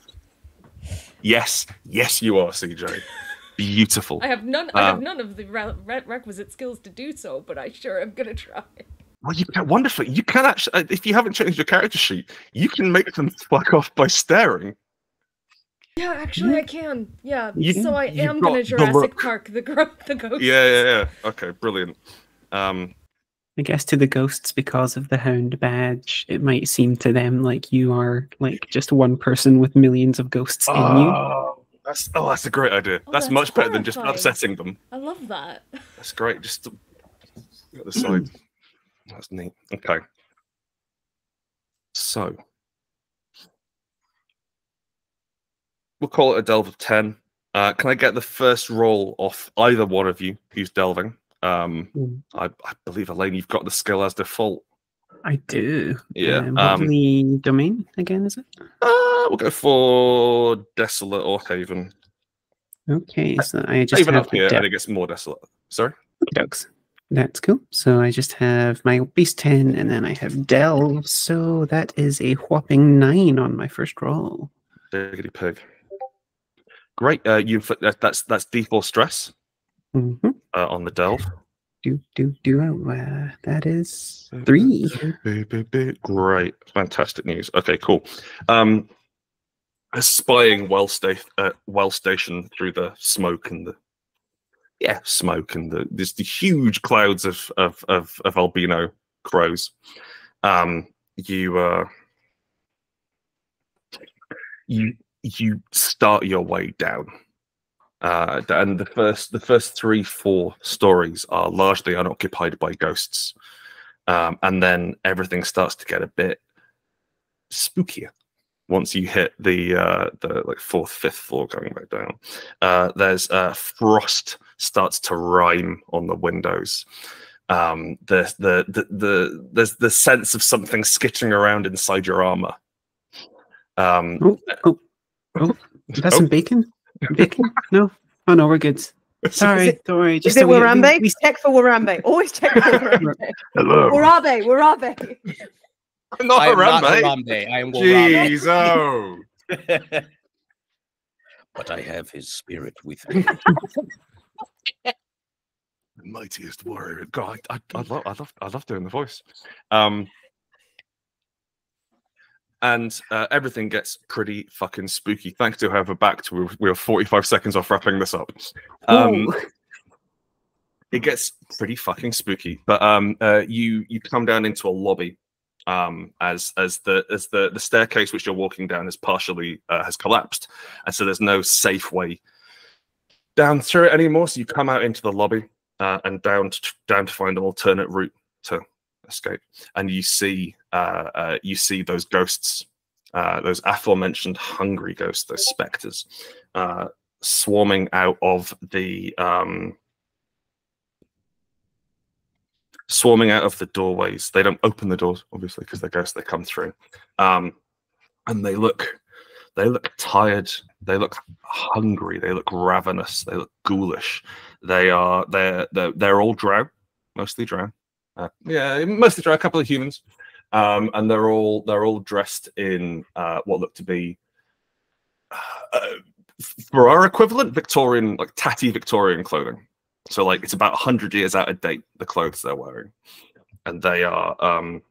Yes, yes, you are, CJ. Beautiful. I have none. I have Um, none of the re- re- requisite skills to do so, but I sure am gonna try. Well, you can wonderfully. You can actually, uh, if you haven't changed your character sheet, you can make them fuck off by staring. Yeah, actually, I can. Yeah, You- so I am gonna Jurassic look. Park the the ghost. Yeah, yeah, yeah. Okay, brilliant. Um, I guess to the ghosts, because of the hound badge, it might seem to them like you are like just one person with millions of ghosts in you. oh, that's oh, that's a great idea. Oh, that's, that's much better than just upsetting them. I love that. That's great. Just to- at the side. That's neat. Okay. So we'll call it a delve of ten. Uh, can I get the first roll off either one of you who's delving? Um, Mm. I, I believe Elaine, you've got the skill as default. I do. Yeah, Um, um, the domain again is it? Uh, we'll go for desolate or haven. Okay, so I just haven have up here, the I think it's more desolate. Sorry. Dokes. That's cool. So I just have my beast 10 and then I have delve. So that is a whopping nine on my first roll. Diggity pig. Great. Uh, you inflict that, that's that's D4 stress Mm-hmm. Uh, on the delve. Do, do, do. Uh, that is three. Great, fantastic news. Okay, cool. Um, spying well sta- uh, well stationed through the smoke and the yeah smoke and the there's the huge clouds of of of, of albino crows. Um, you uh, you you start your way down. Uh, and the first the first three four stories are largely unoccupied by ghosts um, and then everything starts to get a bit spookier once you hit the uh, the like fourth fifth floor going back down uh, there's uh, frost starts to rime on the windows um, the, the the the there's the sense of something skittering around inside your armor um, Oh, oh, oh. That's Oh. some bacon? Bacon? No. Oh, no, we're good. Sorry. it- don't worry. Is Just it so we- we- we- Check for Warambe. Always check for Warambe. hello Warabe, Warabe. I'm not I am not Harambe. Harambe, I am Warambe. Jeez, oh. but I have his spirit with me. the mightiest warrior. God, I, I, I love, I love, I love doing the voice. Um, and uh, everything gets pretty fucking spooky. Thanks to whoever backed, we were, we were 45 seconds off wrapping this up. Um, it gets pretty fucking spooky. But um, uh, you you come down into a lobby um, as as the as the the staircase which you're walking down is partially uh, has collapsed, and so there's no safe way down through it anymore. So you come out into the lobby uh, and down to, down to find an alternate route to and you see uh, uh, you see those ghosts, uh, those aforementioned hungry ghosts, those specters, uh, swarming out of the um, swarming out of the doorways. They don't open the doors, obviously, because they're ghosts. They come through, um, and they look they look tired. They look hungry. They look ravenous. They look ghoulish. They are they're they're, they're all drow, mostly drow. Uh, yeah, mostly drow. A couple of humans, um, and they're all they're all dressed in uh, what look to be. Uh, for our equivalent, Victorian, like tatty Victorian clothing. So like it's about hundred years out of date, the clothes they're wearing, and they are um,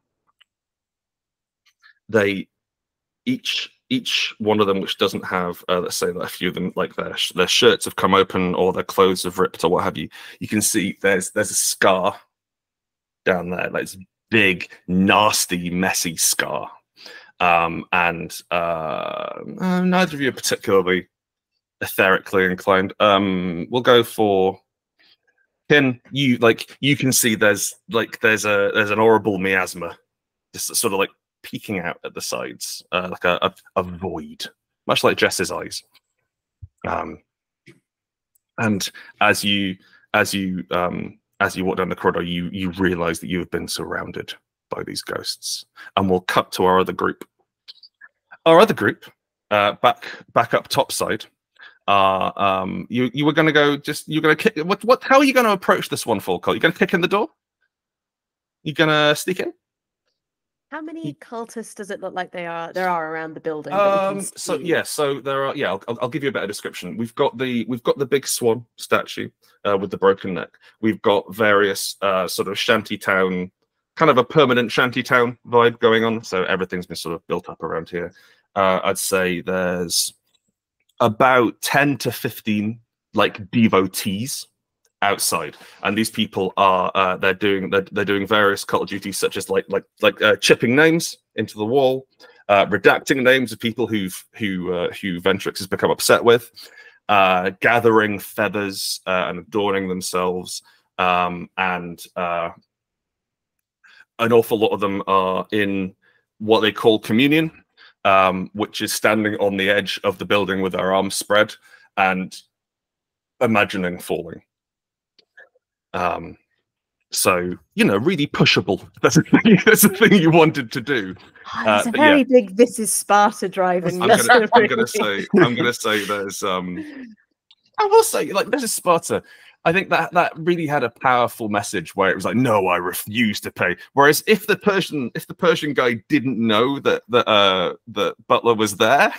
they each each one of them which doesn't have uh, let's say that a few of them like their their shirts have come open or their clothes have ripped or what have you. You can see there's there's a scar down there, like it's big, nasty, messy scar. Um, and uh, neither of you are particularly etherically inclined. Um, we'll go for Ken. You like you can see there's like there's a there's an horrible miasma, just sort of like peeking out at the sides, uh, like a, a a void, much like Jess's eyes. Um, and as you as you um as you walk down the corridor, you you realize that you have been surrounded by these ghosts. And we'll cut to our other group. Our other group, uh, back back up top side. Uh, um, you you were going to go just you're going to kick what what how are you going to approach this one full call? You going to kick in the door? You going to sneak in? How many cultists does it look like they are? There are around the building. that we can Um, so yeah, so there are. Yeah, I'll, I'll- I'll give you a better description. We've got the we've got the big swan statue uh, with the broken neck. We've got various uh, sort of shanty town, kind of a permanent shanty town vibe going on. So everything's been sort of built up around here. Uh, I'd say there's about ten to fifteen like devotees outside. And these people are uh, they're doing they're, they're doing various cult duties such as like like like uh, chipping names into the wall uh, redacting names of people who've who uh, who Ventrix has become upset with uh, gathering feathers uh, and adorning themselves um, and uh, an awful lot of them are in what they call communion um, which is standing on the edge of the building with their arms spread and imagining falling Um, so you know, really pushable. That's the thing. That's the thing you wanted to do. Oh, Uh, there's a but yeah. very big "This is Sparta" driving. I'm gonna, I'm gonna say, I'm gonna say there's, um, I will say, like, this is Sparta. I think that that really had a powerful message where it was like, no, I refuse to pay. Whereas if the Persian, if the Persian guy didn't know that that uh that Butler was there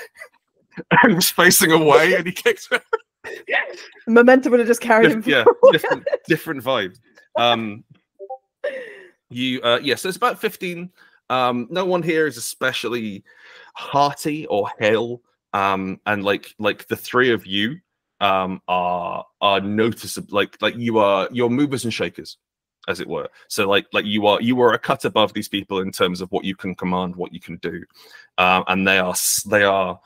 and was facing away and he kicked her, Momentum would have just carried him. Yeah, different different vibe. Um, you uh, yes, it's about fifteen. Um, no one here is especially hearty or hale. Um, and like like the three of you um are are noticeable. Like like you are you're movers and shakers, as it were. So like like you are you are a cut above these people in terms of what you can command, what you can do, um, and they are they are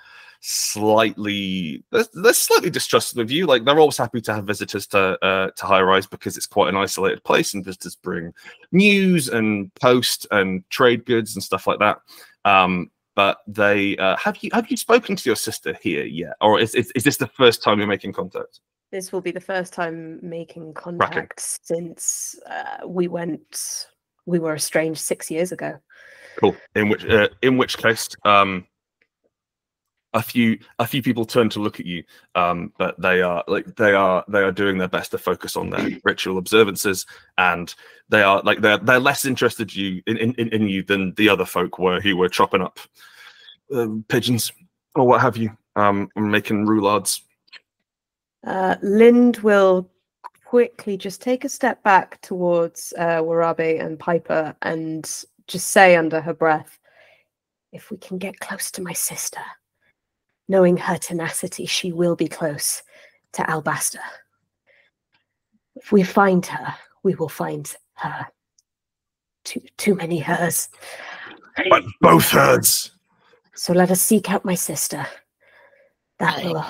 slightly they're, they're slightly distrustful of you like they're always happy to have visitors to uh to high rise because it's quite an isolated place and visitors bring news and post and trade goods and stuff like that um but they uh, have you have you spoken to your sister here yet or is, is, is this the first time you're making contact This will be the first time making contact since uh, we went. We were estranged six years ago. Cool. In which uh, in which case, um, a few a few people turn to look at you, um, but they are like they are they are doing their best to focus on their ritual observances, and they are like they're they're less interested you in in, in- you than the other folk were who were chopping up um, pigeons or what have you, um, making roulards. Uh, Lynn will quickly just take a step back towards uh, Warabe and Piper and just say under her breath, "If we can get close to my sister, knowing her tenacity, she will be close to Alabaster. If we find her, we will find her. Too too many hers. But both hers. So let us seek out my sister. That will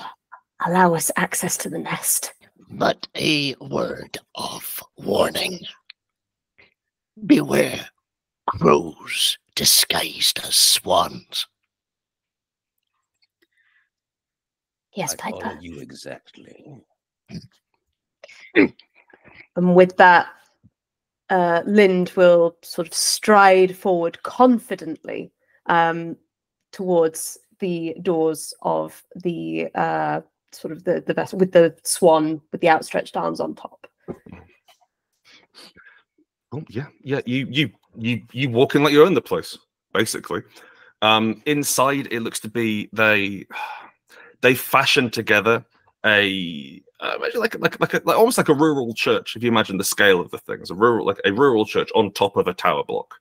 allow us access to the nest." But a word of warning. Beware crows disguised as swans. Yes, I follow Piper. you exactly. And with that, uh, Lynn will sort of stride forward confidently um, towards the doors of the uh, sort of the, the vessel with the swan with the outstretched arms on top. Oh yeah, yeah. You you you you walk in like you own the place, basically. Um, inside, it looks to be they they fashioned together a uh, like like like, a, like almost like a rural church. If you imagine the scale of the things, a rural like a rural church on top of a tower block.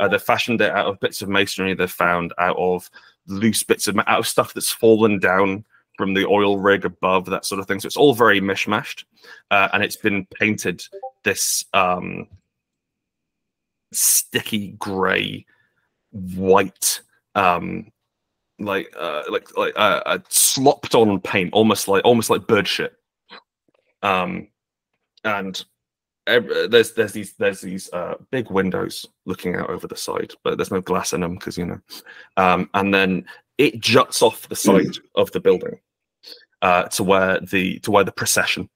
Uh, they fashioned it out of bits of masonry they found out of loose bits of out of stuff that's fallen down from the oil rig above that sort of thing. So it's all very mishmashed, uh, and it's been painted this um sticky gray white um like uh like like uh, uh slopped on paint almost like almost like bird shit um and ev- uh, there's there's these there's these uh big windows looking out over the side but there's no glass in them because you know um and then it juts off the side of the building uh to where the to where the procession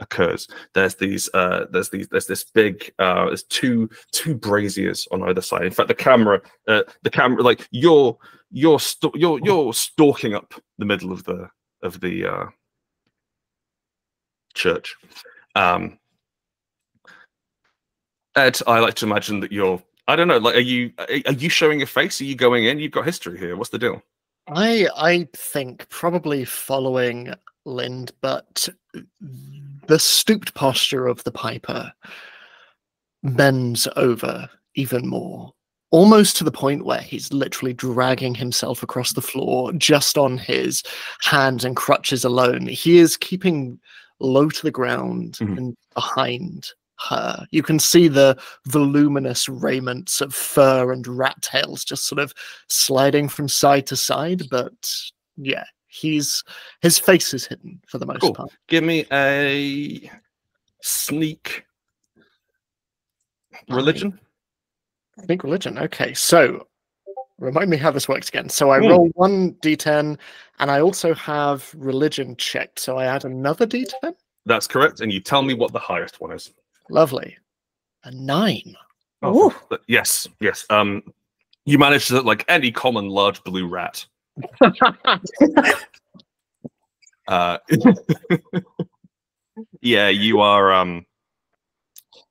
occurs. There's these uh there's these there's this big uh there's two two braziers on either side. In fact, the camera uh the camera like you're you're st- you're you're stalking up the middle of the of the uh church. Um Ed, I like to imagine that you're I don't know, like are you are you showing your face? Are you going in? You've got history here. What's the deal? I I think probably following Lynn, but the stooped posture of the piper bends over even more, almost to the point where he's literally dragging himself across the floor just on his hands and crutches alone. He is keeping low to the ground mm-hmm. and behind her. You can see the voluminous raiments of fur and rat tails just sort of sliding from side to side, but yeah, he's his face is hidden for the most Cool. part. Give me a sneak religion. I think religion. Okay, so remind me how this works again. So I Hmm. roll one d10, and I also have religion checked. So I add another d10. That's correct. And you tell me what the highest one is. Lovely. A nine. Oh, yes, yes. Um, you manage to like any common large blue rat. uh, yeah, you are. Um,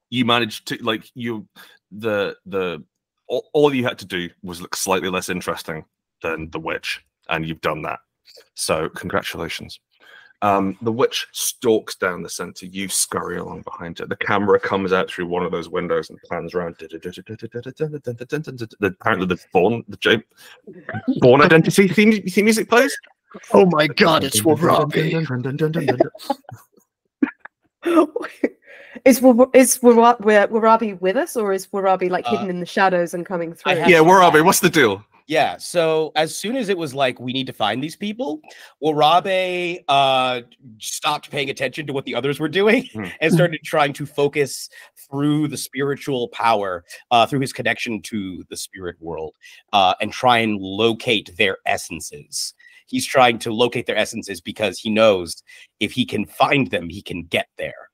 you manage to like you the the all, all you had to do was look slightly less interesting than the witch, and you've done that. So congratulations. Um, the witch stalks down the center. You scurry along behind her. The camera comes out through one of those windows and plans around. The- Apparently, the Bourne the J- Bourne identity theme, theme music plays. Oh my god, it's Warabe. is Wa- is Warabe with us, or is Warabe like Uh, hidden in the shadows and coming through? have- Yeah, Warabe, what's the deal? Yeah. So as soon as it was like we need to find these people, Warabe uh stopped paying attention to what the others were doing Hmm. and started trying to focus through the spiritual power, uh, through his connection to the spirit world, uh, and try and locate their essences. He's trying to locate their essences because he knows if he can find them, he can get there.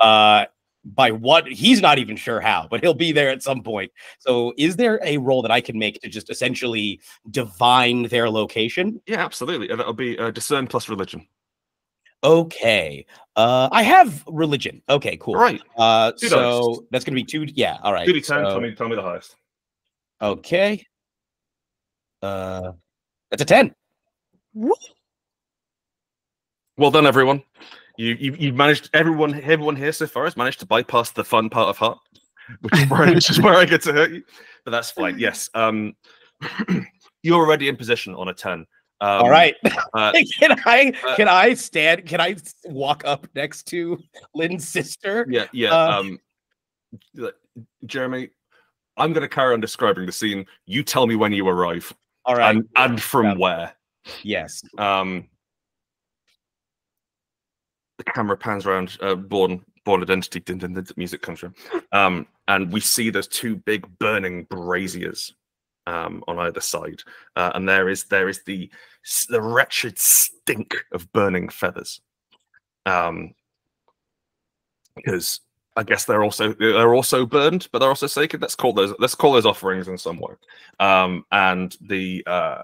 Uh by what he's not even sure how, but he'll be there at some point. So, is there a role that I can make to just essentially divine their location? Yeah, absolutely. That'll be uh, discern plus religion. Okay. Uh, I have religion. Okay, cool. Right. Uh, Two so dice. that's gonna be two. Yeah. All right. Two D ten. so- Tell me, tell me the highest. Okay. Uh, that's a ten. Well done, everyone. You you you've managed. Everyone everyone here so far has managed to bypass the fun part of heart, which is where, which is where I get to hurt you. But that's fine. Yes. Um, you're already in position on a ten. Um, All right. uh, can I uh, can I stand? Can I walk up next to Lynn's sister? Yeah, yeah. Uh, um, Jeremy, I'm going to carry on describing the scene. You tell me when you arrive. All right. And, and from where. Yes. Um, the camera pans around. Uh, Bourne, Bourne identity. Dun, dun, dun, music comes from. Um, and we see there's two big burning braziers um, on either side, uh, and there is there is the the wretched stink of burning feathers. Um, because I guess they're also they're also burned, but they're also sacred. Let's call those let's call those offerings in some way. Um, and the uh,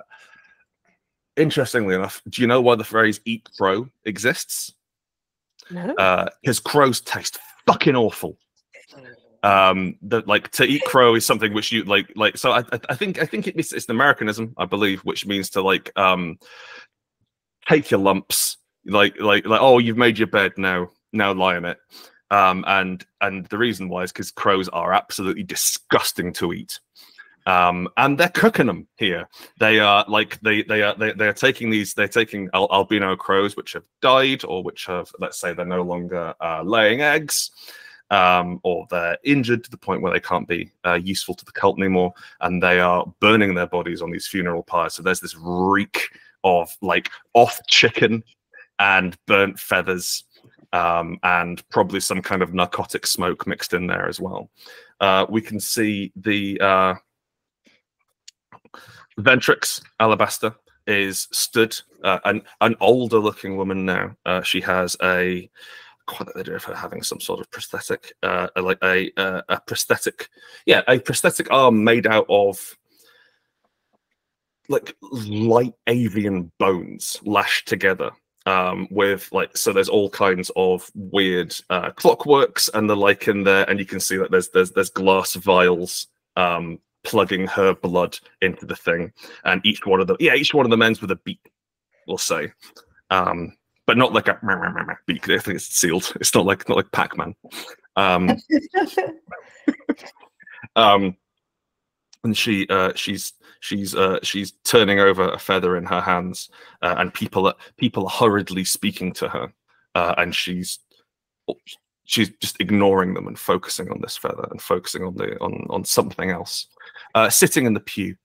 interestingly enough, do you know why the phrase "eat crow" exists? No. Because crows taste fucking awful. Um, that like to eat crow is something which you like like. So I I, I think I think it's it's an Americanism, I believe, which means to like um take your lumps, like like like oh you've made your bed now now lie in it. Um, and and the reason why is because crows are absolutely disgusting to eat. Um, and they're cooking them here. They are like they they are they, they are taking these. They're taking al- albino crows which have died or which have let's say they're no longer uh, laying eggs, um, or they're injured to the point where they can't be uh, useful to the cult anymore, and they are burning their bodies on these funeral pyres. So there's this reek of like off chicken and burnt feathers um, and probably some kind of narcotic smoke mixed in there as well. Uh, we can see the uh, Ventrix Alabaster is stood, uh, an an older looking woman now. Uh, she has a quite the idea of her having some sort of prosthetic, uh, like a uh, a prosthetic, yeah, a prosthetic arm made out of like light avian bones lashed together um with like so there's all kinds of weird uh clockworks and the like in there and you can see that there's there's there's glass vials um plugging her blood into the thing and each one of them yeah each one of them ends with a beak we'll say. Um but not like a meh, meh, meh, beak i think it's sealed. It's not like not like pac-man. Um um and she uh she's she's uh she's turning over a feather in her hands uh, and people are people are hurriedly speaking to her uh, and she's she's just ignoring them and focusing on this feather and focusing on the on on something else uh sitting in the pew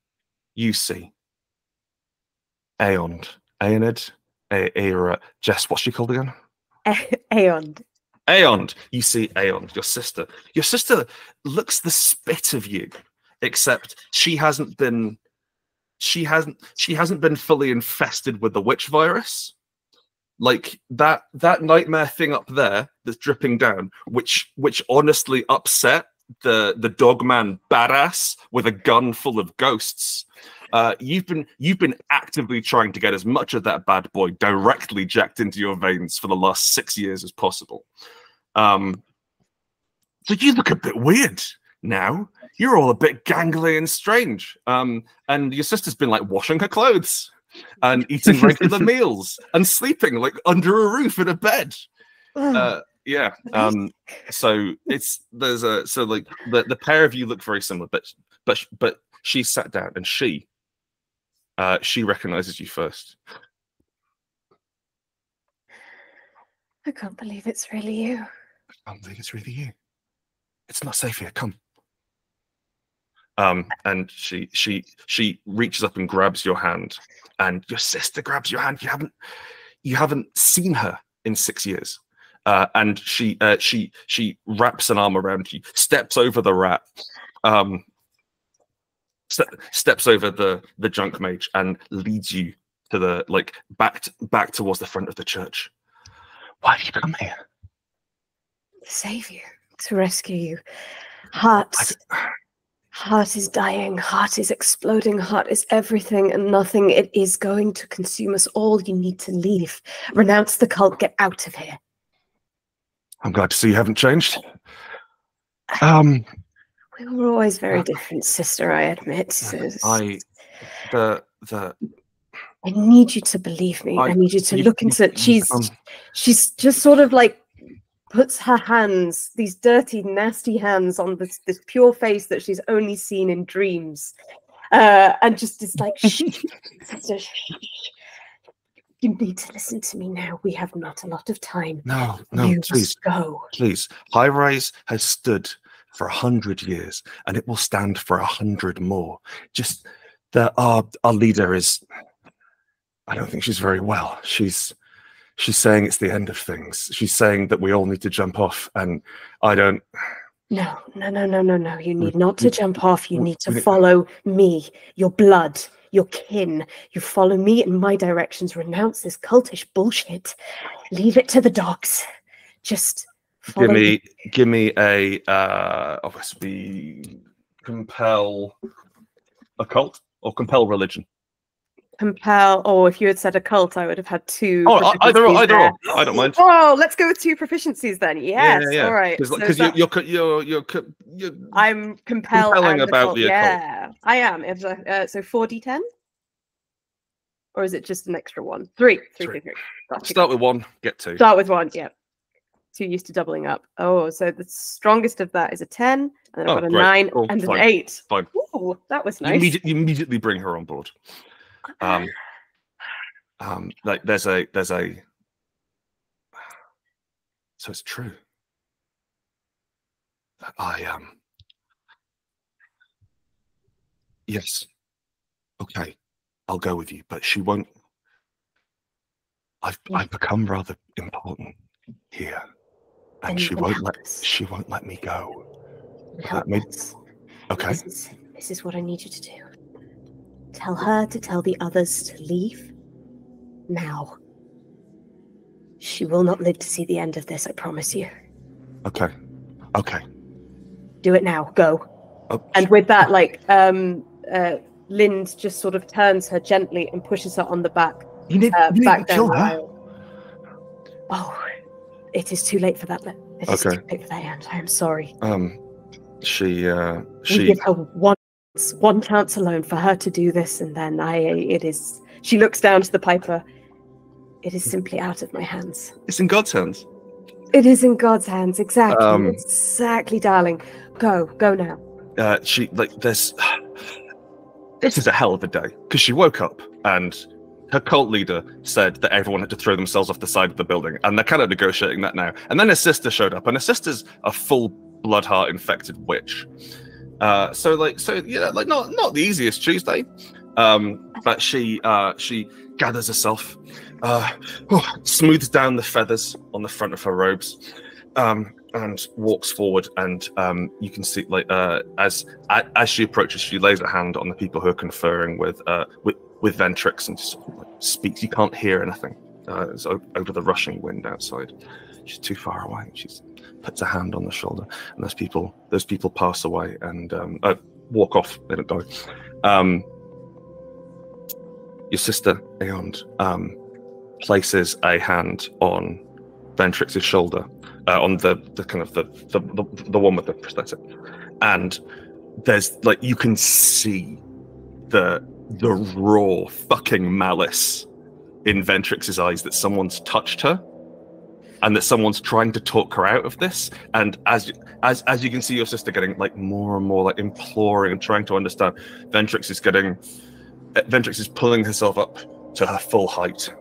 you see aeon aeonid Aera, Jess, what's she called again? Aeon. Aeon, you see Aeon, your sister. Your sister looks the spit of you, except she hasn't been she hasn't she hasn't been fully infested with the witch virus. Like that that nightmare thing up there that's dripping down, which which honestly upset the the dog man badass with a gun full of ghosts. Uh, you've been you've been actively trying to get as much of that bad boy directly jacked into your veins for the last six years as possible. Um, so you look a bit weird now. You're all a bit gangly and strange. Um, and your sister's been like washing her clothes and eating regular meals and sleeping like under a roof in a bed. Uh, yeah. Um, so it's there's a so like the, the pair of you look very similar, but but but she sat down and she uh she recognizes you first. I can't believe it's really you. I don't think it's really you. It's not safe here. Come. Um, and she she she reaches up and grabs your hand, and your sister grabs your hand. You haven't you haven't seen her in six years. Uh, and she uh, she she wraps an arm around you, steps over the rat, um, ste- steps over the the junk mage, and leads you to the like back back towards the front of the church. Why have you come here? To save you, to rescue you. Heart. Heart is dying. Heart is exploding. Heart is everything and nothing. It is going to consume us all. You need to leave. Renounce the cult. Get out of here. I'm glad to see you haven't changed. Um, We were always very different, sister, I admit. So I the the I need you to believe me. I, I- need you to you- look into it. you- She's um, she's just sort of like puts her hands, these dirty, nasty hands, on this this pure face that she's only seen in dreams, uh, and just is like, shh, sister, shh, shh. you need to listen to me now. We have not a lot of time. no no you please go. please. High rise has stood for a hundred years, and it will stand for a hundred more. Just the our our leader is. I don't think she's very well. She's she's saying it's the end of things. She's saying that we all need to jump off, and I don't. No, no, no, no, no, no. You need not to we- jump off. You we- need to we- follow me, your blood, your kin. You follow me in my directions. Renounce this cultish bullshit. Leave it to the dogs. Just follow Give me give me a uh obviously compel occult or compel religion. Compel. or if you had said a cult, I would have had two. Oh, I- either or, either or. I don't mind. Oh, let's go with two proficiencies then. Yes. All right. Because so you're, that- you're you're you're you're I'm compelled. compelling about occult. the occult. Yeah, I am. Uh, so four d10, or is it just an extra one? Three. Three. Three. three. Start with one, get two. Start with one. Yeah. Too used to doubling up. Oh, so the strongest of that is a ten, and then Oh, I've got a great. nine and fine, an eight. Fine. Ooh, that was You, nice. you immediately bring her on board. Um, um, like there's a there's a. So it's true. I um. Yes. Okay, I'll go with you, but she won't. I've I've become rather important here, and she won't let she won't let me go. Help us. Okay. This is, this is what I need you to do. Tell her to tell the others to leave now. She will not live to see the end of this, I promise you. Okay. Okay. Do it now. Go. Oh, And with that, like, um, uh, Lynn just sort of turns her gently and pushes her on the back, you need, uh, you need back to down kill the her. Oh, it is too late for that. It is Okay. too late for that. Aunt. I am sorry. Um, she uh, We give her one, one chance alone for her to do this, and then I. It is. She looks down to the piper. It is simply out of my hands. it's in God's hands. It is in God's hands. Exactly. Um, exactly, darling. Go. Go now. Uh, she like this. this is a hell of a day because she woke up and her cult leader said that everyone had to throw themselves off the side of the building, and they're kind of negotiating that now. And then her sister showed up, and her sister's a full blood heart infected witch. Uh, so like so yeah, like not not the easiest Tuesday. Um, but she uh she gathers herself, uh smooths down the feathers on the front of her robes, um, and walks forward and um you can see like uh as as she approaches she lays a hand on the people who are conferring with uh with with Ventrix and just like, speaks. You can't hear anything. uh, it's over the rushing wind outside. She's too far away. She's puts a hand on the shoulder, and those people, those people pass away and um, uh, walk off. They don't die. Um, your sister Aeond um, places a hand on Ventrix's shoulder, uh, on the, the kind of the, the the the one with the prosthetic, and there's like you can see the the raw fucking malice in Ventrix's eyes that someone's touched her and that someone's trying to talk her out of this and as as as you can see your sister getting like more and more like imploring and trying to understand Ventrix is getting Ventrix is pulling herself up to her full height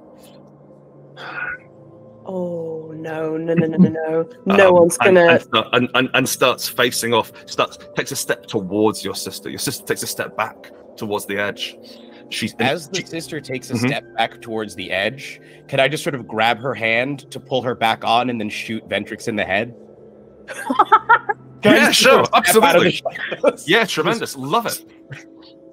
Oh no, no, no, no, no, no. No Um, one's gonna. and, and, and, and starts facing off starts takes a step towards your sister your sister takes a step back towards the edge she's As the sister takes a Mhm. step back towards the edge, can I just sort of grab her hand to pull her back on and then shoot Ventrix in the head? Yeah sure. step of absolutely. yeah tremendous. Love it.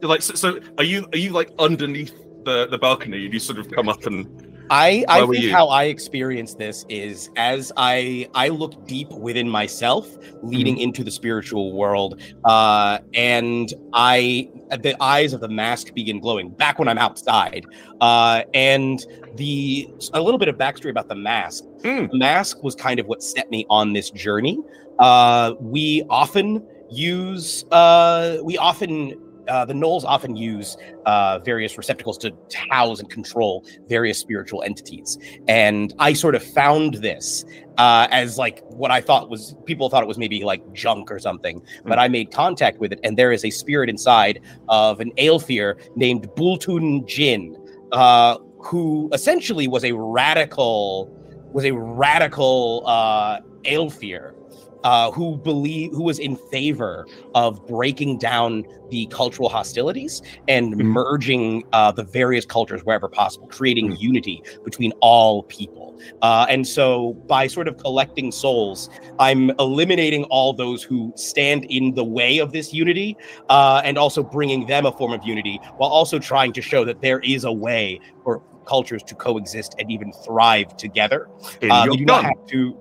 Like so, so are you are you like underneath the the balcony? And you sort of come up and I, I Where think how I experience this is as I I look deep within myself, leading Mm-hmm. into the spiritual world, uh, and I the eyes of the mask begin glowing. Back when I'm outside, uh, and the a little bit of backstory about the mask. Mm. The mask was kind of what set me on this journey. Uh, we often use uh, we often uh, the Gnolls often use uh, various receptacles to, to house and control various spiritual entities. And I sort of found this uh, as like what I thought was people thought it was maybe like junk or something, but I made contact with it, and there is a spirit inside of an Aelfir named Bultun Jin, uh, who essentially was a radical was a radical uh, Aelfir uh, who believe who was in favor of breaking down the cultural hostilities and merging uh, the various cultures wherever possible, creating unity between all people. Uh, and so, by sort of collecting souls, I'm eliminating all those who stand in the way of this unity, uh, and also bringing them a form of unity, while also trying to show that there is a way for cultures to coexist and even thrive together. Uh, your do not have to.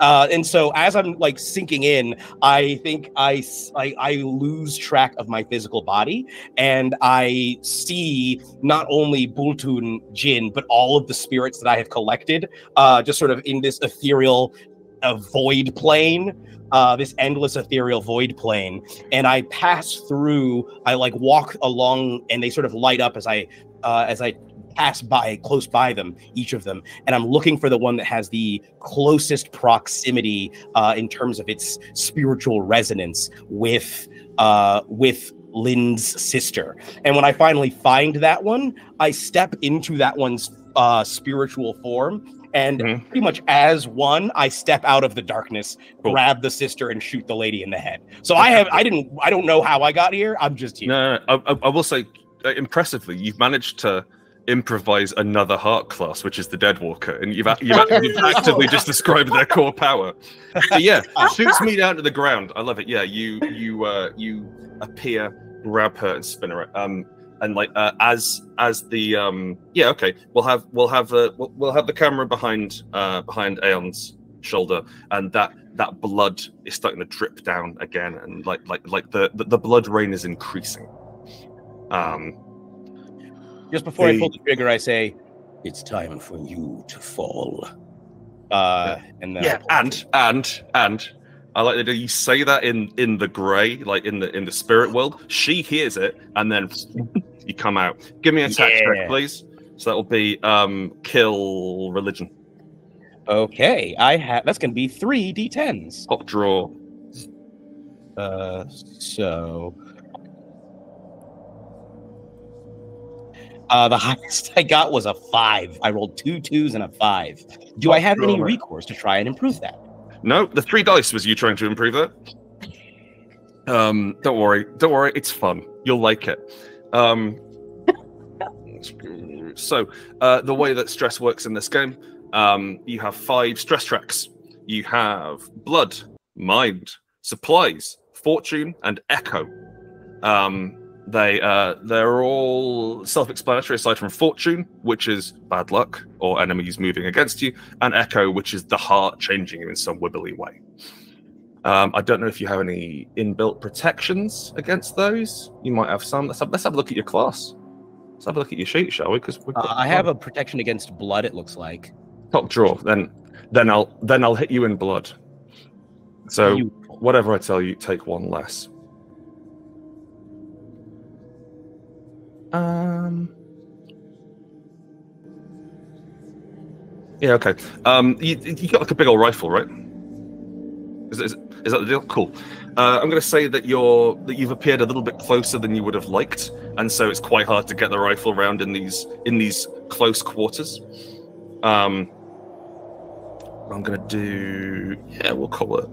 Uh, and so, as I'm like sinking in, I think I I lose track of my physical body, and I see not only Bultun Jin, but all of the spirits that I have collected, uh, just sort of in this ethereal uh, void plane, uh, this endless ethereal void plane. And I pass through. I like walk along, and they sort of light up as I uh, as I pass by close by them each of them. And i'm looking for the one that has the closest proximity uh, in terms of its spiritual resonance with uh, with lynn's sister. And when i finally find that one i step into that one's uh, spiritual form. And pretty much as one i step out of the darkness grab the sister and shoot the lady in the head. So i have i didn't i don't know how i got here. I'm just here. No, no, no. I, I, I will say, uh, impressively, you've managed to improvise another heart class, which is the Dead Walker, and you've, you've, you've actively just described their core power. So yeah, shoots me down to the ground. I love it. Yeah, you you uh, you appear, grab her, and spin her. Um, and like uh, as as the um, yeah, okay, we'll have we'll have uh, we'll, we'll have the camera behind uh, behind Aeon's shoulder, and that that blood is starting to drip down again, and like like like the the, the blood rain is increasing. Um, Just before I pull the trigger, I say, "It's time for you to fall." Uh, and then yeah, and and and I like that you say that in in the grey, like in the in the spirit world. She hears it, and then you come out. Give me a attack Yeah. check, please. So that will be um kill religion. okay, I have that's gonna be three d10s. Top draw. Uh, so uh, the highest I got was a five. I rolled two twos and a five. Do I have any recourse to try and improve that? No, the three dice was you trying to improve that. Um, don't worry, don't worry, it's fun. You'll like it. Um, so uh, the way that stress works in this game, um, you have five stress tracks. You have blood, mind, supplies, fortune, and echo. Um, they uh, they're all self-explanatory aside from fortune, which is bad luck or enemies moving against you, and echo, which is the heart changing you in some wibbly way. Um, I don't know if you have any inbuilt protections against those. You might have some. Let's have, let's have a look at your class. Let's have a look at your sheet, shall we? Because Uh, I have a protection against blood. It looks like. top drawer. Then then I'll then I'll hit you in blood. So whatever I tell you, take one less. Um. Yeah. Okay. Um. You, you got like a big old rifle, right? Is, is, is that the deal? Cool. Uh, I'm going to say that you're that you've appeared a little bit closer than you would have liked, and so it's quite hard to get the rifle round in these in these close quarters. Um. I'm going to do. Yeah, we'll call it.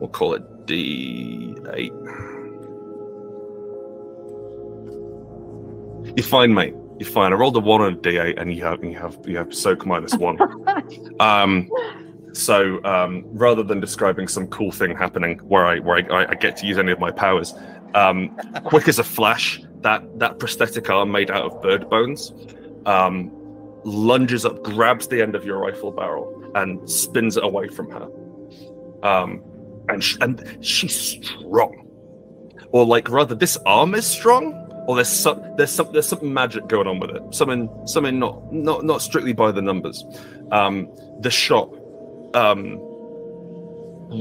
We'll call it D8. You're fine, mate. You're fine. I rolled a one on a D8, and you have you have you have soak minus one. um, so um, rather than describing some cool thing happening where I where I, I get to use any of my powers, um, quick as a flash, that that prosthetic arm made out of bird bones um, lunges up, grabs the end of your rifle barrel, and spins it away from her. Um, and sh- and she's strong, or like rather, this arm is strong, or there's some there's some there's something magic going on with it. Something something not not not strictly by the numbers. Um, the shot um,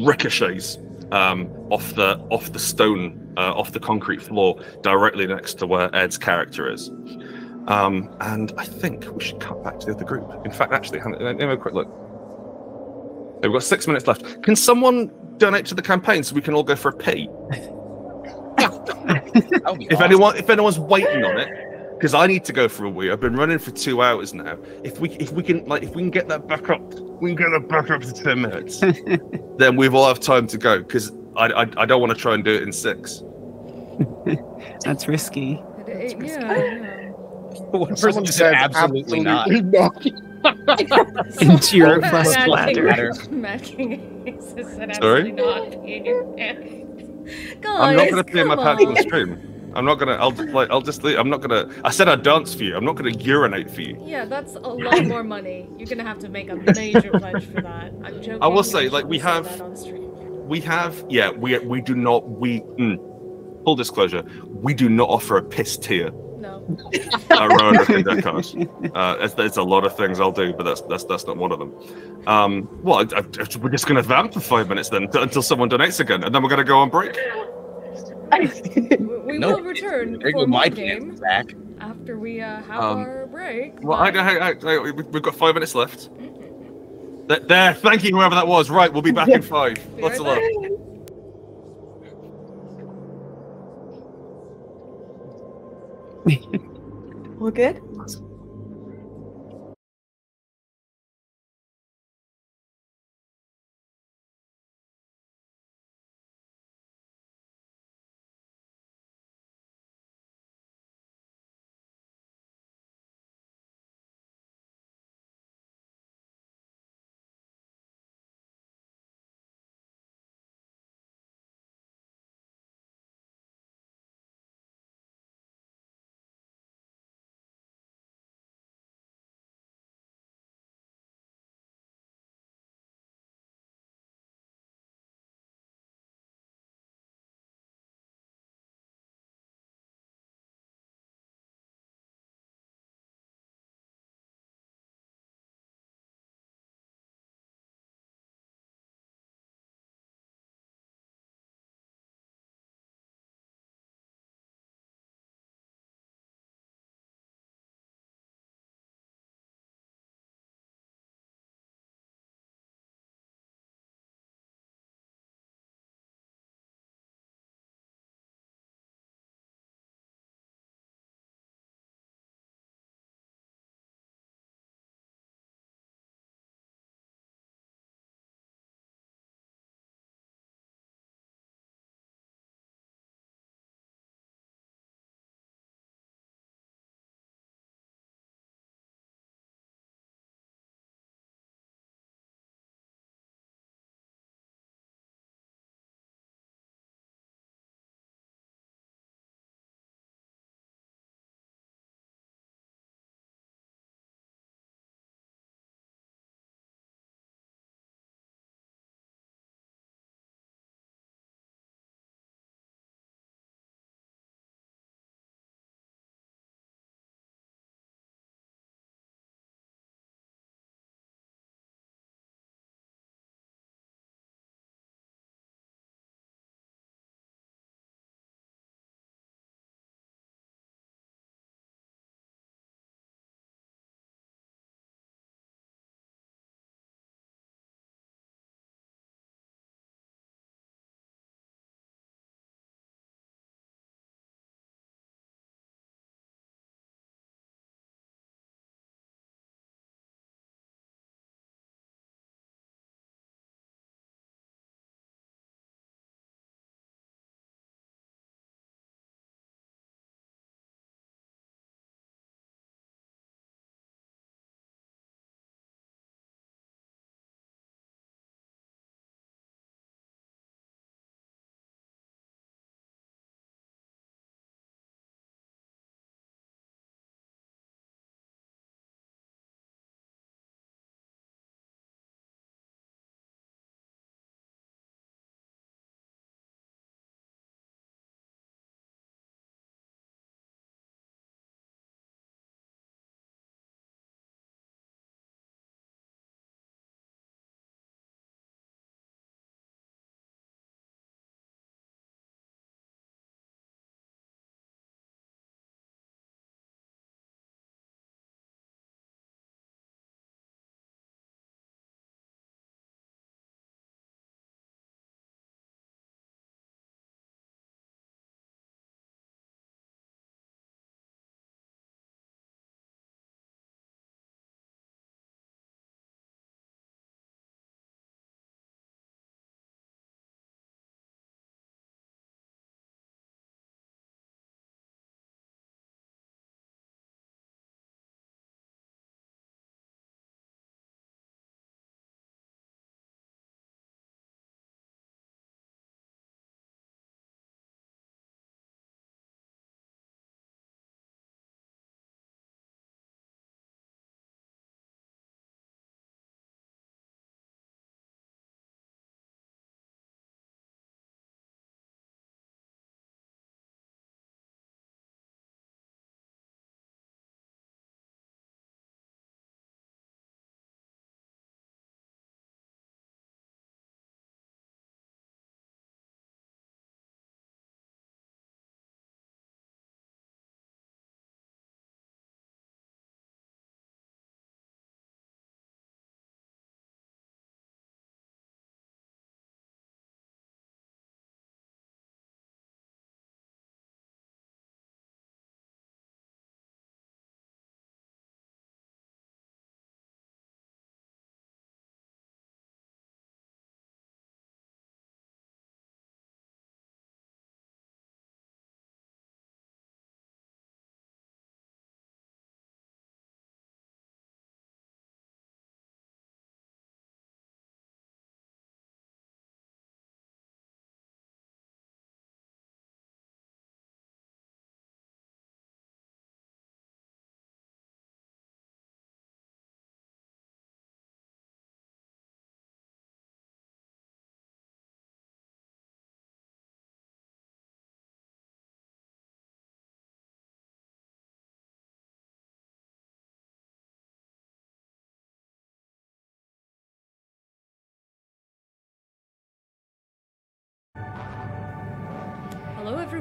ricochets um, off the off the stone uh, off the concrete floor directly next to where Ed's character is. Um, and I think we should cut back to the other group. In fact, actually, have have a quick look. We've got six minutes left. Can someone donate to the campaign so we can all go for a pee? if anyone, if anyone's waiting on it, because I need to go for a wee. I've been running for two hours now. If we, if we can, like, if we can get that back up, we can get that back up to ten minutes. then we've all have time to go. Because I, I, I don't want to try and do it in six. That's risky. It- it- yeah, yeah. One person just said said absolutely, not. Into your plus bladder. Matt King Sorry? Absolutely not pee in your pants. Guys, I'm not going to play my pants on the stream. I'm not gonna. I'll just like. I'll just. leave. I'm not gonna. I said I'd dance for you. I'm not gonna urinate for you. Yeah, that's a lot more money. You're gonna have to make a major pledge for that. I'm joking. I will say, like, we have- that on stream. We have. Yeah. We we do not. We. Mm, full disclosure. We do not offer a piss tier. No. Uh, Rowan Rook and Decard. Uh, it's, it's a lot of things I'll do, but that's that's that's not one of them. Um, well, I, I, we're just gonna vamp for five minutes then t- until someone donates again, and then we're gonna go on break. We No, will return for go my game pants, Zach. after we uh, have Um, our break. Well, but- I, I, I, I, we- we've got five minutes left. There, there, thank you, whoever that was. Right, we'll be back in five. Be Lots of love. All good?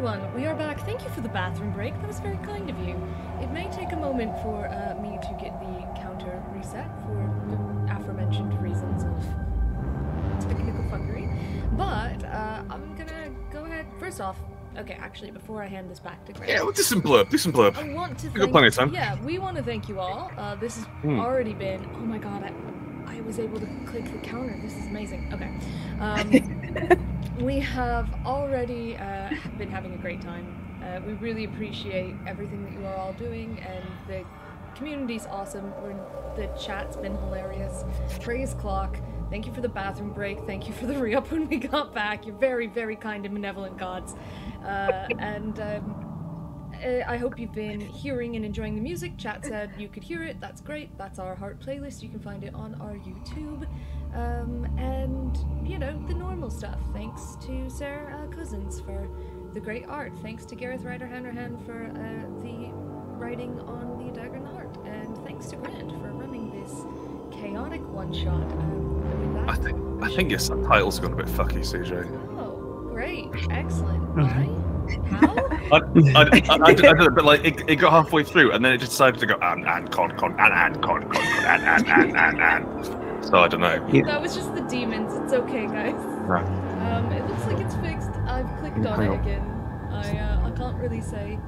Everyone, we are back. Thank you for the bathroom break. That was very kind of you. It may take a moment for uh, me to get the counter reset for the aforementioned reasons of technical fuckery, but uh, I'm gonna go ahead. First off, okay, actually, before I hand this back to Greg, Yeah, we'll do some blurb. Do some blurb. I want to We've got plenty of time. Yeah, we want to thank you all. Uh, this has Hmm. already been. Oh my god, I, I was able to click the counter. This is amazing. Okay. Um, we have already uh, been having a great time. Uh, we really appreciate everything that you are all doing, and the community's awesome. We're, the chat's been hilarious. Praise clock. Thank you for the bathroom break. Thank you for the re up when we got back. You're very, very kind and benevolent gods. Uh, and um, uh, I hope you've been hearing and enjoying the music. Chat said you could hear it. That's great. That's our heart playlist. You can find it on our YouTube. Um, and, you know, the normal stuff. Thanks to Sarah uh, Cousins for the great art. Thanks to Gareth Ryder Hanrahan for uh, the writing on The Dagger in the Heart. And thanks to Grant for running this chaotic one shot. Um, I think I think your subtitles gone a bit fucky, CJ. Oh, great. Excellent. Why? How? I, I, I, I, did, I did it, but like it, it got halfway through, and then it just decided to go and and con con and and con con con and and and and and. So I don't know. That was just the demons. It's okay, guys. Right. Um, it looks like it's fixed. I've clicked on it again. I uh, I can't really say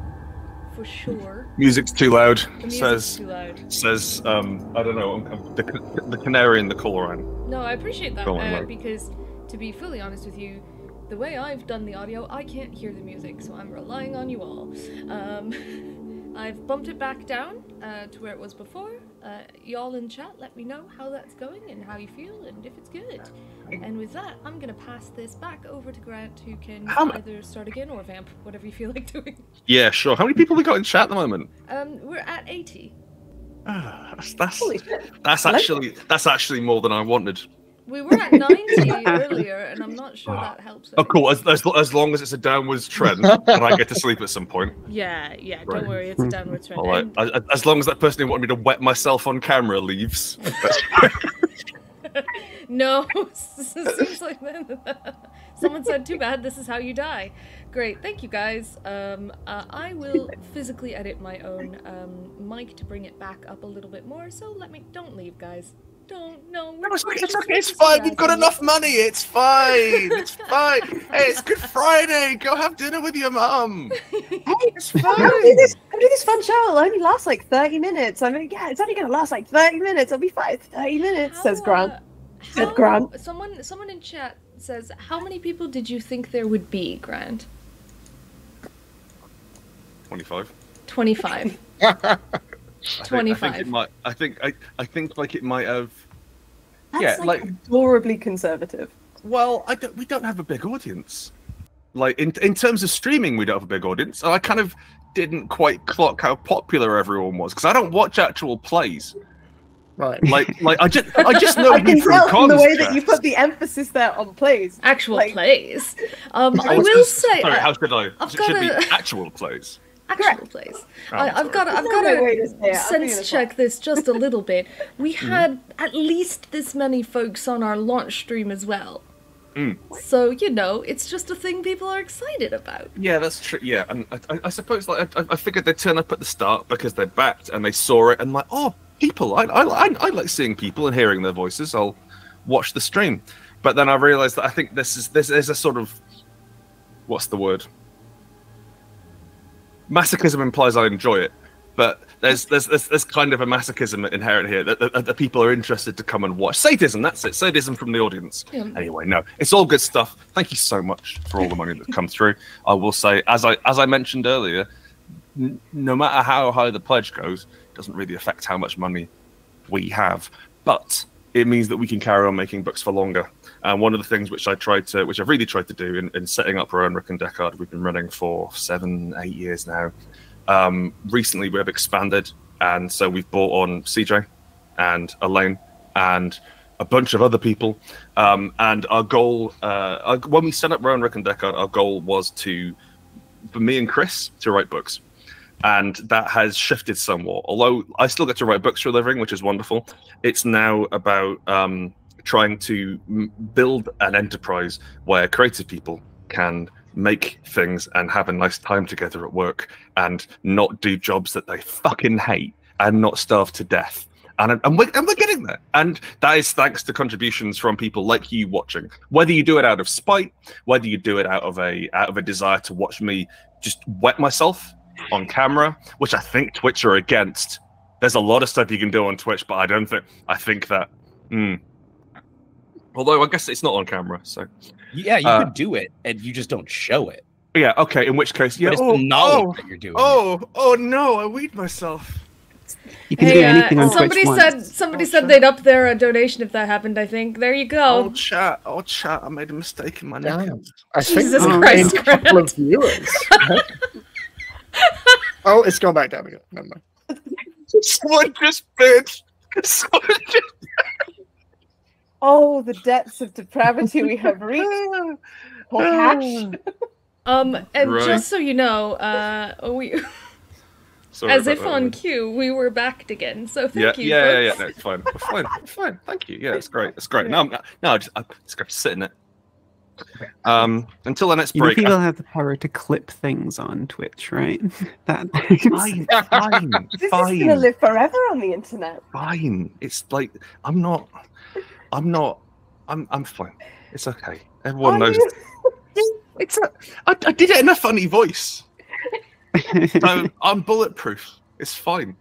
for sure. Music's too loud. The music's Says too loud. says um I don't know. I'm, I'm, the, the canary in the colorine. No, I appreciate that on, uh, because, to be fully honest with you, the way I've done the audio, I can't hear the music, so I'm relying on you all. Um, I've bumped it back down uh, to where it was before. Uh, y'all in chat, let me know how that's going and how you feel and if it's good. And with that, I'm gonna pass this back over to Grant, who can How either start again or vamp, whatever you feel like doing. Yeah, sure. How many people we got in chat at the moment? Um, we're at 80. That's that's, that's actually that's actually more than I wanted. We were at 90 earlier, and I'm not sure that helps. Oh, cool. As, as, as long as it's a downwards trend, and I get to sleep at some point. Yeah, yeah. Right. Don't worry, it's a downward trend. All right. And- As, as long as that person who wanted me to wet myself on camera leaves. That's No, seems like someone said, "Too bad. This is how you die." Great, thank you guys. Um, uh, I will physically edit my own um, mic to bring it back up a little bit more. So let me. Don't leave, guys. Don't. know. No, it's, we're it's okay. we're It's just fine. You've got enough money. It's fine. It's fine. hey, it's Good Friday. Go have dinner with your mum. hey, It's Come do fine. this, come do this fun show. It'll only last like 30 minutes. I mean, yeah, it's only going to last like 30 minutes. It'll be fine. 30 minutes, says How, Grant. uh, Said how- Grant. Someone, someone in chat says, "How many people did you think there would be, Grant?" 25. Twenty-five. I think, I think 25. it might. I think. I, I think like it might have. That's yeah, like, like adorably conservative. Well, I don't, we don't have a big audience. Like in in terms of streaming, we don't have a big audience. So I kind of didn't quite clock how popular everyone was because I don't watch actual plays. Right. Like like I just I just know I you can from tell from the way that you put the emphasis there on plays. Actual Like- plays. Um, I I will gonna- say. Sorry, uh, how should I? I've It should be gotta- actual plays. Actual plays. Oh, I, I'm I've got. I've got to wait a second, I'll do sense this check this just a little bit. We Mm-hmm. had at least this many folks on our launch stream as well. Mm. So you know, it's just a thing people are excited about. Yeah, that's true. Yeah, and I, I, I suppose like I, I figured they'd turn up at the start because they're backed and they saw it and like, oh, people. I, I, I, I like seeing people and hearing their voices. I'll watch the stream. But then I realized that I think this is this is a sort of what's the word? Masochism implies I enjoy it, but there's there's there's, there's kind of a masochism inherent here that, that, that people are interested to come and watch. Sadism, that's it. Sadism from the audience. Yeah. Anyway, no, it's all good stuff. Thank you so much for all the money that's come through. I will say, as I as I mentioned earlier, n- no matter how high the pledge goes, it doesn't really affect how much money we have, but it means that we can carry on making books for longer. And one of the things which I tried to, which I've really tried to do in, in setting up our own Rook and Decard, we've been running for seven, eight years now. Um, recently, we have expanded, and so we've brought on CJ and Elaine and a bunch of other people. Um, and our goal, uh, our- when we set up Rowan Rook and Decard, our goal was to, for me and Chris, to write books and that has shifted somewhat. Although I still get to write books for a living, which is wonderful, it's now about um, trying to build an enterprise where creative people can make things and have a nice time together at work and not do jobs that they fucking hate and not starve to death. And, and, we're, and we're getting there. And that is thanks to contributions from people like you watching. Whether you do it out of spite, whether you do it out of a out of a desire to watch me just wet myself on camera, which I think Twitch are against. There's a lot of stuff you can do on Twitch, but I don't think I think that. Mm. Although I guess it's not on camera, so Yeah, you Uh, could do it, and you just don't show it. yeah. Okay, in which case, yeah. But it's oh, the knowledge oh, that you're doing. oh, oh no! I weed myself. You can Hey, do anything uh, on somebody Twitch said once. somebody said they'd up their uh, donation if that happened. I think there you go. Oh go. chat! Oh chat! I made a mistake in my Damn. nickname. I think Jesus we Christ, a couple of viewers. oh, it's gone back down again. Never mind. Someone just bitch. Someone just Oh, the depths of depravity we have reached. Poor Cash. Um, and Right. just so you know, uh, we Sorry as if that, on man. cue, we were backed again. So Yeah, thank you. yeah, yeah, yeah. No, it's fine. We're fine. We're fine. Thank you. Yeah, it's great. It's great. No, I'm, no, I just, I just got to sit in it. Um, until the next You know, break. people have the power to clip things on Twitch, right? that fine, fine, fine. This is going to live forever on the internet. fine. It's like I'm not. I'm not. I'm. I'm fine. It's okay. Everyone Are knows. you? It's. A, I, I did it in a funny voice. So I'm bulletproof. It's fine.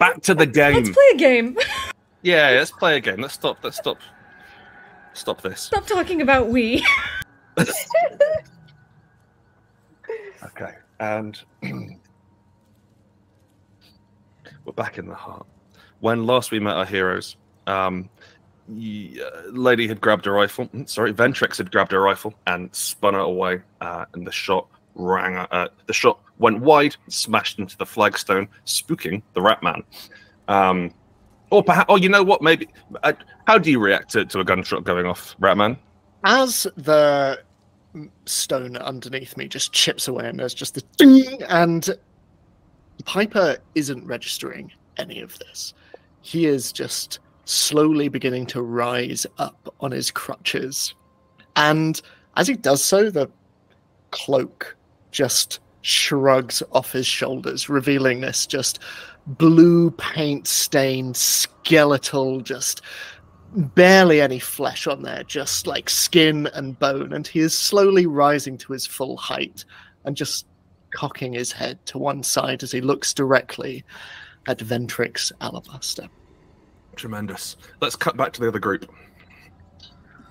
Back to the game. Let's play a game. Yeah, let's play a game. Let's stop. Let's stop. Stop this. Stop talking about we. Okay, and we're back in the heart. When last we met our heroes, um, uh, lady had grabbed a rifle. mm, Sorry, Ventrix had grabbed a rifle and spun it away, uh, and the shot rang. Uh, the shot went wide, smashed into the flagstone, spooking the Rat Man. Um, or perhaps, oh, you know what? Maybe. Uh, how do you react to, to a gunshot going off, Rat Man? As the stone underneath me just chips away, and there's just the ding, and Piper isn't registering any of this. He is just slowly beginning to rise up on his crutches. And as he does so, the cloak just shrugs off his shoulders, revealing this just blue paint stained skeletal, just barely any flesh on there, just like skin and bone. And he is slowly rising to his full height and just cocking his head to one side as he looks directly at Ventrix Alabaster. Tremendous. Let's cut back to the other group.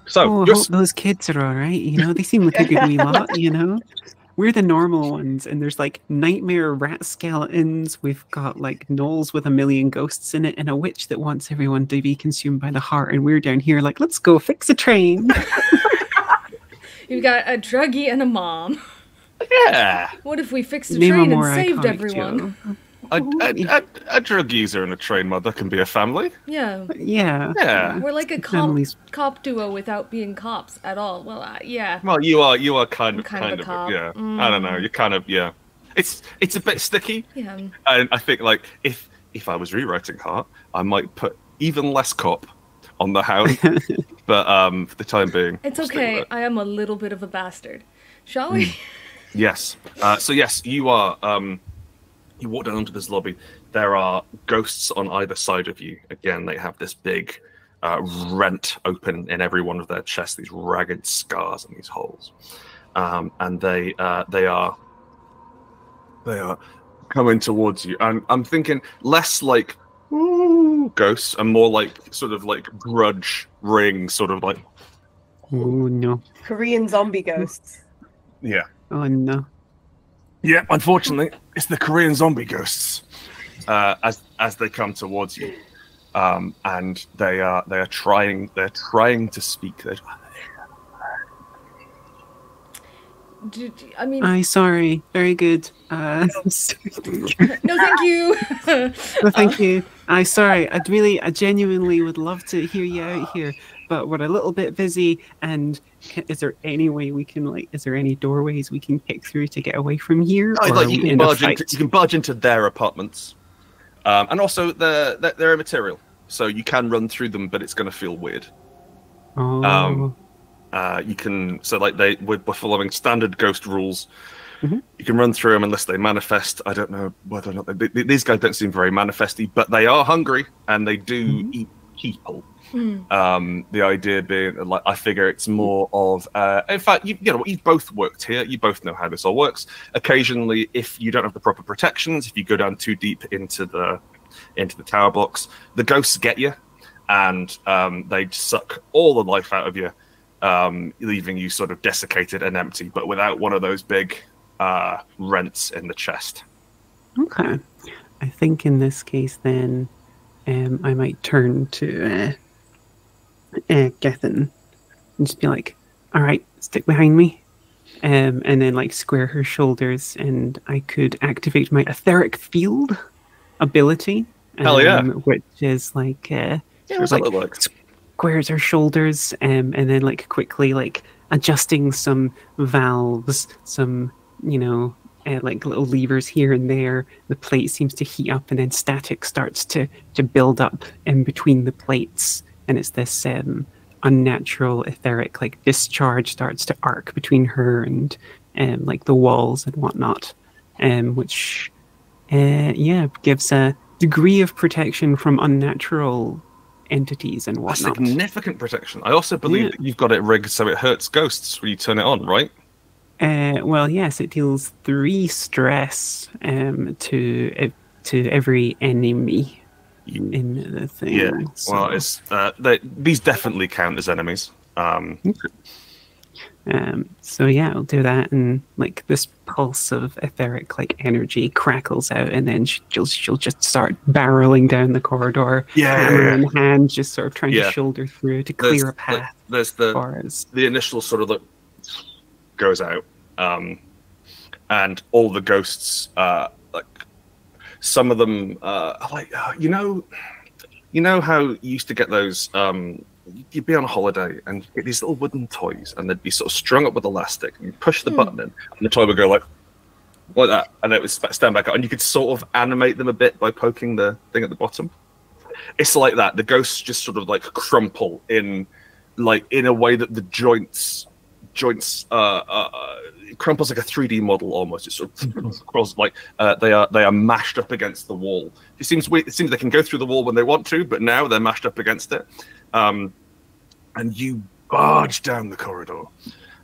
So, oh, I you're hope those kids are all right. You know, they seem like a good wee lot. You know, we're the normal ones, and there's like nightmare rat skeletons. We've got like gnolls with a million ghosts in it, and a witch that wants everyone to be consumed by the heart. And we're down here like, let's go fix a train. You've got a druggie and a mom. Yeah. What if we fixed a Name train and saved iconic everyone? A, a, a, a drug user and a train mother can be a family. Yeah. Yeah. Yeah. We're like a cop, cop duo without being cops at all. Well, uh, yeah. Well, you are you are kind of kind of a cop. yeah. I don't know. Mm. You're kind of yeah. It's it's a bit sticky, Yeah. and I think like if if I was rewriting Heart, I might put even less cop on the hound. but um, for the time being, It's okay. it. I am a little bit of a bastard. Shall we? Yes. Uh, so yes, you are. Um, you walk down into this lobby. There are ghosts on either side of you. Again, they have this big uh, rent open in every one of their chests. These ragged scars and these holes, um, and they uh, they are they are coming towards you. And I'm thinking less like ooh, ghosts and more like sort of like grudge ring, sort of like oh no. Korean zombie ghosts. yeah. Oh no. Yeah, unfortunately, it's the Korean zombie ghosts uh, as as they come towards you, um, and they are they are trying they're trying to speak. They're, Do- do- I mean, I sorry. Very good. Uh, no, thank you. no, thank you. I sorry. I'd really, I genuinely would love to hear you out here, but we're a little bit busy. And ca is there any way we can, like, is there any doorways we can kick through to get away from here? Oh, or like you can barge into you can barge into their apartments, um, and also they're they're, they're immaterial, so you can run through them, but it's going to feel weird. Oh, Um, Uh, you can so like they we're, following standard ghost rules. Mhm. You can run through them unless they manifest. I don't know whether or not they, they- these guys don't seem very manifesty, but they are hungry and they do eat people. Um, the idea being, like, I figure it's more of, uh, in fact, you, you know, you've both worked here. You both know how this all works. Occasionally, if you don't have the proper protections, if you go down too deep into the into the tower blocks, the ghosts get you, and um, they suck all the life out of you, um, leaving you sort of desiccated and empty, but without one of those big uh, rents in the chest. Okay. I think in this case, then, um, I might turn to uh, uh, Gethin and just be like, "All right, stick behind me," um, and then like square her shoulders, and I could activate my etheric field ability. Hell yeah. um, Which is like, uh, Yeah, sort of, that like look like? squares her shoulders, um, and then like quickly like adjusting some valves, some you know uh, like little levers here and there. The plate seems to heat up, and then static starts to to build up in between the plates, and it's this um, unnatural etheric like discharge starts to arc between her and um, like the walls and whatnot, um, which uh, yeah gives a degree of protection from unnatural entities and A whatnot. significant protection. I also believe Yeah. that you've got it rigged so it hurts ghosts when you turn it on, right? Uh, well, yes, it deals three stress um, to ev- to every enemy in the thing. Yeah. so, Well, it's uh, they, these definitely count as enemies. Um, um, so yeah, I'll do that, and like this pulse of etheric like energy crackles out, and then she'll she'll just start barreling down the corridor, Yeah, hammer yeah, in hand, just sort of trying Yeah. to shoulder through to there's, clear a like, path. there's the us. the initial sort of look goes out, um, and all the ghosts, uh, like some of them, uh, like uh, you know, you know how you used to get those. Um, you'd be on a holiday and you'd get these little wooden toys, and they'd be sort of strung up with elastic. And you push the button in, and the toy would go like like that, and it would stand back up, and you could sort of animate them a bit by poking the thing at the bottom. It's like that. The ghosts just sort of like crumple in, like in a way that the joints, joints, uh, uh, uh crumples like a three D model almost. It sort of crawls like uh, they are they are mashed up against the wall. It seems weird. It seems they can go through the wall when they want to, but now they're mashed up against it. Um, and you barge down the corridor.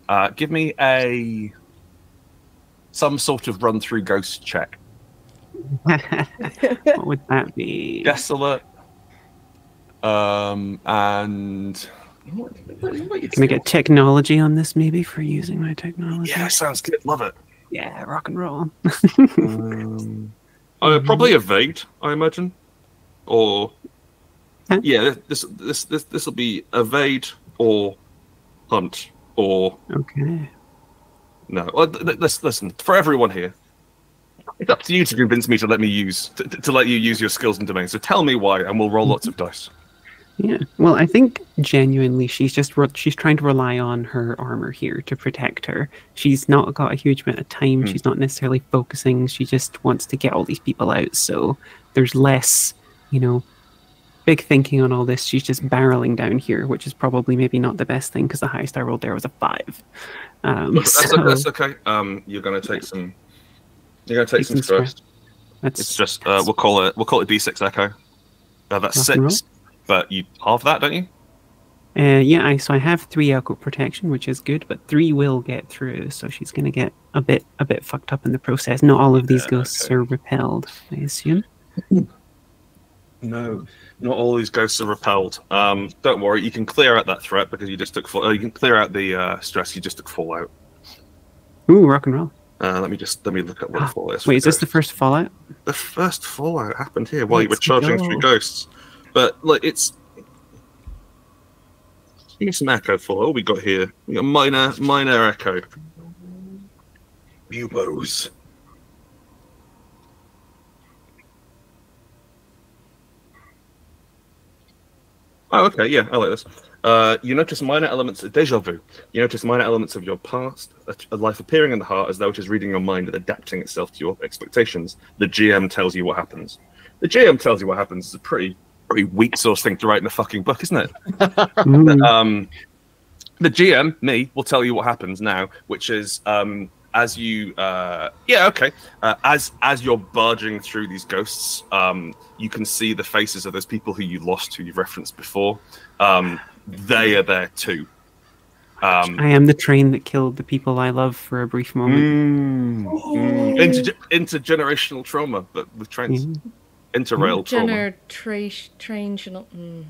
Uh, give me a some sort of run through ghost check. what would that be? Desolate. Um, and Can I get technology on this, maybe, for using my technology? yeah, sounds good. Love it. Yeah, rock and roll. Um, uh, probably evade, I imagine, or yeah, this this this this will be evade or hunt or okay. no. Well, th- th- listen, listen for everyone here. It's up to you to convince me to let me use to, to let you use your skills and domains. So tell me why, and we'll roll lots of dice. Yeah. Well, I think genuinely she's just re- she's trying to rely on her armor here to protect her. She's not got a huge amount of time. Hmm. She's not necessarily focusing. She just wants to get all these people out. So there's less, you know, big thinking on all this. She's just barreling down here, which is probably maybe not the best thing because the highest I rolled there was a five. Um, Look, that's, so that's okay. Um, you're gonna take some. You're gonna take, Take some some stress. stress. That's It's just uh, we'll call it we'll call it D6 Echo. Uh, that's six. roll. But you halve that, don't you? Uh, yeah, I, so I have three echo protection, which is good, but three will get through, so she's gonna get a bit a bit fucked up in the process. Not all of these ghosts are repelled, I assume. No, not all these ghosts are repelled. Um, don't worry, you can clear out that threat because you just took full. Uh, you can clear out the uh, stress. You just took fallout. Ooh, rock and roll. Uh, let me just let me look at what the fallout is. Wait, is this the first Fallout? the first fallout happened here while you were charging go. through ghosts? But like it's. Here's some echo. What we got here? We got minor minor echo. Buboes. Oh, okay, yeah, I like this. Uh, you notice minor elements of deja vu. You notice minor elements of your past, a, a life appearing in the heart as though it is reading your mind and adapting itself to your expectations. The GM tells you what happens. The GM tells you what happens is a pretty, pretty weak source thing to write in a fucking book, isn't it? Mm. um, the GM, me, will tell you what happens now, which is um, as you, uh, yeah, okay, uh, as as you're barging through these ghosts, um, you can see the faces of those people who you lost, who you've referenced before. Um, they are there too. Um, I am the train that killed the people I love for a brief moment. mm, inter- intergenerational trauma, but with trains. Mm. Interrail trauma. Generation, transitional. Mm,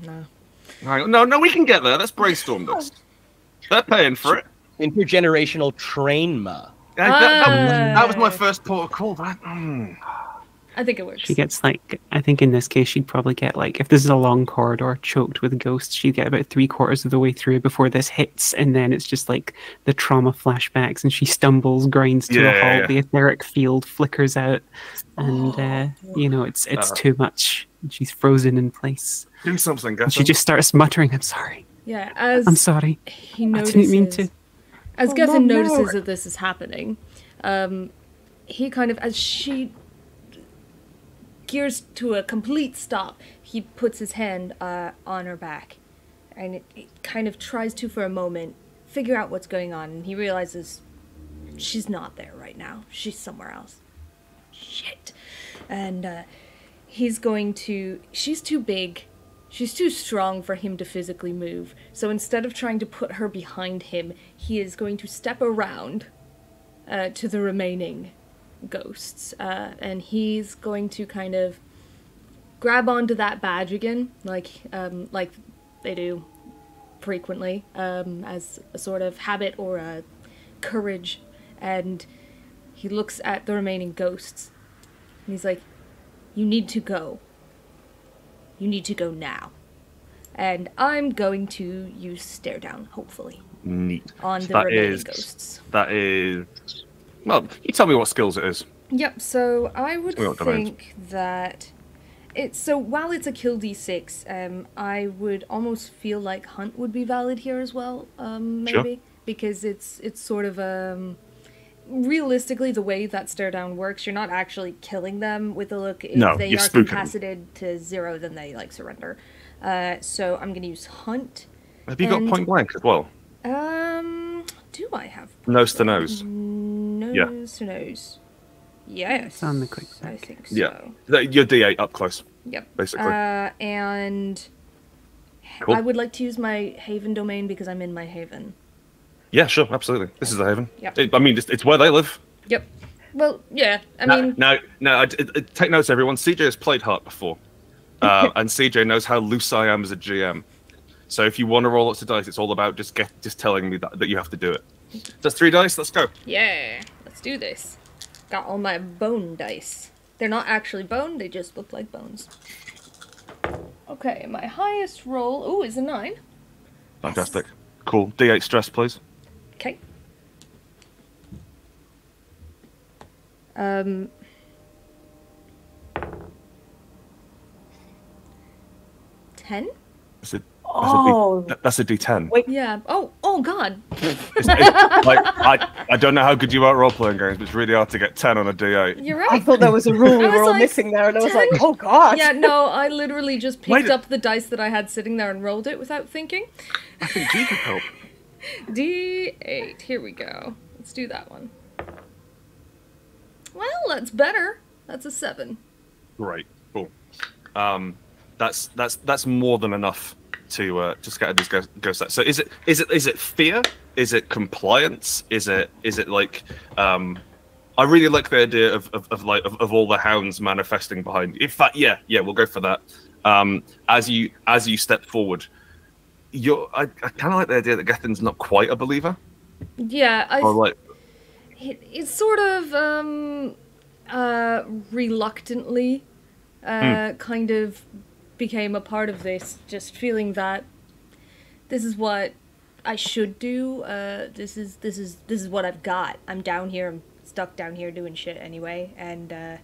no. No, no, we can get there. Let's brainstorm this. They're paying for it. Intergenerational trainma. That, that- that was, Ah. that was my first port of call. That. mm. I think it works. She gets like, I think in this case, she'd probably get like, if this is a long corridor choked with ghosts, she'd get about three quarters of the way through before this hits. And then it's just like the trauma flashbacks and she stumbles, grinds to Yeah, a halt, yeah. the etheric field flickers out. And, uh, you know, it's it's Uh. too much. And she's frozen in place. Do something, And she just starts muttering, I'm sorry. Yeah, as I'm sorry. he notices. I didn't mean to. As Oh, Gethin no, no. notices that this is happening, um, he kind of, as she gears to a complete stop, he puts his hand uh, on her back, and it, it kind of tries to, for a moment, figure out what's going on, and he realizes she's not there right now. She's somewhere else. Shit. And uh, he's going to. She's too big. She's too strong for him to physically move. So instead of trying to put her behind him, he is going to step around uh, to the remaining ghosts. Uh, and he's going to kind of grab onto that badge again, like um, like they do frequently, um, as a sort of habit or a courage. And he looks at the remaining ghosts. And he's like, You need to go. You need to go now. And I'm going to use stare down, hopefully, Neat. on So the that remaining is- ghosts. That is. Well, you tell me what skills it is. Yep, so I would domains. think that it's so while it's a kill d6, um, I would almost feel like hunt would be valid here as well, um, Sure. maybe because it's it's sort of um realistically the way that stare down works, you're not actually killing them with a look. If No, they you're are spooking capacitated to zero, then they like surrender. Uh, so I'm gonna use hunt. Have you got point blank as well? Um, do I have Nose to nose. Nose to nose? Yes. It's on the quick I think so. Yeah. That- Your D8 up close. Yep. Basically. Uh, and Cool. I would like to use my Haven domain because I'm in my Haven. Yeah, sure, absolutely. This is a haven. Yep. It- I mean, it's, it's where they live. Yep. Well, yeah. I no, mean, no, no. I- it- it- take notes, everyone. CJ has played Heart before, uh, and CJ knows how loose I am as a GM. So if you want to roll lots of dice, it's all about just get just telling me that, that you have to do it. That's three dice. Let's go. yeah. Let's do this. Got all my bone dice. They're not actually bone. They just look like bones. Okay, my highest roll. Ooh, is a nine. Fantastic. Cool. D8 stress, please. Okay. Um. Ten. That's a, that's, Oh. a D, that's a D10. Wait. Yeah. Oh. Oh God. It's- it's- like, I, I don't know how good you are at role playing games, but it's really hard to get 10 on a D8. You're right. I thought there was a rule we were all like, missing there, and I was like, oh god. Yeah. No. I literally just picked a- up the dice that I had sitting there and rolled it without thinking. I think G could help. D8. Here we go. Let's do that one. Well, that's better. That's a seven. Great. Cool. Um, that's that's that's more than enough to uh, to scatter these ghost- ghosts. So is it is it is it fear? Is it compliance? Is it is it like um, I really like the idea of, of, of like of, of all the hounds manifesting behind you. In fact, yeah, yeah, we'll go for that. Um, as you as you step forward, you're I, I kind of like the idea that Gethin's not quite a believer, Yeah. I. or like it's sort of um uh reluctantly uh kind of became a part of this just feeling that this is what I should do uh this is this is this is what I've got. I'm down here I'm stuck down here doing shit anyway and uh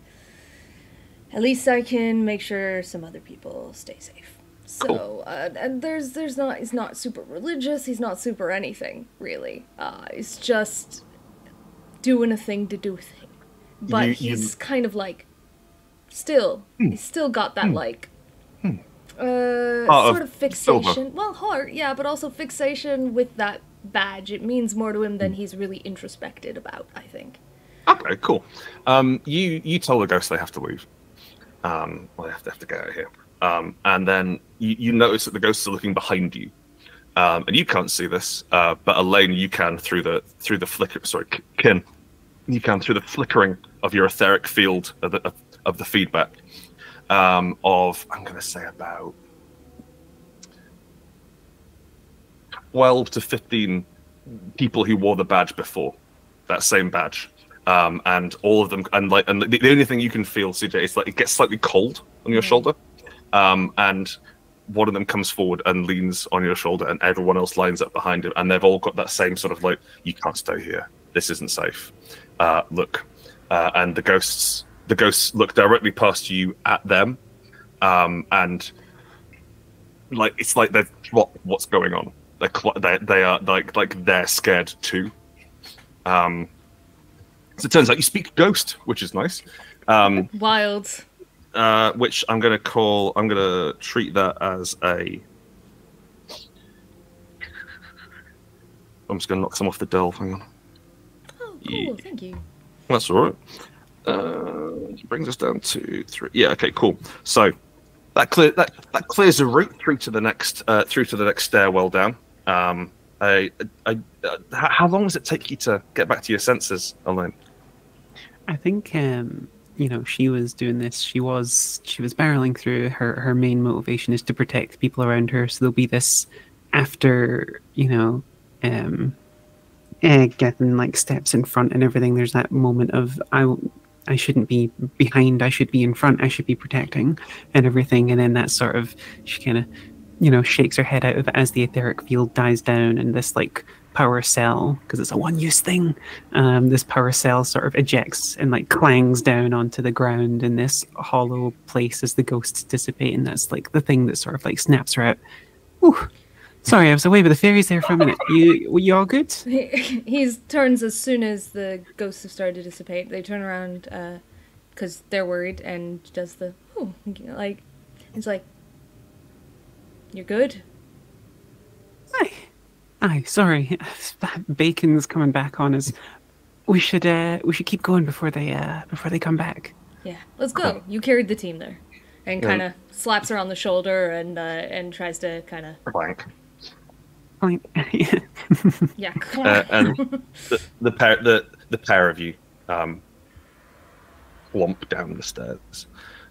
at least I can make sure some other people stay safe. So Cool. uh, and there's there's not he's not super religious he's not super anything really. Uh it's just doing a thing to do a thing. But You- you- he's kind of like still he's still got that like uh sort of silver. fixation. Well, heart, yeah, but also fixation with that badge. It means more to him than he's really introspected about. I think. Okay, cool. Um, you you tell the ghosts they have to leave. Um, well, they have to have to get out of here. Um, and then you, you notice that the ghosts are looking behind you, um, and you can't see this, uh, but Elaine, you can through the through the flicker. Sorry, Kin, you can through the flickering of your etheric field of the, of the feedback um, of I'm going to say about twelve to fifteen people who wore the badge before that same badge. Um, and all of them and like and the, the only thing you can feel cj is like it gets slightly cold on your shoulder. Um, and one of them comes forward and leans on your shoulder and everyone else lines up behind him and they've all got that same sort of like you can't stay here. This isn't safe. Uh, look. Uh, and the ghosts the ghosts look directly past you at them um, and like it's like they've what what's going on they're cl- they, they are like like they're scared too um so it turns out you speak ghost which is nice um Wild. uh which i'm gonna call i'm gonna treat that as a i'm just gonna knock some off the delve hang on Oh, cool. Thank you. that's all right. Uh, brings us down to three. Yeah. Okay. Cool. So that clear that that clears a route through to the next uh, through to the next stairwell down. Um, I, I, uh, how how long does it take you to get back to your senses, Elaine? I think um, you know she was doing this. She was she was barreling through. Her her main motivation is to protect people around her. So there'll be this after you know, um, uh, getting like steps in front and everything. There's that moment of I I shouldn't be behind. I should be in front. I should be protecting and everything. And then that sort of she kind of you know shakes her head out of it as the etheric field dies down and this like power cell because it's a one use thing um, this power cell sort of ejects and like clangs down onto the ground in this hollow place as the ghosts dissipate and that's like the thing that sort of like snaps her out. Sorry i was away with the fairies there for a minute. You were you all good? He he's turns as soon as the ghosts have started to dissipate. They turn around because they're worried and does the oh like it's like, "You're good." aye. Sorry. That bacon's coming back on us. We should uh we should keep going before they uh before they come back. Yeah, let's go. You carried the team there, and kind of slaps her on the shoulder and uh, and tries to kind of Blank. Fine. yeah. Uh, and the, the pair the the pair of you um, plump down the stairs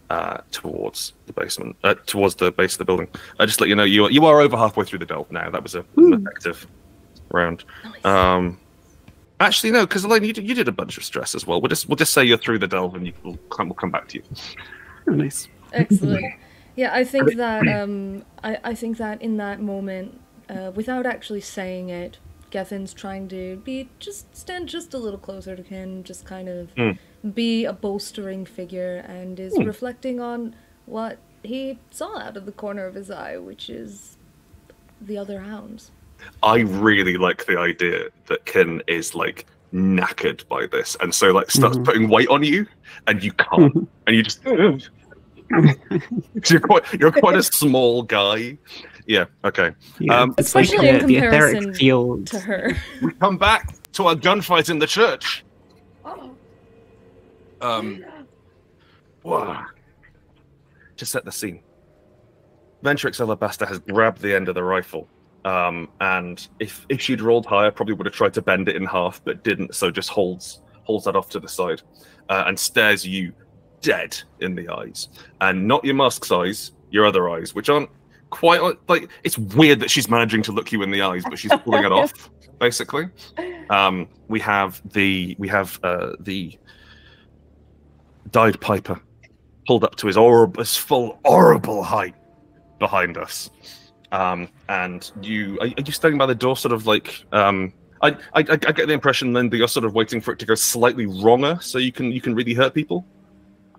uh, towards the basement, uh, towards the base of the building. I just let you know you are, you are over halfway through the delve now. That was a an effective round. Um, actually, no, because Elaine, you did, you did a bunch of stress as well. We'll just we'll just say you're through the delve, and you, we'll come we'll come back to you. oh, nice Excellent. Yeah, I think that um, I, I think that in that moment, uh, without actually saying it, Gethin's trying to be just stand just a little closer to Ken, just kind of Mm. be a bolstering figure, and is Mm. reflecting on what he saw out of the corner of his eye, which is the other hounds. I really like the idea that Ken is like knackered by this, and so like starts Mhm. putting weight on you, and you can't, and you just. you're quite you're quite a small guy. Yeah. Okay. Yeah, Um, Especially in the etheric comparison field to her. we come back to our gunfight in the church. Oh. Um. Wow. To set the scene, Ventrix Alabaster has grabbed the end of the rifle. Um, and if if she'd rolled higher, probably would have tried to bend it in half, but didn't. So just holds holds that off to the side, uh, and stares you dead in the eyes, and not your mask's eyes, your other eyes, which aren't quite like, it's weird that she's managing to look you in the eyes, but she's pulling it off basically. Um, we have the we have uh, the dyed piper pulled up to his horrible, his full horrible height behind us. Um, and you are, are you standing by the door, sort of like um, I, I I I get the impression then that you're sort of waiting for it to go slightly wronger, so you can you can really hurt people.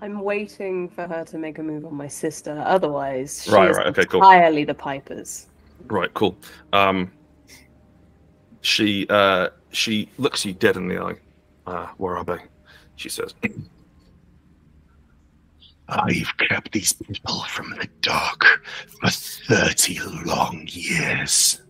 I'm waiting for her to make a move on my sister. Otherwise, she Right, right, okay, cool. entirely the Pipers. Right, cool. Um, she uh, she looks you dead in the eye. Uh, where are they? She says. I've kept these people from the dark for 30 long years.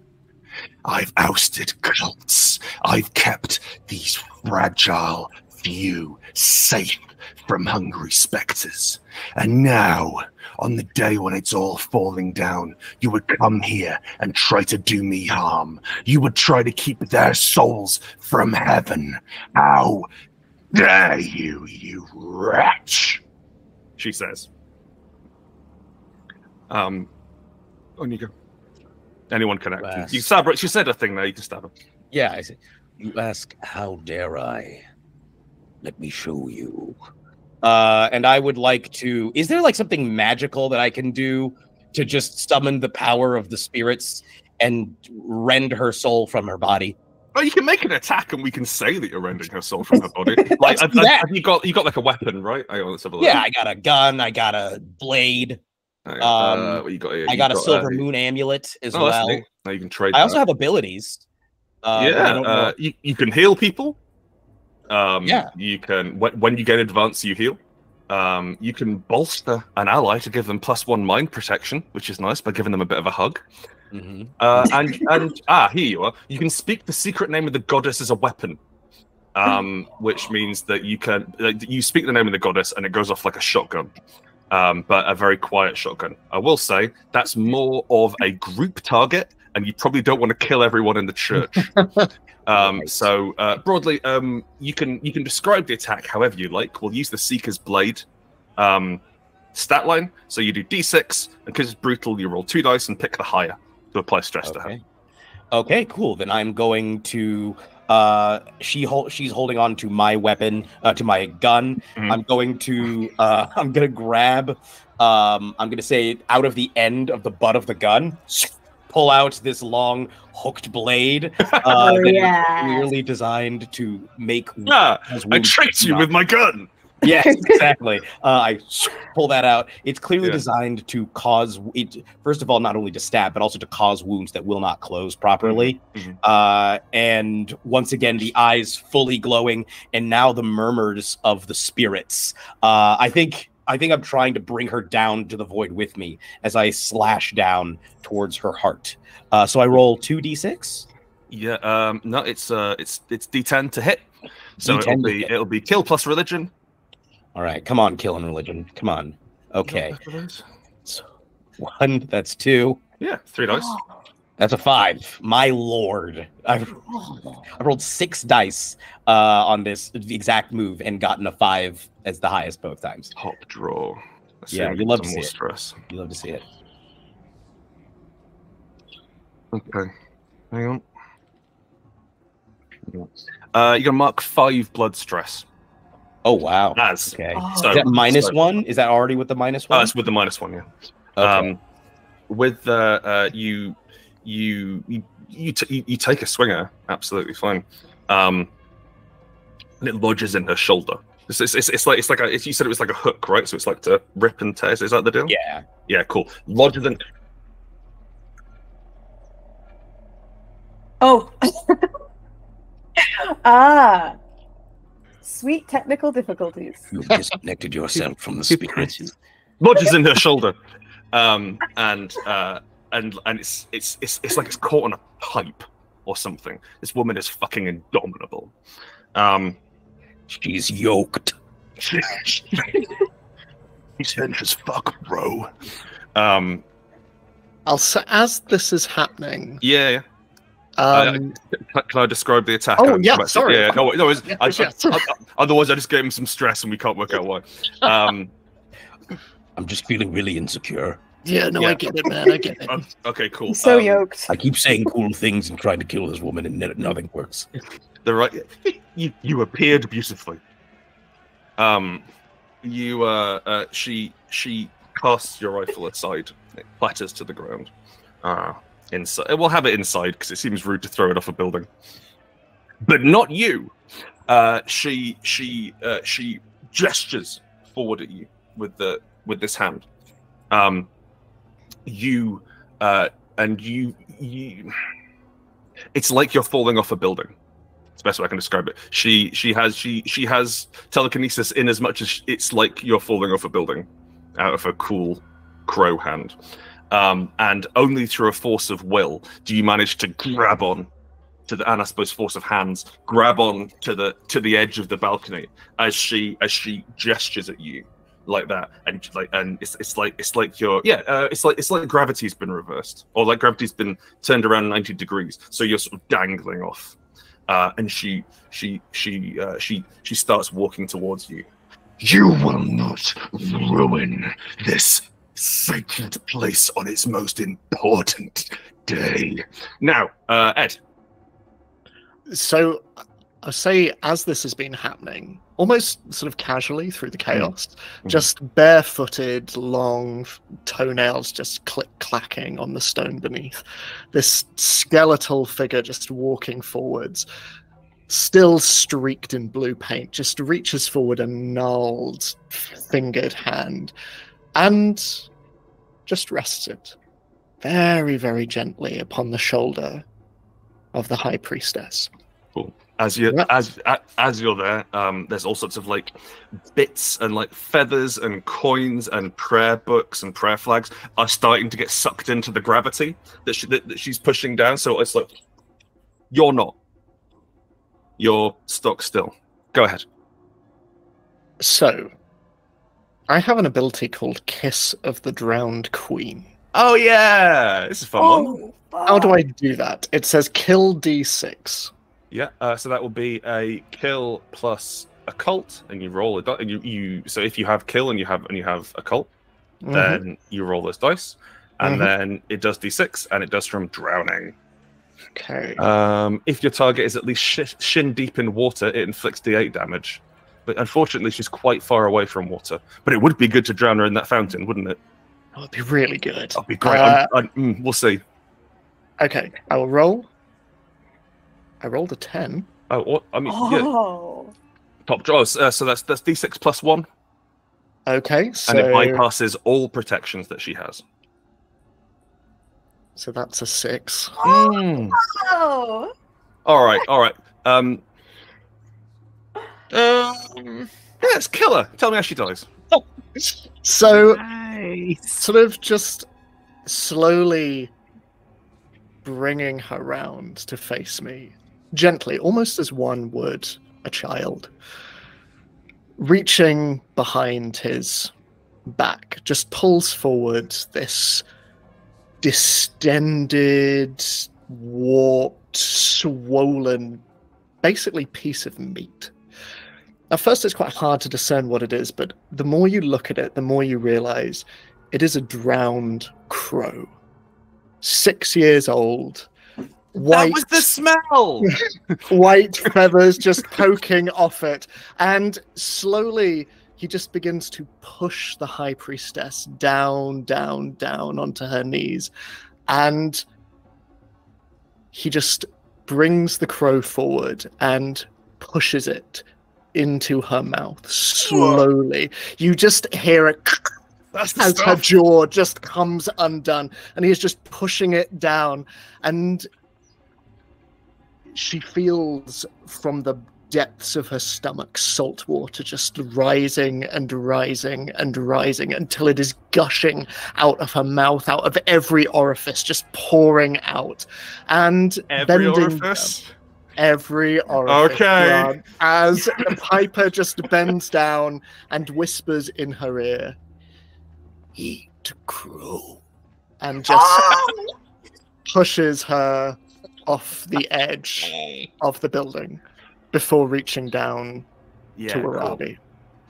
I've ousted cults. I've kept these fragile few safe from hungry spectres. And now, on the day when it's all falling down, you would come here and try to do me harm. You would try to keep their souls from heaven. How dare you, you wretch! She says. Um, on you go. Anyone connect? You, Blast. you stab her. She said a thing there. You can stab her. Yeah, I see. You ask, how dare I? Let me show you. Uh, and I would like to. Is there like something magical that I can do to just summon the power of the spirits and rend her soul from her body? Oh, you can make an attack, and we can say that you're rending her soul from her body. Like, Let's have, do have- that. have you got you got like a weapon, right? Hang on, let's have a look. Yeah, I got a gun. I got a blade. Hang Um, uh, what you got here? I You got a silver uh, moon amulet as Oh, well. neat. Now you can trade. I also have abilities. Uh, yeah, uh, you, you can heal people. Um, Yeah. You can when, when you get advanced, you heal. Um, you can bolster an ally to give them plus one mind protection, which is nice by giving them a bit of a hug. Mhm. Uh, and and ah, here you are. You can speak the secret name of the goddess as a weapon, um, which means that you can uh, you speak the name of the goddess and it goes off like a shotgun, um, but a very quiet shotgun. I will say that's more of a group target, and you probably don't want to kill everyone in the church. Um, so uh, broadly, um, you can you can describe the attack however you like. We'll use the Seeker's Blade um, stat line. So you do D6, and because it's brutal, you roll two dice and pick the higher to apply stress to her. Okay. Okay, cool. Then I'm going to uh she hold she's holding on to my weapon, uh to my gun. Mhm. I'm going to uh I'm gonna grab um I'm gonna say out of the end of the butt of the gun, pull out this long hooked blade uh Oh, that is yeah. clearly designed to make Ah, those I wounds tricked you with my gun. yes, exactly. Uh, I pull that out. It's clearly Yeah. designed to cause it. First of all, not only to stab, but also to cause wounds that will not close properly. Mhm. Uh, and once again, the eyes fully glowing, and now the murmurs of the spirits. Uh, I think. I think I'm trying to bring her down to the void with me as I slash down towards her heart. Uh, so I roll two d6. Yeah, um, no, it's uh, it's it's D10 to hit. So D10 it'll be hit. it'll be kill plus religion. All right, come on, killing religion. Come on. Okay, one. That's two. Yeah, three dice. That's a five. My lord. I've, I've rolled six dice uh, on this exact move and gotten a five as the highest both times. Top draw. Let's Yeah, we you love to see more it. stress. You love to see it. Okay, hang on. Uh, you're gonna mark five blood stress Oh, wow. as Okay. Oh. so Is that minus so- one? Is that already with the minus Oh, one? it's with the minus one, yeah. Okay. Um, with the uh, you, you, you, you, t- you, you take a swinger, absolutely fine. Um, and it lodges in her shoulder. It's, it's, it's, it's like it's like a, it's, you said it was like a hook, right? So it's like to rip and tear. Is that the deal? yeah. Yeah, cool. Lodges in. Oh. ah. Sweet technical difficulties. You've disconnected yourself from the spirits. lodges in her shoulder, um, and uh, and and it's it's it's it's like it's caught on a pipe or something. This woman is fucking indomitable. Um, She's yoked. He's hench as fuck, bro. um, I'll say, as this is happening, yeah. yeah. Uh, um, can, can I describe the attack? Oh, I'm yeah, about to- sorry. Yeah, no, no, it's, Yes, I, yes. I- I- otherwise I just gave him some stress and we can't work out why. Um, I'm just feeling really insecure. Yeah, no, I yeah. get it, man. I get it. o- okay, cool. He's so Um, yoked. I keep saying cool things and trying to kill this woman, and nothing works. the right you you appeared beautifully um you uh, uh she she casts your rifle aside it clatters to the ground uh inside we'll have it inside because it seems rude to throw it off a building but not you uh she she uh she gestures forward at you with the with this hand um you uh and you you it's like you're falling off a building it's the best way I can describe it. She she has she she has telekinesis in as much as it's like you're falling off a building out of a cool crow hand. um, and only through a force of will do you manage to grab on to the and I suppose force of hands grab on to the to the edge of the balcony as she as she gestures at you like that and like and it's, it's like it's like you're yeah uh, it's like it's like gravity's been reversed or like gravity's been turned around 90 degrees so you're sort of dangling off uh, and she she she uh, she she starts walking towards you You will not ruin this sacred place on its most important day. now uh, ed So I say, as this has been happening, almost sort of casually through the mm-hmm. chaos, mm-hmm. just barefooted, long toenails just click clacking on the stone beneath. This skeletal figure just walking forwards, still streaked in blue paint, just reaches forward a gnarled, fingered hand and just rests it very, very gently upon the shoulder of the high priestess. As you as a- as you're there um there's all sorts of like bits and like feathers and coins and prayer books and prayer flags are starting to get sucked into the gravity that, she, that, that she's pushing down. So it's like you're not. You're stuck still. Go ahead. So, I have an ability called Kiss of the Drowned Queen. oh yeah! This is a fun Oh, one. How do I do that? It says kill d6. Yeah uh, so that will be a kill plus a cult and you roll a di- and you, you so if you have kill and you have and you have a cult Mhm. then you roll those dice and Mhm. then it does d6 and it does from drowning Okay. Um, if your target is at least shi shin deep in water, it inflicts d8 damage. But unfortunately, she's quite far away from water. But it would be good to drown her in that fountain, wouldn't it? That would be really good. That'd be great. Uh, I'm- I'm- mm, we'll see. Okay, I will roll. I rolled a 10. Oh, what? I mean, yeah, Oh. top draws. Uh, so that's that's d6 plus one, Okay, so, and it bypasses all protections that she has. so that's a 6. Mm. Oh. All right, all right. Um, um, yeah, it's killer. Tell me how she dies. So, Nice. sort of just slowly bringing her round to face me, gently, almost as one would a child, reaching behind his back, just pulls forward this distended, warped, swollen, basically piece of meat. At first, it's quite hard to discern what it is, but the more you look at it, the more you realize it is a drowned crow. Six years old. White, That was the smell. white feathers just poking off it. And slowly, he just begins to push the high priestess down, down, down onto her knees. And he just brings the crow forward and pushes it into her mouth slowly. You just hear it That's as her jaw just comes undone and he's just pushing it down and she feels from the depths of her stomach salt water just rising and rising and rising until it is gushing out of her mouth out of every orifice just pouring out and Every bending orifice. every orifice Okay. Grant, as the piper just bends down and whispers in her ear Eat crow. and just ah! pushes her off the edge of the building before reaching down Yeah, to cool. Arabi.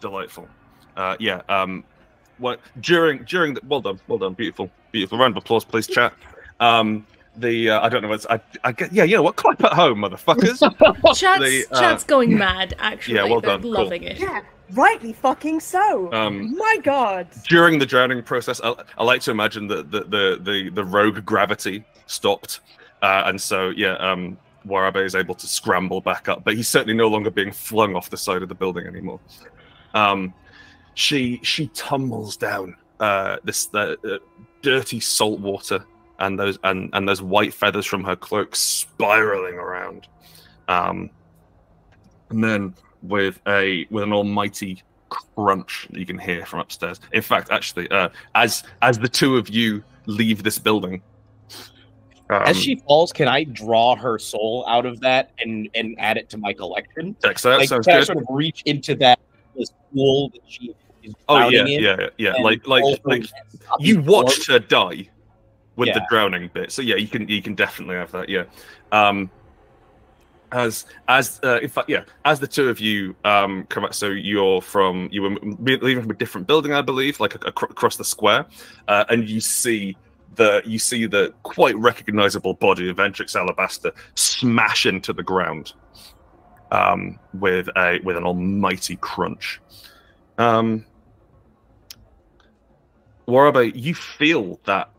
delightful. Uh, yeah. Um, what during during the well done, well done, beautiful, beautiful. Round of applause, please, chat. Um, the uh, I don't know what's I I get yeah you know what clap at home, motherfuckers. Chat's, The, uh, chat's going mad, actually. yeah, well They're done, cool. loving it. Yeah, rightly fucking so. Um, My God. during the drowning process, I, I like to imagine that the, the the the rogue gravity stopped, uh, and so yeah, um, Warabe is able to scramble back up, but he's certainly no longer being flung off the side of the building anymore. Um, she she tumbles down uh, this uh, dirty salt water and those and and those white feathers from her cloak spiraling around, um, and then with a with an almighty crunch that you can hear from upstairs. In fact, actually, uh, as as the two of you leave this building. Um, As she falls, can I draw her soul out of that and and add it to my collection? that Like, sounds can I sort of reach into that this pool that she is Oh yeah, drowning in? yeah, yeah. Like, like, like you watched her die with the drowning bit. So yeah, you can you can definitely have that. Yeah. Um, as as uh, in fact, yeah, as the two of you um come out. So you're from you were leaving from a different building, I believe, like ac- ac- across the square, uh, and you see. The, you see the quite recognizable body of Ventrix Alabaster smash into the ground um, with a with an almighty crunch. Um, Warabe, you feel that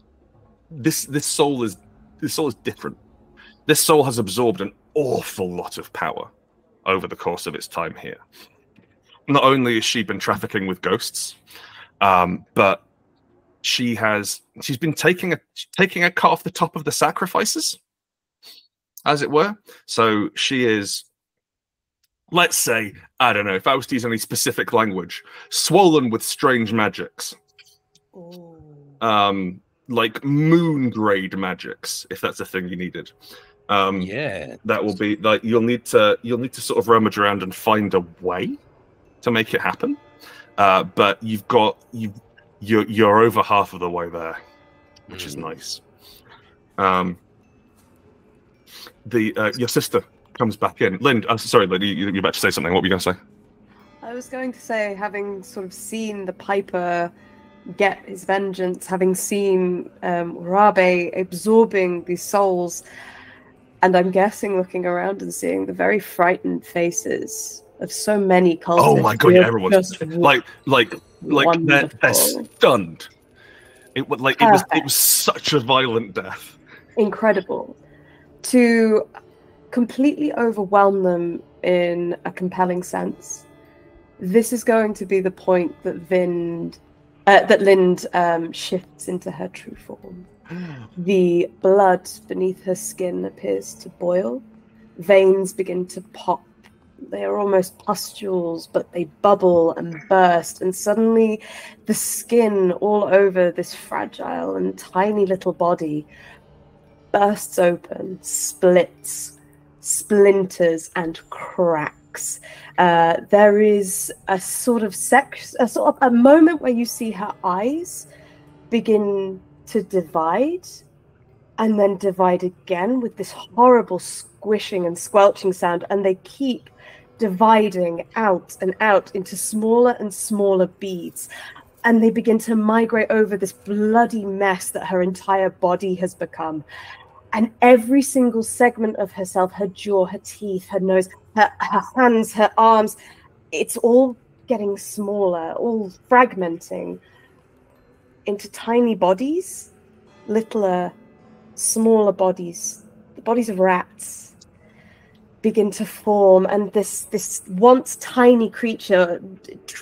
this this soul is this soul is different. This soul has absorbed an awful lot of power over the course of its time here. Not only has she been trafficking with ghosts, um, but she has she's been taking a taking a cut off the top of the sacrifices, as it were. So she is let's say, I don't know, if I was to use any specific language, swollen with strange magics. Um, like moon grade magics, if that's a thing you needed. Um, yeah, that will be like you'll need to you'll need to sort of rummage around and find a way to make it happen. Uh, but you've got you you're you're over half of the way there, which is nice. Um, the uh, your sister comes back in. Lind, I'm sorry, Lind, you, you're about to say something. What were you going to say? I was going to say, having sort of seen the Piper get his vengeance, having seen um, Rabe absorbing these souls, and I'm guessing looking around and seeing the very frightened faces of so many cultists. Oh my god, yeah, everyone's just like, like, like they're, they're stunned. It was like it was it was such a violent death. incredible to completely overwhelm them in a compelling sense. This is going to be the point that Vind, uh, that Lind um, shifts into her true form. The blood beneath her skin appears to boil. Veins begin to pop. They are almost pustules, but they bubble and burst. And suddenly, the skin all over this fragile and tiny little body bursts open, splits, splinters, and cracks. Uh, there is a sort of sex, a sort of a moment where you see her eyes begin to divide, and then divide again with this horrible squishing and squelching sound, and they keep dividing out and out into smaller and smaller beads and they begin to migrate over this bloody mess that her entire body has become. And every single segment of herself, her jaw, her teeth, her nose, her, her hands, her arms, it's all getting smaller, all fragmenting into tiny bodies, littler, smaller bodies, the bodies of rats begin to form and this this once tiny creature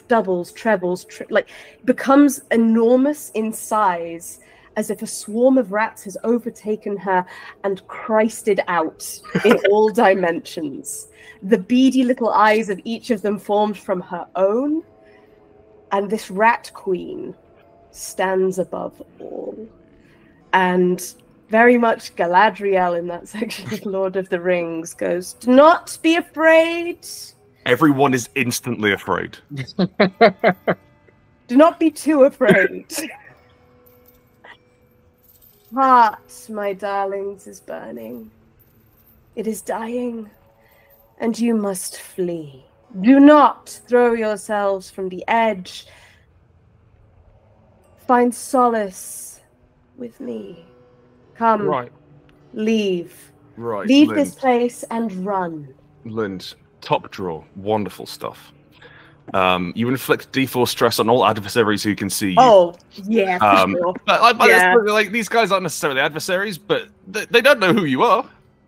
doubles trebles tri- like becomes enormous in size as if a swarm of rats has overtaken her and christed out in all dimensions. The beady little eyes of each of them formed from her own and this rat queen stands above all. And very much Galadriel in that section of Lord of the Rings goes, Do not be afraid. Everyone is instantly afraid. Do not be too afraid. Heart, my darlings, is burning. It is dying, and you must flee. Do not throw yourselves from the edge. Find solace with me. Come, Right. leave. Right. Leave Lind, this place and run. Lind, top draw, wonderful stuff. Um, you inflict D4 stress on all adversaries who can see you. Oh, yeah, Um, sure. but, like, but Yeah. like these guys aren't necessarily adversaries, but they, they don't know who you are.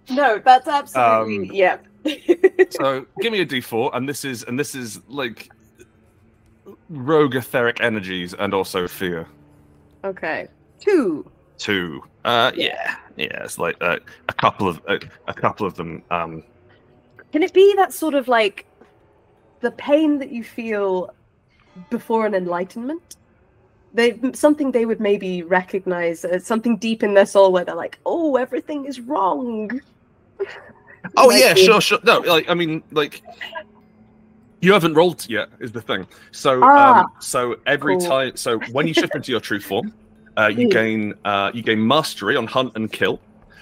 No, that's absolutely Um, yeah. so give me a D4, and this is and this is like rogue etheric energies and also fear. Okay, two. Two. Uh, yeah, yeah. It's like uh, a couple of uh, a couple of them. Um, Can it be that sort of like the pain that you feel before an enlightenment? they something they would maybe recognize as something deep in their soul where they're like, "Oh, everything is wrong." Oh yeah, sure, sure. No, like I mean, like you haven't rolled yet is the thing. So, Ah, um, so every cool. time, so when you shift into your true form, uh, you Mm. gain uh, you gain mastery on hunt and kill,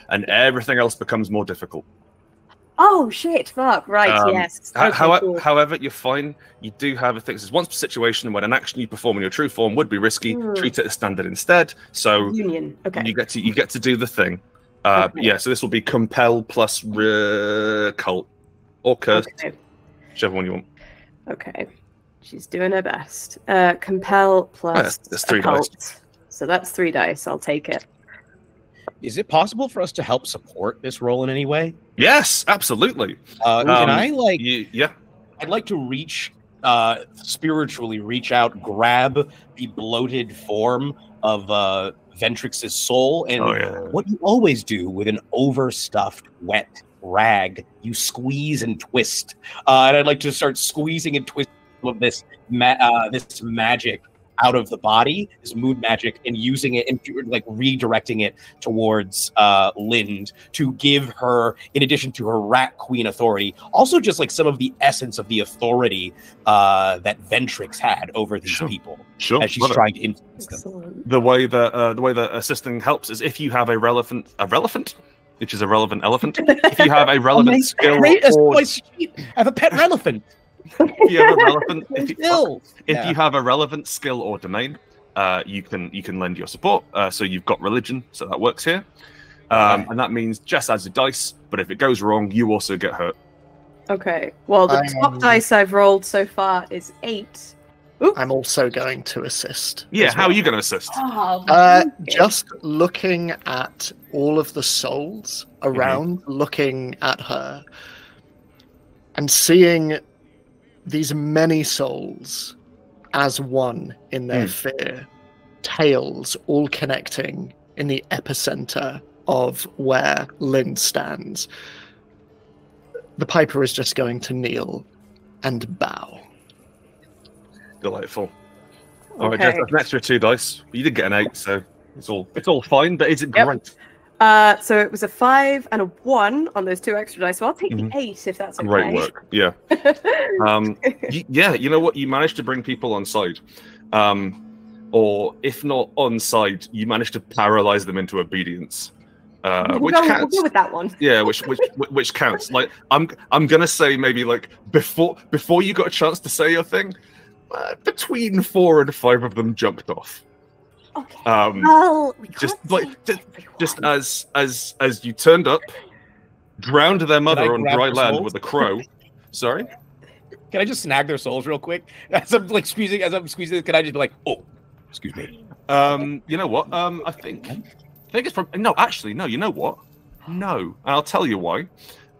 and everything else becomes more difficult. Oh shit! Fuck! Right. Um, yes. Okay, how- cool. However, you're fine. You do have a thing. There's one situation when an action you perform in your true form would be risky. Hmm. Treat it as standard instead. So Union. Okay. you get to you get to do the thing. Uh, Okay. Yeah. So this will be compel plus re- cult or curse, Okay. whichever one you want. Okay. She's doing her best. Uh, compel plus Oh, that's three dice. Occult. So that's three dice. I'll take it. Is it possible for us to help support this role in any way? Yes, absolutely. Uh, Um, can I like? You, yeah. I'd like to reach, uh, spiritually reach out, grab the bloated form of uh, Ventrix's soul, and Oh, yeah. what you always do with an overstuffed, wet rag, you squeeze and twist. Uh, and I'd like to start squeezing and twisting of this, ma- uh, this magic out of the body, this mood magic, and using it and like redirecting it towards uh, Lind to give her, in addition to her rat queen authority, also just like some of the essence of the authority uh, that Ventrix had over these Sure. people Sure. as she's love it. trying to influence them. The way that uh, the way that assisting helps is if you have a relevant a relevant, which is a relevant elephant. If you have a relevant skill Great, or my. I have a pet elephant. If you have a relevant if you, if Yeah. you have a relevant skill or domain, uh, you can you can lend your support. Uh, so you've got religion, so that works here, um, Okay. and that means Jess adds a dice. But if it goes wrong, you also get hurt. Okay. Well, the I top am- dice I've rolled so far is eight. Oops. I'm also going to assist. Yeah, as how are you going to assist? Oh, Uh, just looking at all of the souls around, looking at her, and seeing these many souls as one in their hmm. fear, tails all connecting in the epicenter of where Lynn stands. The Piper is just going to kneel and bow. Delightful. All right, Okay. That's an extra two dice. You did get an eight, so it's all it's all fine. But is it Yep. great? Uh, so it was a five and a one on those two extra dice. So I'll take Mhm. the eight if that's okay. Great work. Yeah. Um, y- yeah, you know what? You managed to bring people on side. Um, or if not on side, you managed to paralyze them into obedience. Uh, we'll, which go, we'll counts. go with that one. Yeah, which which which- which counts. Like I'm I'm gonna say maybe like before before you got a chance to say your thing, uh, between four and five of them jumped off. Okay. Um, well, we just can't like say just, just as as as you turned up, drowned their mother on dry land souls? with a crow. Sorry. Can I just snag their souls real quick? As I'm like squeezing, as I'm squeezing, can I just be like, oh, excuse me? Um, you know what? Um, I think I think it's from no. Actually, no. You know what? No, and I'll tell you why.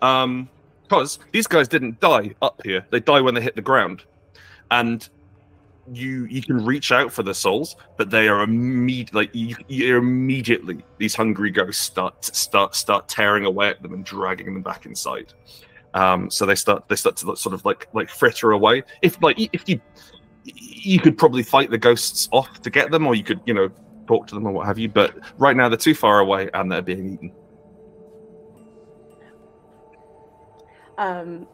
Um, because these guys didn't die up here; they die when they hit the ground, and you you can reach out for the souls, but they are immediate. Like you, you immediately these hungry ghosts start start start tearing away at them and dragging them back inside. Um, so they start they start to sort of like like fritter away. If like if you you could probably fight the ghosts off to get them, or you could, you know, talk to them or what have you. But right now they're too far away and they're being eaten. um,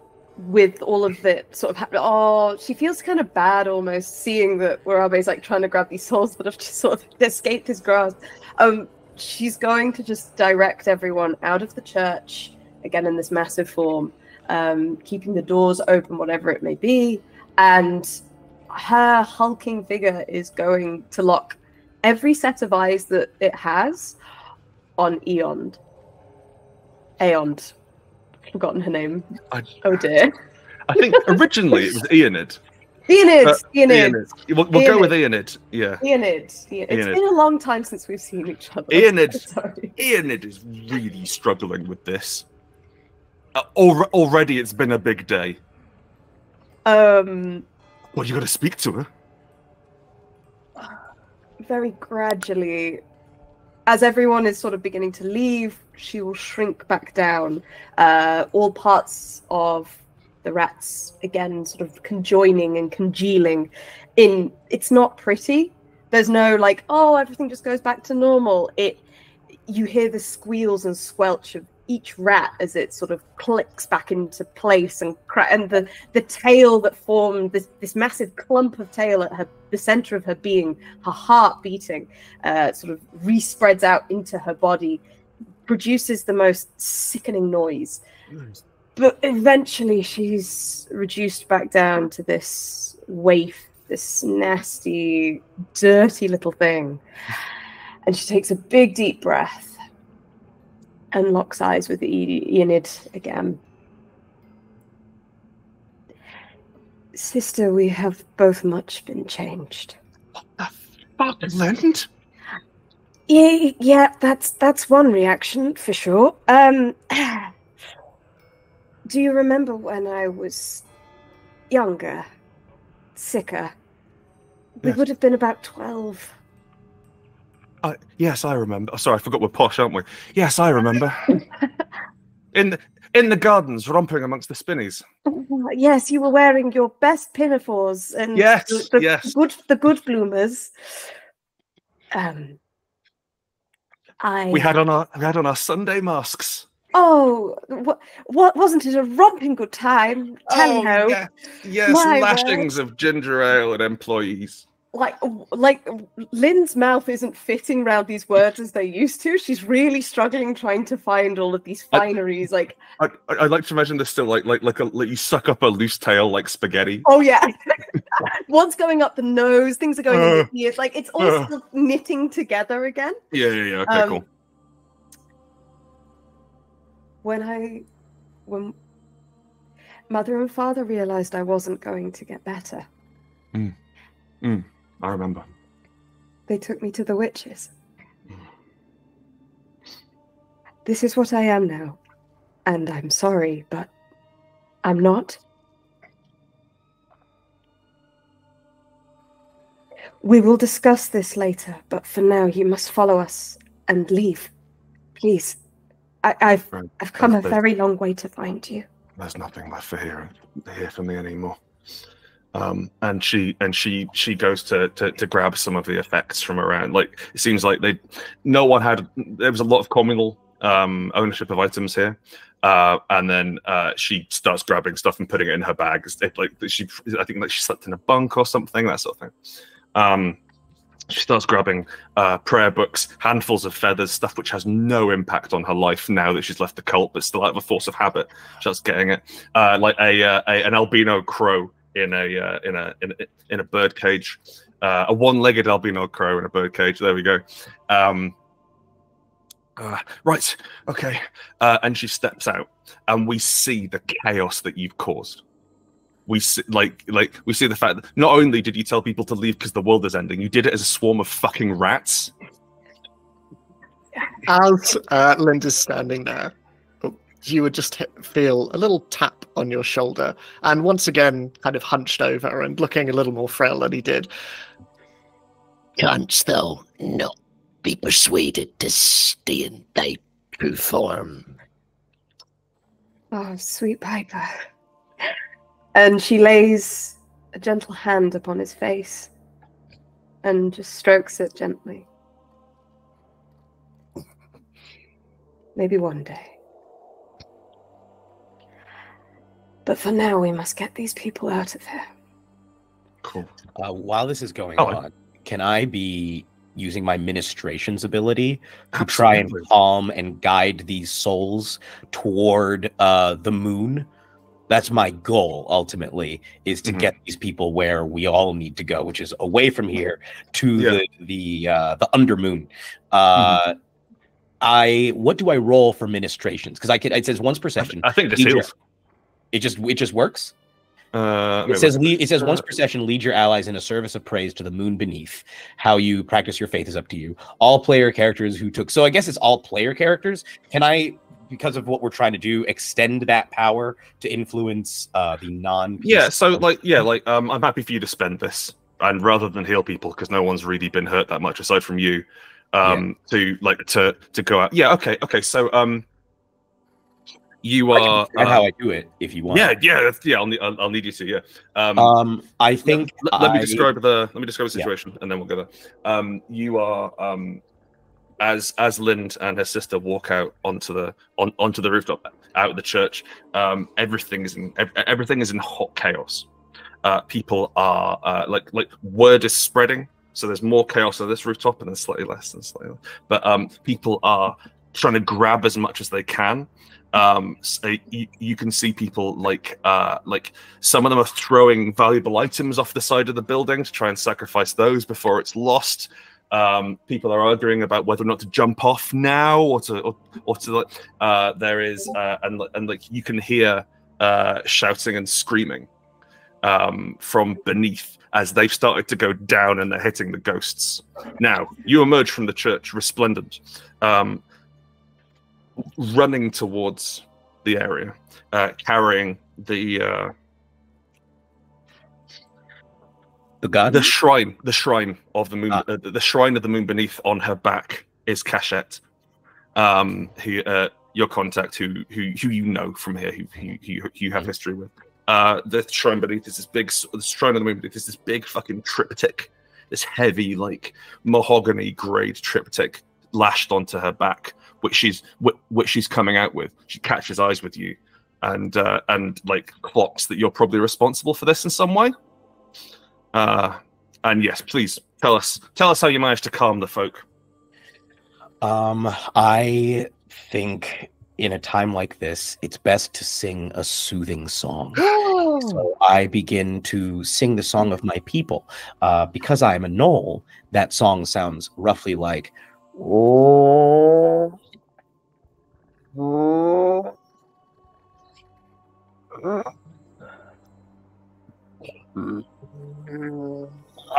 with all of it sort of happening. Oh, she feels kind of bad almost seeing that Warabe's like trying to grab these souls that have just sort of escaped his grasp. Um, she's going to just direct everyone out of the church again in this massive form, um, keeping the doors open, whatever it may be, and her hulking figure is going to lock every set of eyes that it has on Eond. Aeond. Forgotten her name. I, Oh dear. I think originally it was Eonid. Eonid. Uh, Eonid. Eonid. We'll, we'll go with Eonid. Yeah. Eonid. Eonid. It's Eonid. been a long time since we've seen each other. Eonid. Sorry. Eonid is really struggling with this. Uh, al- already, it's been a big day. Um, Well, you got to speak to her. very gradually, as everyone is sort of beginning to leave, she will shrink back down. Uh, all parts of the rats again, sort of conjoining and congealing. In it's not pretty. There's no like, oh, everything just goes back to normal. It you hear the squeals and squelch of each rat as it sort of clicks back into place and cra- and the the tail that formed this this massive clump of tail at her the center of her being, her heart beating, uh, sort of respreads out into her body, produces the most sickening noise. But eventually, she's reduced back down to this waif, this nasty, dirty little thing. And she takes a big, deep breath and locks eyes with Enid again. Sister, we have both much been changed. Scotland? Yeah, yeah, that's that's one reaction for sure. Um, do you remember when I was younger, sicker? We Yes. would have been about twelve. Uh, yes, I remember. Oh, sorry, I forgot we're posh, aren't we? Yes, I remember. in the, in the gardens, romping amongst the spinnies. Yes, you were wearing your best pinafores and Yes, the, the yes. good the good bloomers. Um, I We had on our we had on our Sunday masks. oh, what what wasn't it a romping good time? Tell! Oh, yes, yes My word. lashings of ginger ale and employees. Like like Lynn's mouth isn't fitting around these words as they used to. She's really struggling trying to find all of these I- fineries. Like, I, I I like to imagine this still like like like a like you suck up a loose tail like spaghetti. oh yeah, one's going up the nose, things are going in Uh, the ears. Like it's all uh. still knitting together again. Yeah, yeah, yeah. Okay, Um, cool. When I, when mother and father realized I wasn't going to get better, Mm, I remember. they took me to the witches. This is what I am now. And I'm sorry, but I'm not. We will discuss this later, but for now you must follow us and leave. Please. I, I've Right. I've come a very long way to find you. There's nothing left for here here for me anymore. Um, and she and she she goes to, to to grab some of the effects from around. Like it seems like they, no one had. There was a lot of communal um, ownership of items here. Uh, and then uh, she starts grabbing stuff and putting it in her bag. It- like she, I think like she slept in a bunk or something, that sort of thing. Um, she starts grabbing uh, prayer books, handfuls of feathers, stuff which has no impact on her life now that she's left the cult, but still out of a force of habit. She starts getting it, uh, like a, uh, a an albino crow in a uh, in a in, a- in a bird cage, uh, a one-legged albino crow in a bird cage. There we go. Um, uh, right, okay. Uh, and she steps out, and we see the chaos that you've caused. We see, like, like we see the fact that not only did you tell people to leave because the world is ending, you did it as a swarm of fucking rats. As Linda's standing there, you would just feel a little tap on your shoulder, and once again, kind of hunched over and looking a little more frail than he did. Canst thou not be persuaded to stay in thy true form? Oh, sweet Piper. And she lays a gentle hand upon his face and just strokes it gently. Maybe one day. But for now, we must get these people out of here. Cool. Uh, while this is going Oh, on, can I be using my ministrations ability to try and calm and guide these souls toward uh, the moon? That's my goal ultimately is to Mhm. get these people where we all need to go, which is away from here to Yeah. the the uh, the undermoon. Uh, I what do I roll for ministrations? Because I can it says once per session. I think it just lead heals. It just it just works. Uh, It says look. it says once Uh, per session, lead your allies in a service of praise to the moon beneath. How you practice your faith is up to you. All player characters who took so I guess it's all player characters. Can I, because of what we're trying to do, extend that power to influence uh the non? Yeah, so like yeah, like um I'm happy for you to spend this and rather than heal people because no one's really been hurt that much aside from you um to like to to go out. Yeah, okay, okay. So um You I are uh, how I do it if you want. yeah, yeah, that's, yeah. I'll need, I'll, I'll need you to. Yeah. Um, Um, I think let, let me describe the let me describe the Yeah. situation, and then we'll go there. Um, you are um, as as Lind and her sister walk out onto the on onto the rooftop out of the church. Um, everything is in ev- everything is in hot chaos. Uh, people are uh, like like word is spreading, so there's more chaos on this rooftop, and then slightly less and slightly. Less. But um, people are trying to grab as much as they can. Um, so you, you can see people like uh, like some of them are throwing valuable items off the side of the building to try and sacrifice those before it's lost. Um, people are arguing about whether or not to jump off now or to or, or to. Uh, there is uh, and and like you can hear uh, shouting and screaming um, from beneath as they've started to go down and they're hitting the ghosts. Now you emerge from the church, resplendent, um, running towards the area, uh, carrying the uh, the god, the shrine, the shrine of the moon, uh, the, shrine of the moon beneath. On her back is Cashet, um, who uh, your contact, who who who you know from here, who who, who, who you have history with. Uh, the shrine beneath is this big, the shrine of the moon beneath is this big fucking triptych, this heavy like mahogany grade triptych lashed onto her back, which she's wh- which she's coming out with. She catches eyes with you, and uh, and like clocks that you're probably responsible for this in some way. Uh, and yes, please tell us tell us how you managed to calm the folk. Um, I think in a time like this, it's best to sing a soothing song. so I begin to sing the song of my people. Uh, because I am a gnoll, that song sounds roughly like.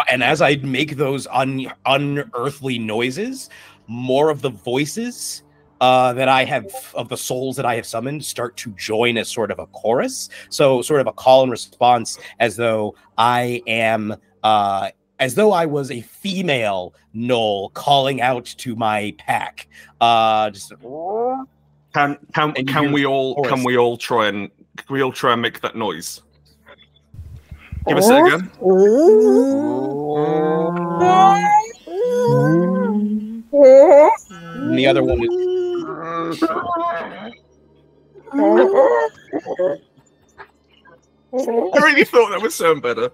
And as I make those un- unearthly noises, more of the voices uh, that I have of the souls that I have summoned start to join as sort of a chorus. So, sort of a call and response, as though I am, uh, as though I was a female Gnoll calling out to my pack. Uh, just Can can And can we all chorus. can we all try and can we all try and make that noise? Give us it again. and the other one is. I really thought that would sound better.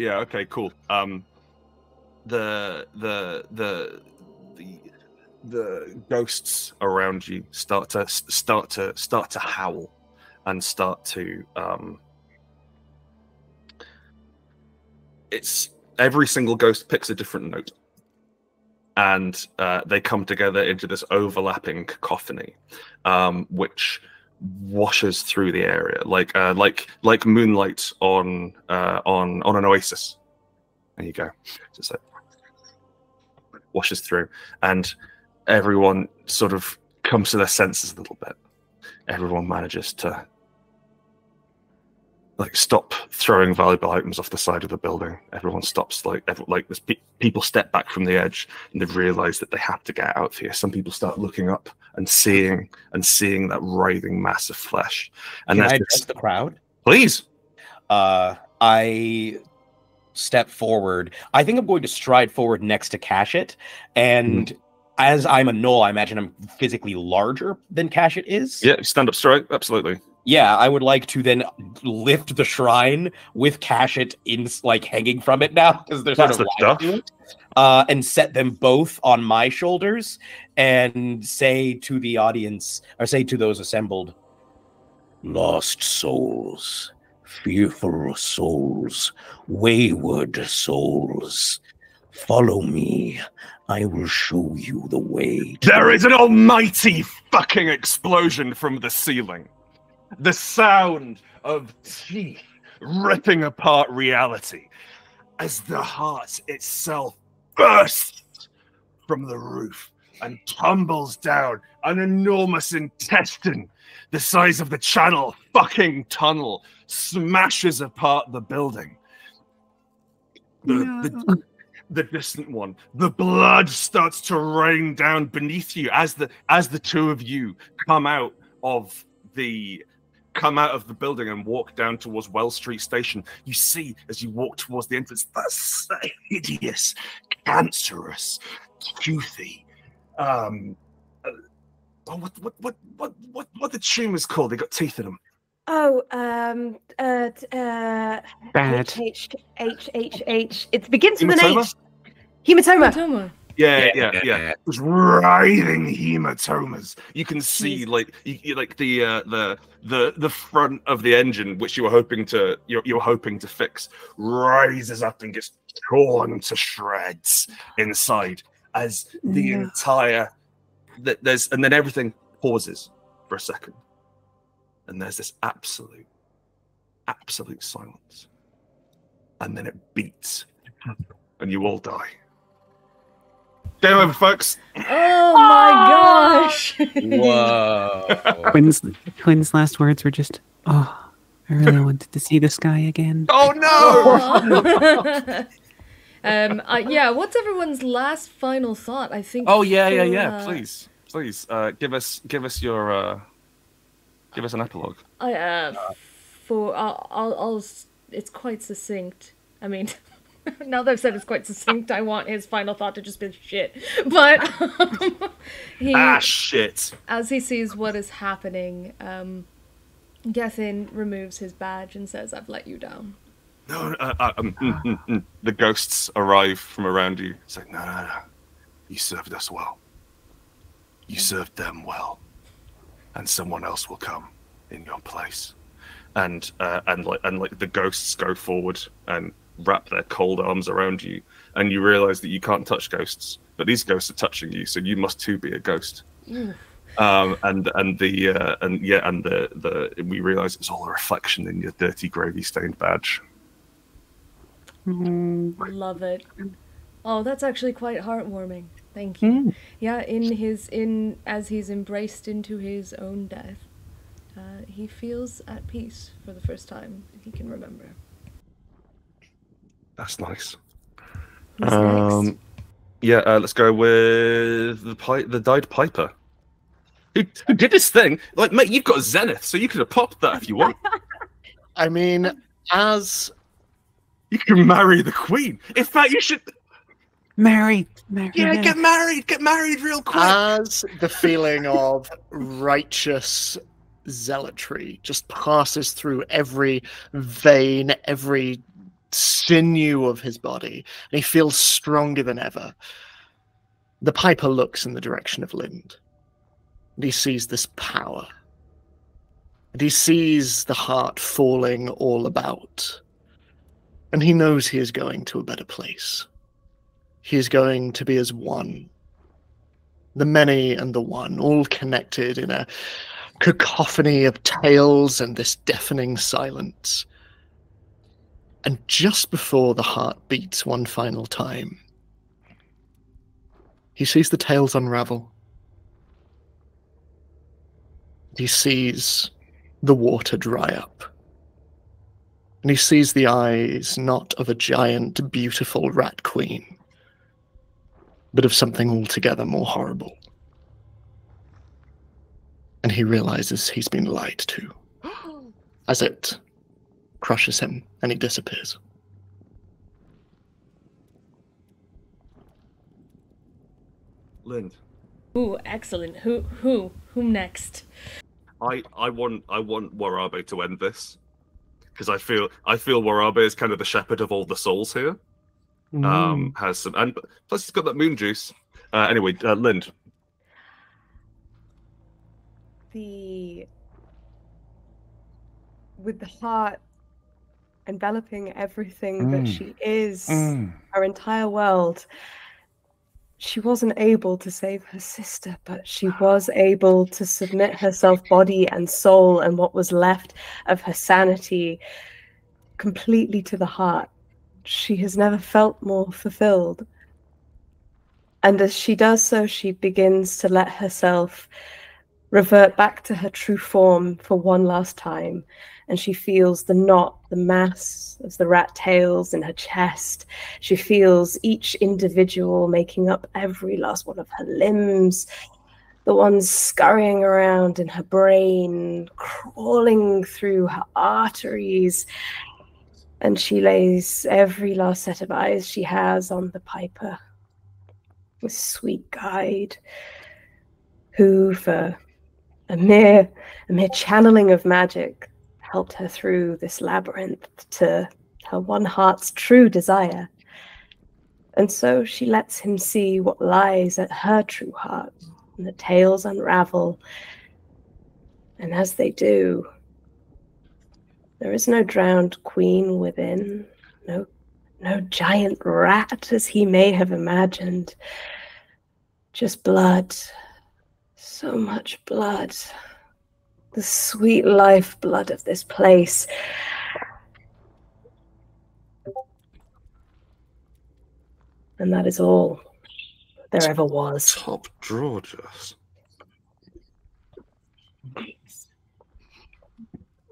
Yeah. Okay. Cool. Um, the the the the the ghosts around you start to start to start to howl and start to um. It's every single ghost picks a different note, and uh, they come together into this overlapping cacophony, um, which washes through the area like uh, like like moonlight on uh, on on an oasis. There you go. Just like washes through, and everyone sort of comes to their senses a little bit. Everyone manages to like stop throwing valuable items off the side of the building. Everyone stops. Like every, like there's pe- people step back from the edge and they've realised that they have to get out of here. Some people start looking up and seeing and seeing that writhing mass of flesh. And Can I address this, the crowd? please. Uh, I step forward. I think I'm going to stride forward next to Cashet, and Mm-hmm. as I'm a gnoll, I imagine I'm physically larger than Cashet is. Yeah, stand up straight. Absolutely. Yeah, I would like to then lift the shrine with Cashet in like hanging from it now because there's sort of stuff. Uh, and set them both on my shoulders and say to the audience or say to those assembled, lost souls, fearful souls, wayward souls, follow me. I will show you the way. There is an almighty fucking explosion from the ceiling. The sound of teeth ripping apart reality as the heart itself bursts from the roof and tumbles down an enormous intestine the size of the channel fucking tunnel smashes apart the building. The, the, the distant one. The blood starts to rain down beneath you as the as the two of you come out of the come out of the building and walk down towards Well Street Station. You see as you walk towards the entrance, that's hideous, cancerous, toothy. Um, uh, oh, what what what what what what the tumors called? They got teeth in them. Oh, um, uh, uh, Bad. H H H H. It begins with an H. Hematoma. Hematoma. Yeah, Yeah, yeah, yeah, yeah. yeah. Writhing hematomas. You can see like you, you- like the uh, the the the front of the engine, which you were hoping to you're, you're hoping to fix, rises up and gets torn to shreds inside as the No. entire that there's and then everything pauses for a second, and there's this absolute absolute silence, and then it beats, and you all die. Game over, folks. Oh my gosh! Whoa. Quinn's Quinn's last words were just, "Oh, I really wanted to see the sky again." Oh no! um, uh, yeah, what's everyone's last final thought? I think. Oh yeah, yeah, yeah. uh, Please, please, uh, give us, give us your, uh, give us an epilogue. I, uh, for I'll, I'll, I'll, it's quite succinct. I mean, now that I've said it's quite succinct, I want his final thought to just be shit. But um, he, Ah, shit. as he sees what is happening, um, Gethin removes his badge and says, "I've let you down." No, uh, uh, um, mm, mm, mm. the ghosts arrive from around you. It's like, no, no, no. You served us well. You served them well, and someone else will come in your place. And uh, and like and like the ghosts go forward and wrap their cold arms around you, and you realize that you can't touch ghosts, but these ghosts are touching you, so you must too be a ghost. Ooh. Um, and and the uh, and yeah, and the the we realize it's all a reflection in your dirty gravy stained badge. Love it. Oh, that's actually quite heartwarming. Thank you. Mm. Yeah, in his in as he's embraced into his own death, uh, he feels at peace for the first time he can remember. That's nice. Who's Um, next? yeah, uh, let's go with the pi- the died piper. Who, who did this thing? Like, mate, you've got Zenith, so you could have popped that if you want. I mean, as you can marry the queen. In fact, you should. marry. married. Yeah, get married. Get married real quick. as the feeling of righteous zealotry just passes through every vein, every sinew of his body, and he feels stronger than ever. The piper looks in the direction of Lynn, and he sees this power. And he sees the heart falling all about. And he knows he is going to a better place. He is going to be as one the many and the one, all connected in a cacophony of tales and this deafening silence. And just before the heart beats one final time, he sees the tales unravel. He sees the water dry up. And he sees the eyes not of a giant, beautiful rat queen, but of something altogether more horrible. And he realizes he's been lied to as it crushes him and he disappears. Lynn, Ooh, excellent. Who who whom next? I I want I want Warabe to end this because I feel I feel Warabe is kind of the shepherd of all the souls here. Um, has some and plus he's got that moon juice. Uh, anyway, uh, Lynn, the with the heart enveloping everything that Mm. she is, Mm. her entire world. She wasn't able to save her sister, but she was able to submit herself, body and soul, and what was left of her sanity completely to the heart. She has never felt more fulfilled. And as she does so, she begins to let herself revert back to her true form for one last time. And she feels the knot, the mass of the rat tails in her chest. She feels each individual making up every last one of her limbs, the ones scurrying around in her brain, crawling through her arteries. And she lays every last set of eyes she has on the Piper, this sweet guide, who, for a mere, a mere channeling of magic, helped her through this labyrinth to her one heart's true desire. And so she lets him see what lies at her true heart, and the tales unravel. And as they do, there is no drowned queen within, no no giant rat as he may have imagined. Just blood. So much blood the sweet lifeblood of this place. And that is all there ever was. Top drawer, Jess.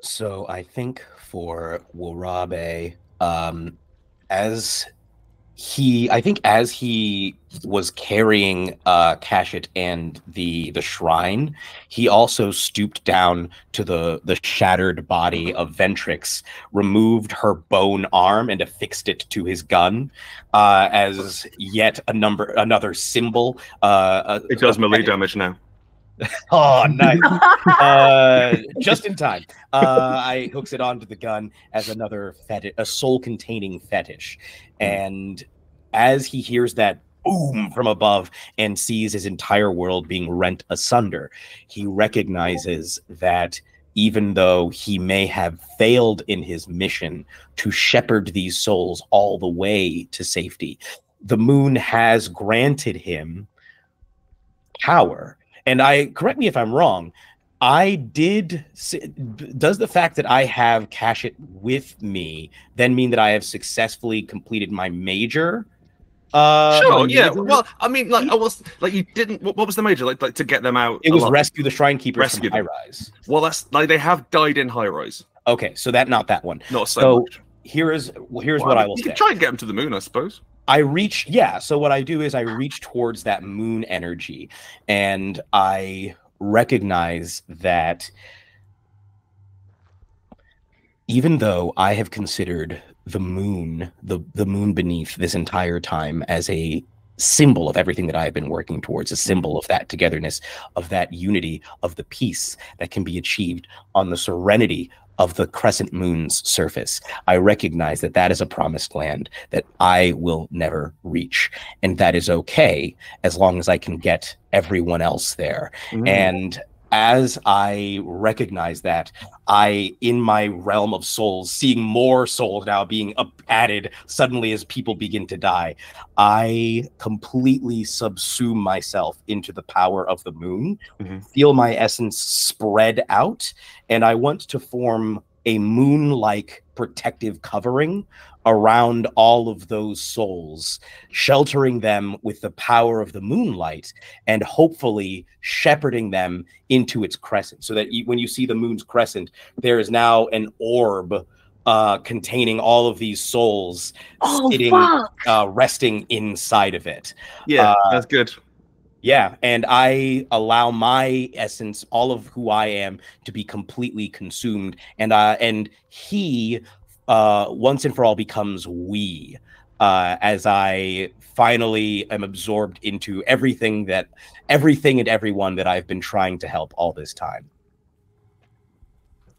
So I think for Warabe, um, as he i think as he was carrying uh Cashet and the the shrine he also stooped down to the the shattered body of ventrix removed her bone arm and affixed it to his gun uh as yet a number another symbol uh It does melee damage now. oh nice. Uh just in time. Uh i hooks it onto the gun as another fetish a soul containing fetish and as he hears that boom from above and sees his entire world being rent asunder he recognizes that even though he may have failed in his mission to shepherd these souls all the way to safety the moon has granted him power and i correct me if i'm wrong i did does the fact that i have Cashet with me then mean that i have successfully completed my major uh sure, yeah. major? Well, I mean, like, I was like, you didn't. What, what was the major? Like, like to get them out. it was alive? rescue the shrine keepers Rescue from high rise Well, that's like they have died in high rise. okay so that not that one Not so, so here is here's Well, what I i will You say can try and get them to the moon, I suppose. I reach, yeah. So what I do is I reach towards that moon energy and I recognize that even though I have considered the moon, the, the moon beneath this entire time as a symbol of everything that I have been working towards, a symbol of that togetherness, of that unity, of the peace that can be achieved on the serenity of the crescent moon's surface. I recognize that that is a promised land that I will never reach. And that is okay as long as I can get everyone else there. Mm. And as I recognize that, I, in my realm of souls, seeing more souls now being added suddenly as people begin to die, I completely subsume myself into the power of the moon, Mhm. feel my essence spread out, and I want to form a moon like protective covering around all of those souls, sheltering them with the power of the moonlight and hopefully shepherding them into its crescent so that you, when you see the moon's crescent, there is now an orb uh, containing all of these souls Oh, sitting, uh, resting inside of it. Yeah, Uh, that's good. Yeah, and I allow my essence, all of who I am, to be completely consumed, and uh, and he, uh, once and for all, becomes we, uh, as I finally am absorbed into everything that, everything and everyone that I've been trying to help all this time.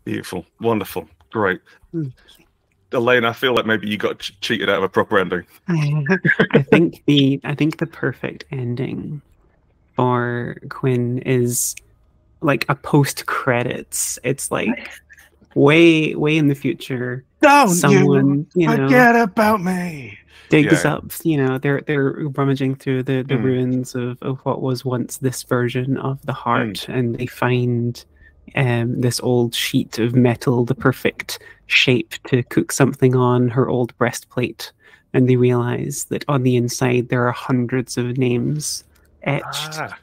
Beautiful, wonderful, great. Hmm. Elaine, I feel like maybe you got ch- cheated out of a proper ending. I think the I think the perfect ending for Quinn is like a post credits. It's like way way in the future. Don't someone you, know Forget about me. digs Yeah. up. You know they're they're rummaging through the the Mm. ruins of of what was once this version of the heart, and they find. Um, this old sheet of metal, the perfect shape to cook something on her old breastplate, and they realize that on the inside there are hundreds of names etched Ah,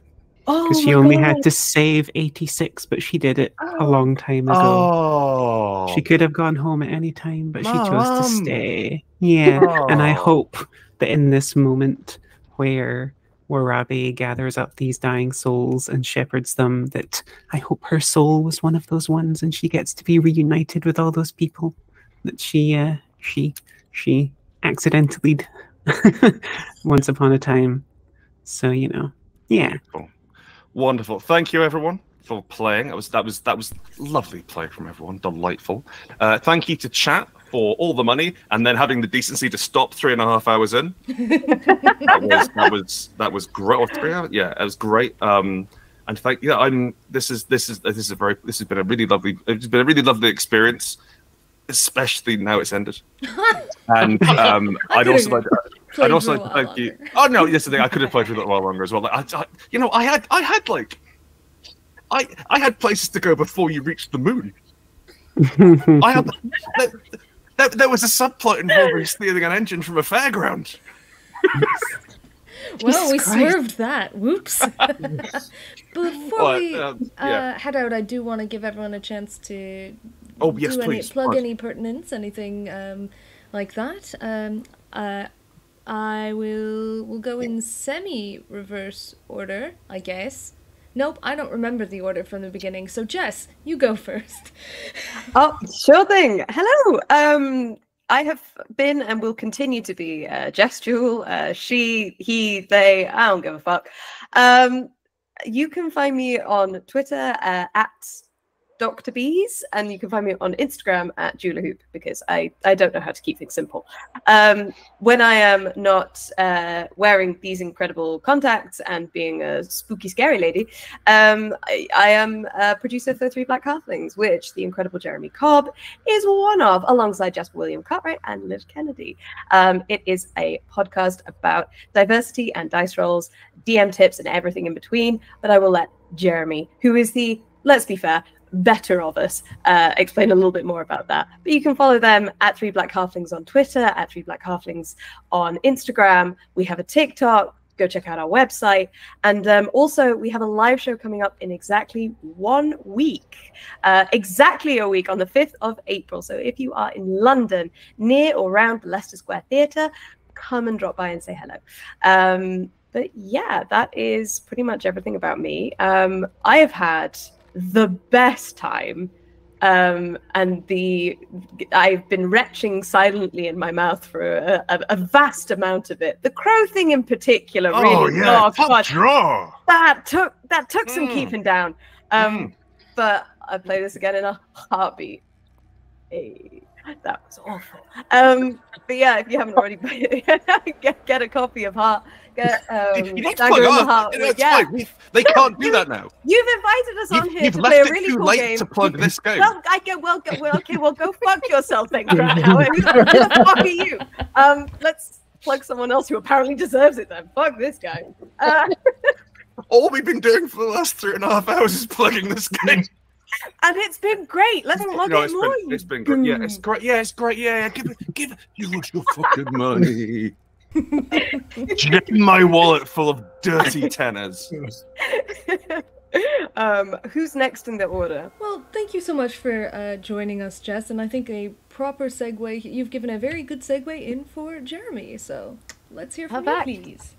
Oh, because she only God. had to save 86, but she did it a Oh. long time ago. Oh, She could have gone home at any time, but she chose to stay. Yeah, and I Oh. hope that in this moment where Warabe gathers up these dying souls and shepherds them, that I hope her soul was one of those ones, and she gets to be reunited with all those people that she, uh, she, she accidentally once upon a time. So you know, yeah. Wonderful. Wonderful. Thank you, everyone, for playing. That was that was that was lovely play from everyone. Delightful. Uh, thank you to chat for all the money and then having the decency to stop three and a half hours in. that was that was that was great. Three hours? Yeah, it was great. Um, and thank yeah, I'm. This is this is this is a very this has been a really lovely. It's been a really lovely experience, especially now it's ended. And um, I'd also like. To, I'd also like to thank you. Oh no, yesterday I could have played for a little while longer as well. Like, I, I, you know, I had I had like, I I had places to go before you reached the moon. I had there, there, there was a subplot involving stealing an engine from a fairground. Well, we Christ. swerved that. Whoops. Before What, we um, uh, head out, I do want to give everyone a chance to Oh, yes, do any, please, plug please. any pertinence, anything um, like that. Um, uh, I will will go in semi reverse order, I guess. Nope, I don't remember the order from the beginning. So Jess, you go first. Oh, sure thing. Hello. Um, I have been and will continue to be uh, Jess Jewell, uh, she, he, they. I don't give a fuck. Um, you can find me on Twitter uh, at Dr. Bees, and you can find me on Instagram at Jula Hoop because I, I don't know how to keep things simple. Um, when I am not uh, wearing these incredible contacts and being a spooky, scary lady, um, I, I am a producer for Three Black Halflings, which the incredible Jeremy Cobb is one of, alongside Jasper William Cartwright and Liv Kennedy. Um, it is a podcast about diversity and dice rolls, DM tips, and everything in between. But I will let Jeremy, who is the, let's be fair, better of us, uh, explain a little bit more about that. But you can follow them at Three Black Halflings on Twitter, at Three Black Halflings on Instagram. We have a TikTok. Go check out our website. And um, also, we have a live show coming up in exactly one week. Uh, exactly a week on the 5th of April. So if you are in London, near or around the Leicester Square Theatre, come and drop by and say hello. Um, but yeah, that is pretty much everything about me. Um, I have had the best time. Um, and the I've been retching silently in my mouth for a, a, a vast amount of it. The crow thing in particular, Oh, really. yeah, oh, top God, draw. that took that took some Mm. keeping down. Um, but I play this again in a heartbeat. Hey, that was awful. Um, but yeah, if you haven't already it, get, get a copy of Heart. Get um, You need to Dagger plug in the. Heart. You know, yeah. fine. They can't do that now. You've invited us on You've, here you've to play a it really too cool late game. to plug this game. Well, I get well, go, well, okay, well, go fuck yourself then, Grant Howitt. Who who the fuck are you? Um, let's plug someone else who apparently deserves it then. Fuck this guy. Uh, All we've been doing for the last three and a half hours is plugging this game. And it's been great. Let's plug no, it it's more. been, it's been great. Yeah, it's great. Yeah, it's great. Yeah, yeah. Give it, give it. Give us your fucking money. Get my wallet full of dirty tenors. um, who's next in the order? Well, thank you so much for uh, joining us, Jess. And I think a proper segue, you've given a very good segue in for Jeremy. So let's hear from you, Perfect. please.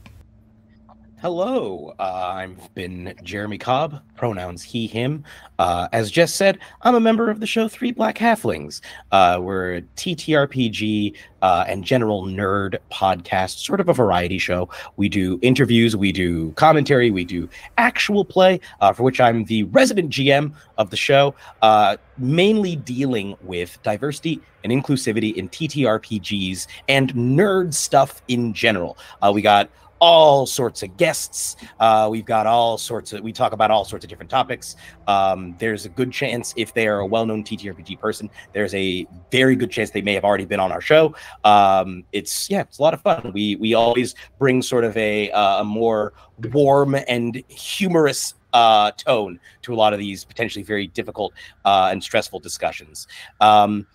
Hello, uh, I've been Jeremy Cobb, pronouns he, him. Uh, as Jess said, I'm a member of the show Three Black Halflings. Uh, we're a TTRPG uh, and general nerd podcast, sort of a variety show. We do interviews, we do commentary, we do actual play, uh, for which I'm the resident GM of the show, uh, mainly dealing with diversity and inclusivity in TTRPGs and nerd stuff in general. We got all sorts of guests. Uh, we've got all sorts of, we talk about all sorts of different topics. Um, there's a good chance if they are a well known TTRPG person, there's a very good chance they may have already been on our show. Um, it's, yeah, it's a lot of fun. We, we always bring sort of a, uh, a more warm and humorous uh, tone to a lot of these potentially very difficult uh, and stressful discussions. Um,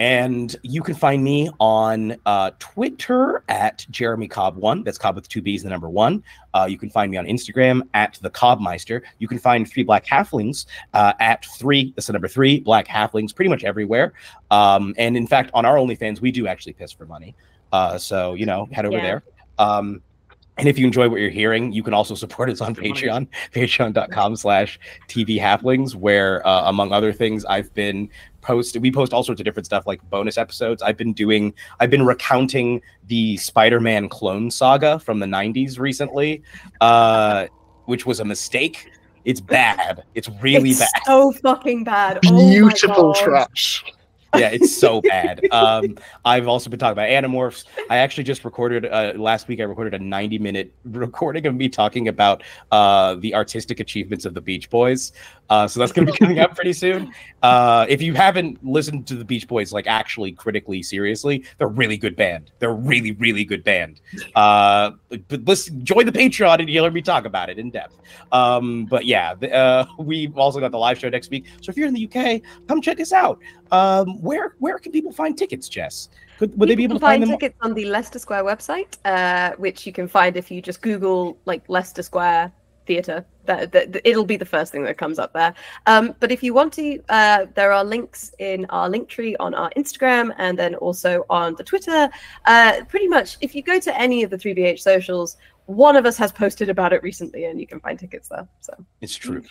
and you can find me on uh, Twitter at Jeremy Cobb One. That's Cobb with two B's, the number one. Uh, you can find me on Instagram at the Cobbmeister. You can find Three Black Halflings uh, at three. That's the number three Black Halflings, pretty much everywhere. Um, and in fact, on our OnlyFans, we do actually piss for money. Uh, so you know, head over Yeah. there. Um, and if you enjoy what you're hearing, you can also support us on Patreon, patreon.com slash TV halflings, where uh, among other things, I've been posted, we post all sorts of different stuff like bonus episodes. I've been doing, I've been recounting the Spider-Man clone saga from the 90s recently, uh, which was a mistake. It's bad. It's really it's bad. so fucking bad. Oh Beautiful God. trash. Yeah, it's so bad. Um, I've also been talking about Animorphs. I actually just recorded uh, last week. I recorded a 90 minute recording of me talking about uh, the artistic achievements of the Beach Boys. Uh, so that's going to be coming up pretty soon. Uh, if you haven't listened to the Beach Boys, like actually critically seriously, they're a really good band. They're a really, really good band. Uh, but listen, join the Patreon and you'll hear me talk about it in depth. Um, but yeah, the, uh, we've also got the live show next week. So if you're in the UK, come check us out. Um, where where can people find tickets, Jess? Could, would they be able to find find them? tickets on the Leicester Square website, uh, which you can find if you just Google like Leicester Square Theatre. That, that, that- it'll be the first thing that comes up there. Um, but if you want to, uh, there are links in our link tree on our Instagram and then also on the Twitter. Uh, pretty much, if you go to any of the 3BH socials, one of us has posted about it recently, and you can find tickets there. So It's true.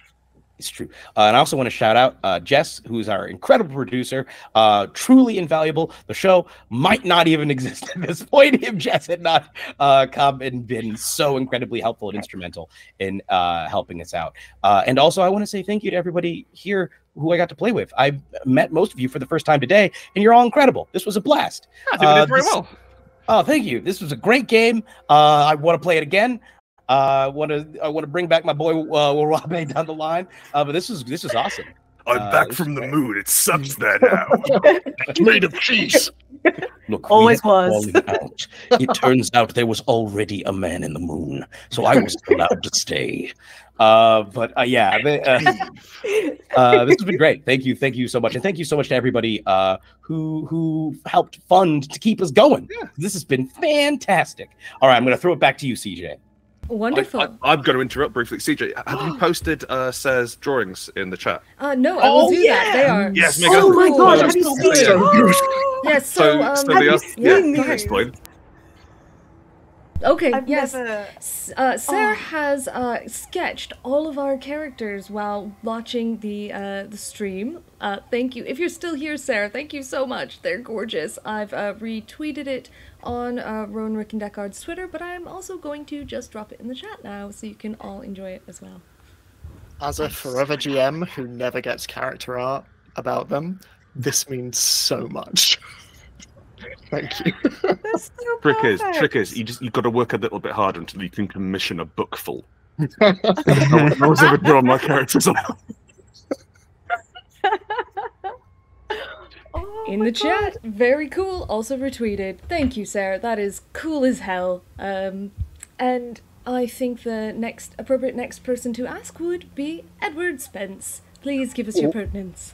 It's true. Uh, and I also want to shout out uh, Jess, who's our incredible producer, uh, truly invaluable. The show might not even exist at this point if Jess had not uh, come and been so incredibly helpful and instrumental in uh, helping us out. Uh, and also, I want to say thank you to everybody here who I got to play with. I met most of you for the first time today, and you're all incredible. This was a blast. I think we did very this- well. Oh, thank you. This was a great game. Uh, I want to play it again. Uh, I want to. I want to bring back my boy uh, Warabe down the line. Uh, but this is this is awesome. I'm Uh, back from the great. moon. It sucks that now. it's made of cheese. Look, Always was. out. It turns out there was already a man in the moon, so I was allowed to stay. Uh, but uh, yeah, the, uh, uh, this has been great. Thank you, thank you so much, and thank you so much to everybody uh, who who helped fund to keep us going. This has been fantastic. All right, I'm going to throw it back to you, CJ. Wonderful. I, am going to interrupt briefly. CJ, have you posted uh, Sarah's drawings in the chat? uh, no, I will Oh, do that. They are. Yes, so Megan. Oh my cool. god, Oh, have you so seen good. it? Yes. So, So, um, so have the you other, seen yeah, these? explain. Okay. I've yes. never. Uh, Sarah Oh. has uh, sketched all of our characters while watching the uh, the stream. Uh, thank you. If you're still here, Sarah, thank you so much. They're gorgeous. I've uh, retweeted it on uh, Rowan Rook and Decard's Twitter, but I'm also going to just drop it in the chat now so you can all enjoy it as well. As a forever GM who never gets character art about them, this means so much. Thank you. They're so Trick is, trick is, you just you got to work a little bit harder until you can commission a book full. no, one- no one's ever drawn my characters on. Oh in the God. chat. Very cool. Also retweeted. Thank you, Sarah. That is cool as hell. Um, and I think the next appropriate next person to ask would be Edward Spence. Please give us your Oh. pertinence.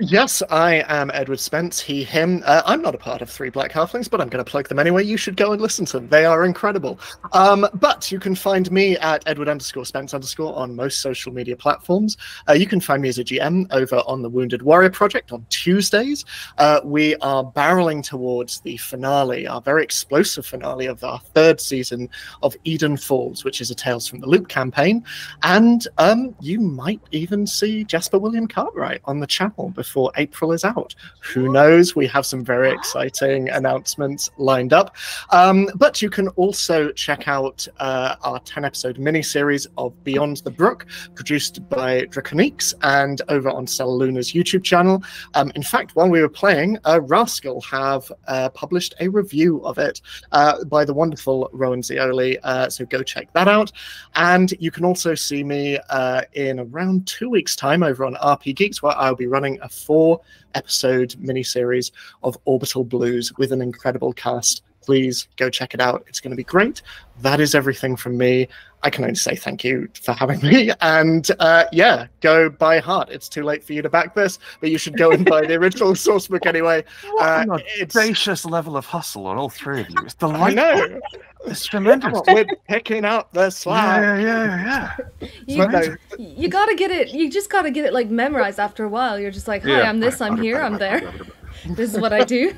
Yes, I am Edward Spence, he, him. Uh, I'm not a part of Three Black Halflings, but I'm going to plug them anyway. You should go and listen to them. They are incredible. Um, but you can find me at Edward underscore Spence underscore on most social media platforms. Uh, you can find me as a GM over on the Wounded Warrior Project on Tuesdays. Uh, we are barreling towards the finale, our very explosive finale of our third season of Eden Falls, which is a Tales from the Loop campaign. And um, you might even see Jasper William Cartwright on the channel before April is out. Who knows? We have some very exciting announcements lined up. Um, but you can also check out uh, our 10 episode mini series of Beyond the Brook, produced by Draconiques and over on Stella Luna's YouTube channel. Um, in fact, while we were playing, uh, Rascal have uh, published a review of it uh, by the wonderful Rowan Zeoli. Uh, so go check that out. And you can also see me uh, in around two weeks' time over on RP Geeks, where I'll be running a four episode miniseries of Orbital Blues with an incredible cast please go check it out. It's going to be great. That is everything from me. I can only say thank you for having me. And uh, yeah, go buy Heart. It's too late for you to back this, but you should go and buy the original source book anyway. What Uh, it's level of hustle on all three of you. It's I delightful. know. It's tremendous. We're picking up the slack. Yeah, yeah, yeah. You, no, you gotta get it. You just gotta get it like memorized after a while. You're just like, hi, Yeah. I'm this, I'm here, I'm there. This is what I do.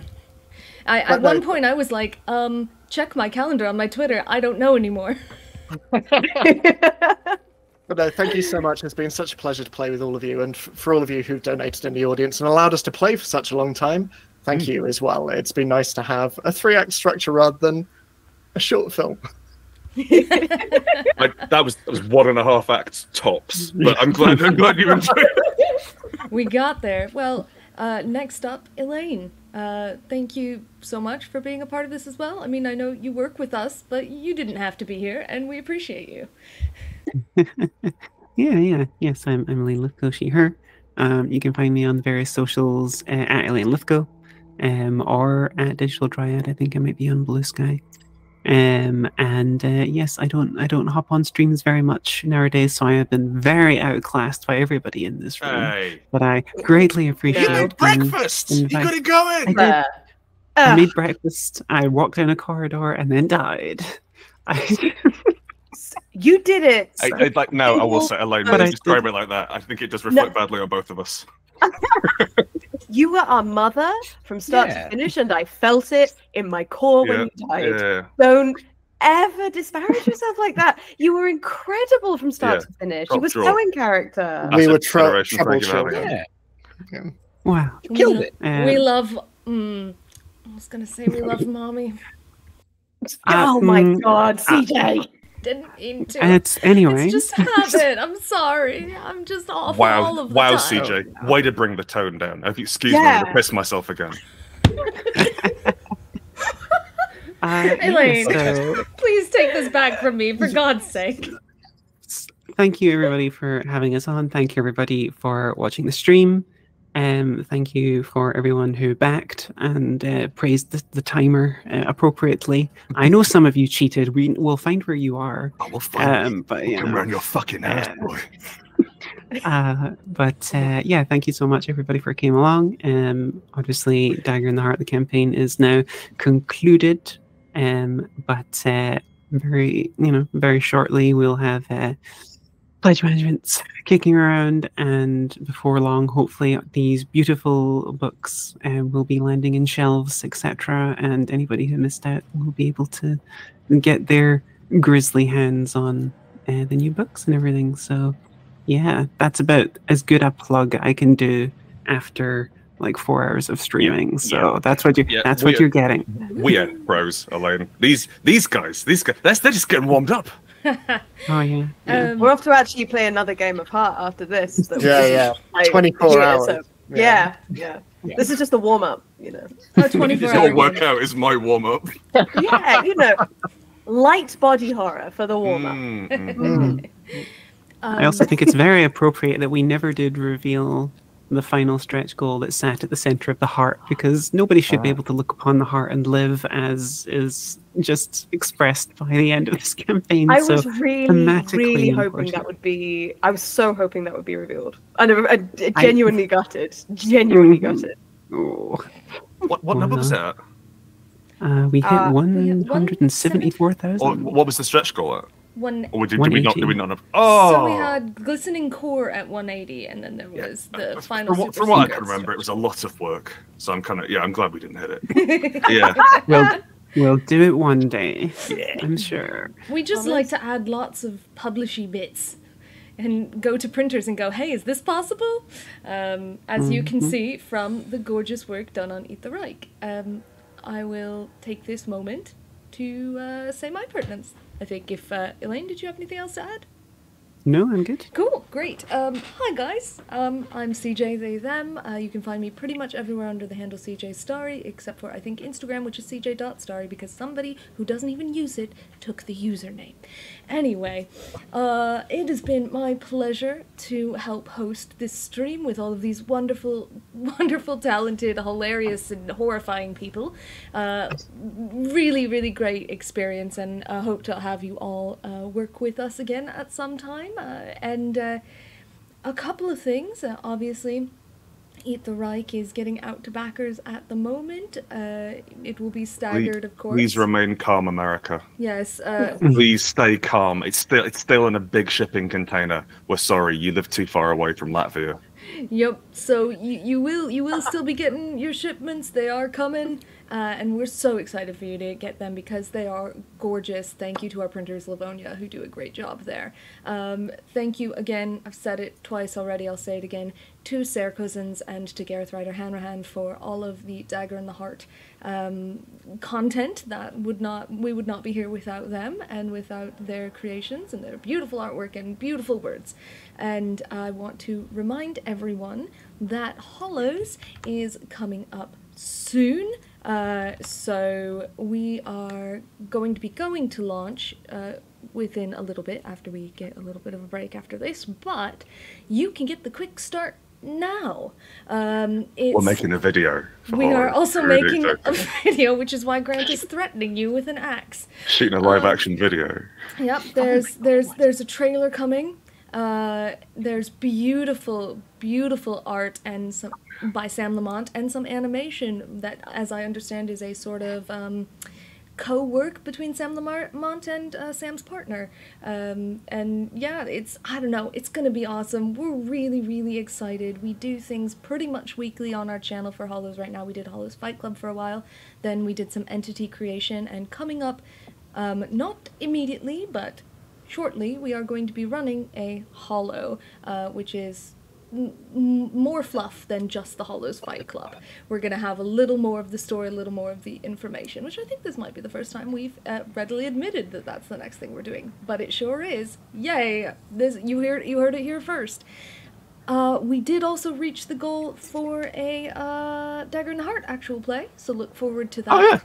I, at But one point, I was like, um, check my calendar on my Twitter. I don't know anymore. But no, thank you so much. It's been such a pleasure to play with all of you, and f- for all of you who've donated in the audience and allowed us to play for such a long time, thank you as well. It's been nice to have a three-act structure rather than a short film. Like, that was that was one and a half acts tops. But I'm glad I'm glad you enjoyed it. we got there. Well, uh, next up, Elaine. Uh, thank you so much for being a part of this as well. I mean, I know you work with us, but you didn't have to be here, and we appreciate you. Yeah, yeah. Yes, I'm, I'm Elaine Lithgow, she, her. Um, you can find me on the various socials uh, at Elaine Lithgow um, or at Digital Dryad. I think I might be on Blue Sky. Um, and uh, yes, I don't I don't hop on streams very much nowadays, so I have been very outclassed by everybody in this room. Hey. But I greatly You appreciate made being breakfast. You invited. got it going. I did. Uh, I made breakfast. I walked down a corridor and then died. I, you did it. I, I, like no, I will say Elaine. But When I you describe did- it like that, I think it does reflect badly on both of us. You were our mother from start Yeah. to finish, and I felt it in my core Yeah, when you died. Yeah. Don't ever disparage yourself like that. You were incredible from start Yeah, to finish. top You were draw. so in character. That's we were tro- Federation trouble freaking out children. Yeah, wow. you killed we, it. Um, we love. Mm, I was gonna say we love mommy. Uh, oh my mm, god, CJ. Didn't mean to. It's anyway. It's just habit. I'm sorry. I'm just awful all Wow, of the wow, time. CJ, way to bring the tone down. If you excuse me, I'm Yeah. gonna piss myself again. uh, yeah, Elaine. so Please take this back from me, for God's sake. thank you everybody for having us on. Thank you everybody for watching the stream. Um, thank you for everyone who backed and uh, praised the, the timer uh, appropriately. I know some of you cheated. We will find where you are. I will find Um, but you. Come around your fucking ass, Uh, boy. Uh, but uh, yeah, thank you so much, everybody, for came along. Um, obviously, Dagger in the Heart, the campaign is now concluded. Um, but uh, very, you know, very shortly we'll have uh, pledge management kicking around, and before long, hopefully, these beautiful books uh, will be landing in shelves, etc. And anybody who missed out will be able to get their grisly hands on uh, the new books and everything. So yeah, that's about as good a plug I can do after like four hours of streaming. So that's what you Yeah, that's we what are- you're getting. We ain't pros, Elaine. These these guys, these guys, they're, they're just getting warmed up. Oh yeah. yeah. Um, We're off to actually play another game of Heart after this. that Yeah, yeah. like, 24 yeah, hours. so- yeah, yeah, Yeah. This is just a warm up, you know. oh, 24 Your hour workout is my warm up. Yeah, you know, light body horror for the warm up. Mm, mm. Mm. I also think it's very appropriate that we never did reveal the final stretch goal that sat at the center of the heart because nobody should be able to look upon the heart and live as is just expressed by the end of this campaign. I so was really, really hoping that would be. I was so hoping that would be revealed. And I, I genuinely got it. Genuinely got Mhm. it. oh, What what number was that? uh, we hit Uh, we hit one hundred and seventy-four Or thousand. what was the stretch goal at? One. Or did, did we not? Did we 180. not? Have, oh, So we had glistening core at 180, and then there was the Uh, final. From what, super from what I can remember, it was a lot of work. So I'm kind of yeah. I'm glad we didn't hit it. yeah. We'll we'll do it one day. Yeah. I'm sure. We just like to add lots of publishy bits and go to printers and go, hey, is this possible? Um, as you can Mhm. see from the gorgeous work done on Eat the Reich. Um, I will take this moment to uh, say my pertinence. I think if uh, Elaine, did you have anything else to add? No, I'm good. Cool, great. Um, hi guys, um, I'm CJ They Them. Uh, you can find me pretty much everywhere under the handle CJ Starry, except for I think Instagram, which is CJ.Starry, because somebody who doesn't even use it took the username. Anyway, uh, it has been my pleasure to help host this stream with all of these wonderful, wonderful, talented, hilarious, and horrifying people. Uh, really, really great experience, and I hope to have you all uh, work with us again at some time. Uh, and uh, a couple of things, uh, obviously. Eat the Reich is getting out to backers at the moment. Uh, it will be Please, staggered, of course. please remain calm, America. Yes, uh, Please stay calm. It's still it's still in a big shipping container. We're sorry, you live too far away from Latvia. Yep. So you you will you will still be getting your shipments. They are coming, uh, and we're so excited for you to get them because they are gorgeous. Thank you to our printers Livonia who do a great job there. Um, thank you again. I've said it twice already. I'll say it again to Sarah Cousins and to Gareth Ryder Hanrahan for all of the Dagger in the Heart um, content that would not we would not be here without them and without their creations and their beautiful artwork and beautiful words. And I want to remind everyone that Hollows is coming up soon. Uh, so we are going to be going to launch uh, within a little bit after we get a little bit of a break after this, but you can get the quick start now. Um, it's, We're making a video. we are also making a video, which is why Grant is threatening you with an axe. shooting a live action video. Yep, there's there's there's a trailer coming. Uh, there's beautiful, beautiful art and some by Sam Lamont and some animation that, as I understand, is a sort of um, co-work between Sam Lamont and uh, Sam's partner. Um, and yeah, it's I don't know, it's gonna be awesome. We're really, really excited. We do things pretty much weekly on our channel for Hollows right now. We did Hollows Fight Club for a while, then we did some entity creation, and coming up, um, not immediately, but shortly, we are going to be running a Hollow, uh, which is more fluff than just the Hollows Fight Club. We're going to have a little more of the story, a little more of the information, which I think this might be the first time we've uh, readily admitted that that's the next thing we're doing. But it sure is. Yay! This you heard you heard it here first. Uh, we did also reach the goal for a uh, Dagger in the Heart actual play, so look forward to that. Oh, yeah.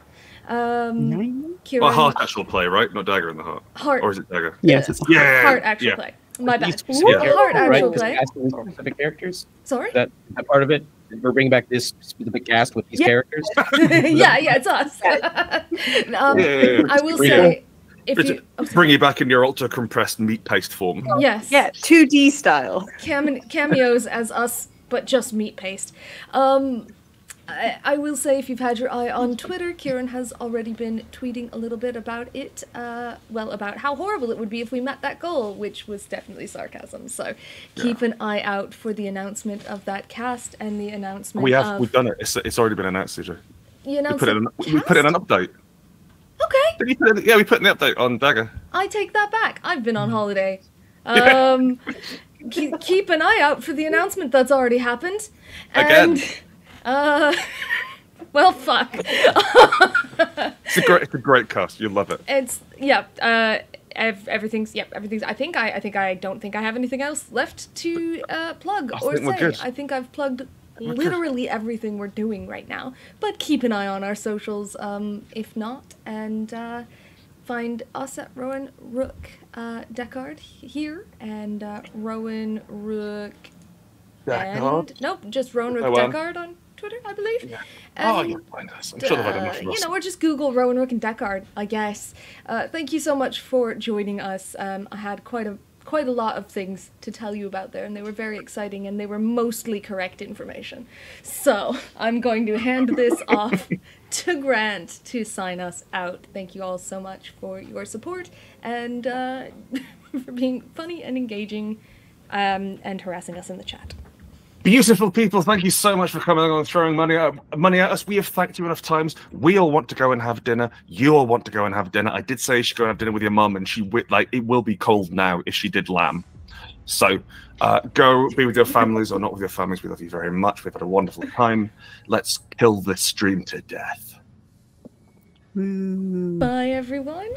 Um, Kieran, Well, heart actual play, right? Not dagger in the heart. Heart. Or is it dagger? Yes, it's Yeah. Heart actual yeah. play. My bad. These Woo, specific Heart actual right? play. This cast with specific characters. Sorry. That that part of it. We're bringing back this specific cast with these Yeah. characters. yeah, yeah, it's us. um, Yeah, yeah, yeah. I will say, if It's- you oh, Bring you back in your ultra compressed meat paste form. yes, Yeah, 2D style. cam- cameos as us, but just meat paste. Um, I, I will say, if you've had your eye on Twitter, Kieran has already been tweeting a little bit about it. Uh, well, about how horrible it would be if we met that goal, which was definitely sarcasm. So keep an eye out for the announcement of that cast and the announcement. We have of, we've done it. It's, it's already been announced, CJ. You We put it in, we put in an update. Okay. Did you put it, yeah, we put an update on Dagger. I take that back. I've been on holiday. Um, keep, keep an eye out for the announcement that's already happened. Again. And, uh, well, fuck. It's a great it's a great cast. You'll love it. it's yeah. Uh, ev- everything's yep. Everything's. I think I. I think I don't think I have anything else left to uh, plug I or think say. I think I've plugged We're good. literally everything we're doing right now. But keep an eye on our socials, um, if not, and uh, find us at Rowan Rook uh, Decard here and uh, Rowan Rook. Decard? And, nope, just Rowan Rook Oh, well. Decard on Twitter, I believe. Oh, you'll find us. I'm sure they've had uh, enough of you us. know, or just Google Rowan Rook and Decard, I guess. Uh, thank you so much for joining us. Um, I had quite a quite a lot of things to tell you about there, and they were very exciting, and they were mostly correct information. So I'm going to hand this off to Grant to sign us out. Thank you all so much for your support and uh, for being funny and engaging um, and harassing us in the chat. Beautiful people, thank you so much for coming along and throwing money at, money at us. We have thanked you enough times. We all want to go and have dinner. You all want to go and have dinner. I did say you should go and have dinner with your mum, and she like it will be cold now if she did lamb. So uh, go be with your families or not with your families. We love you very much. We've had a wonderful time. Let's kill this stream to death. Bye, everyone.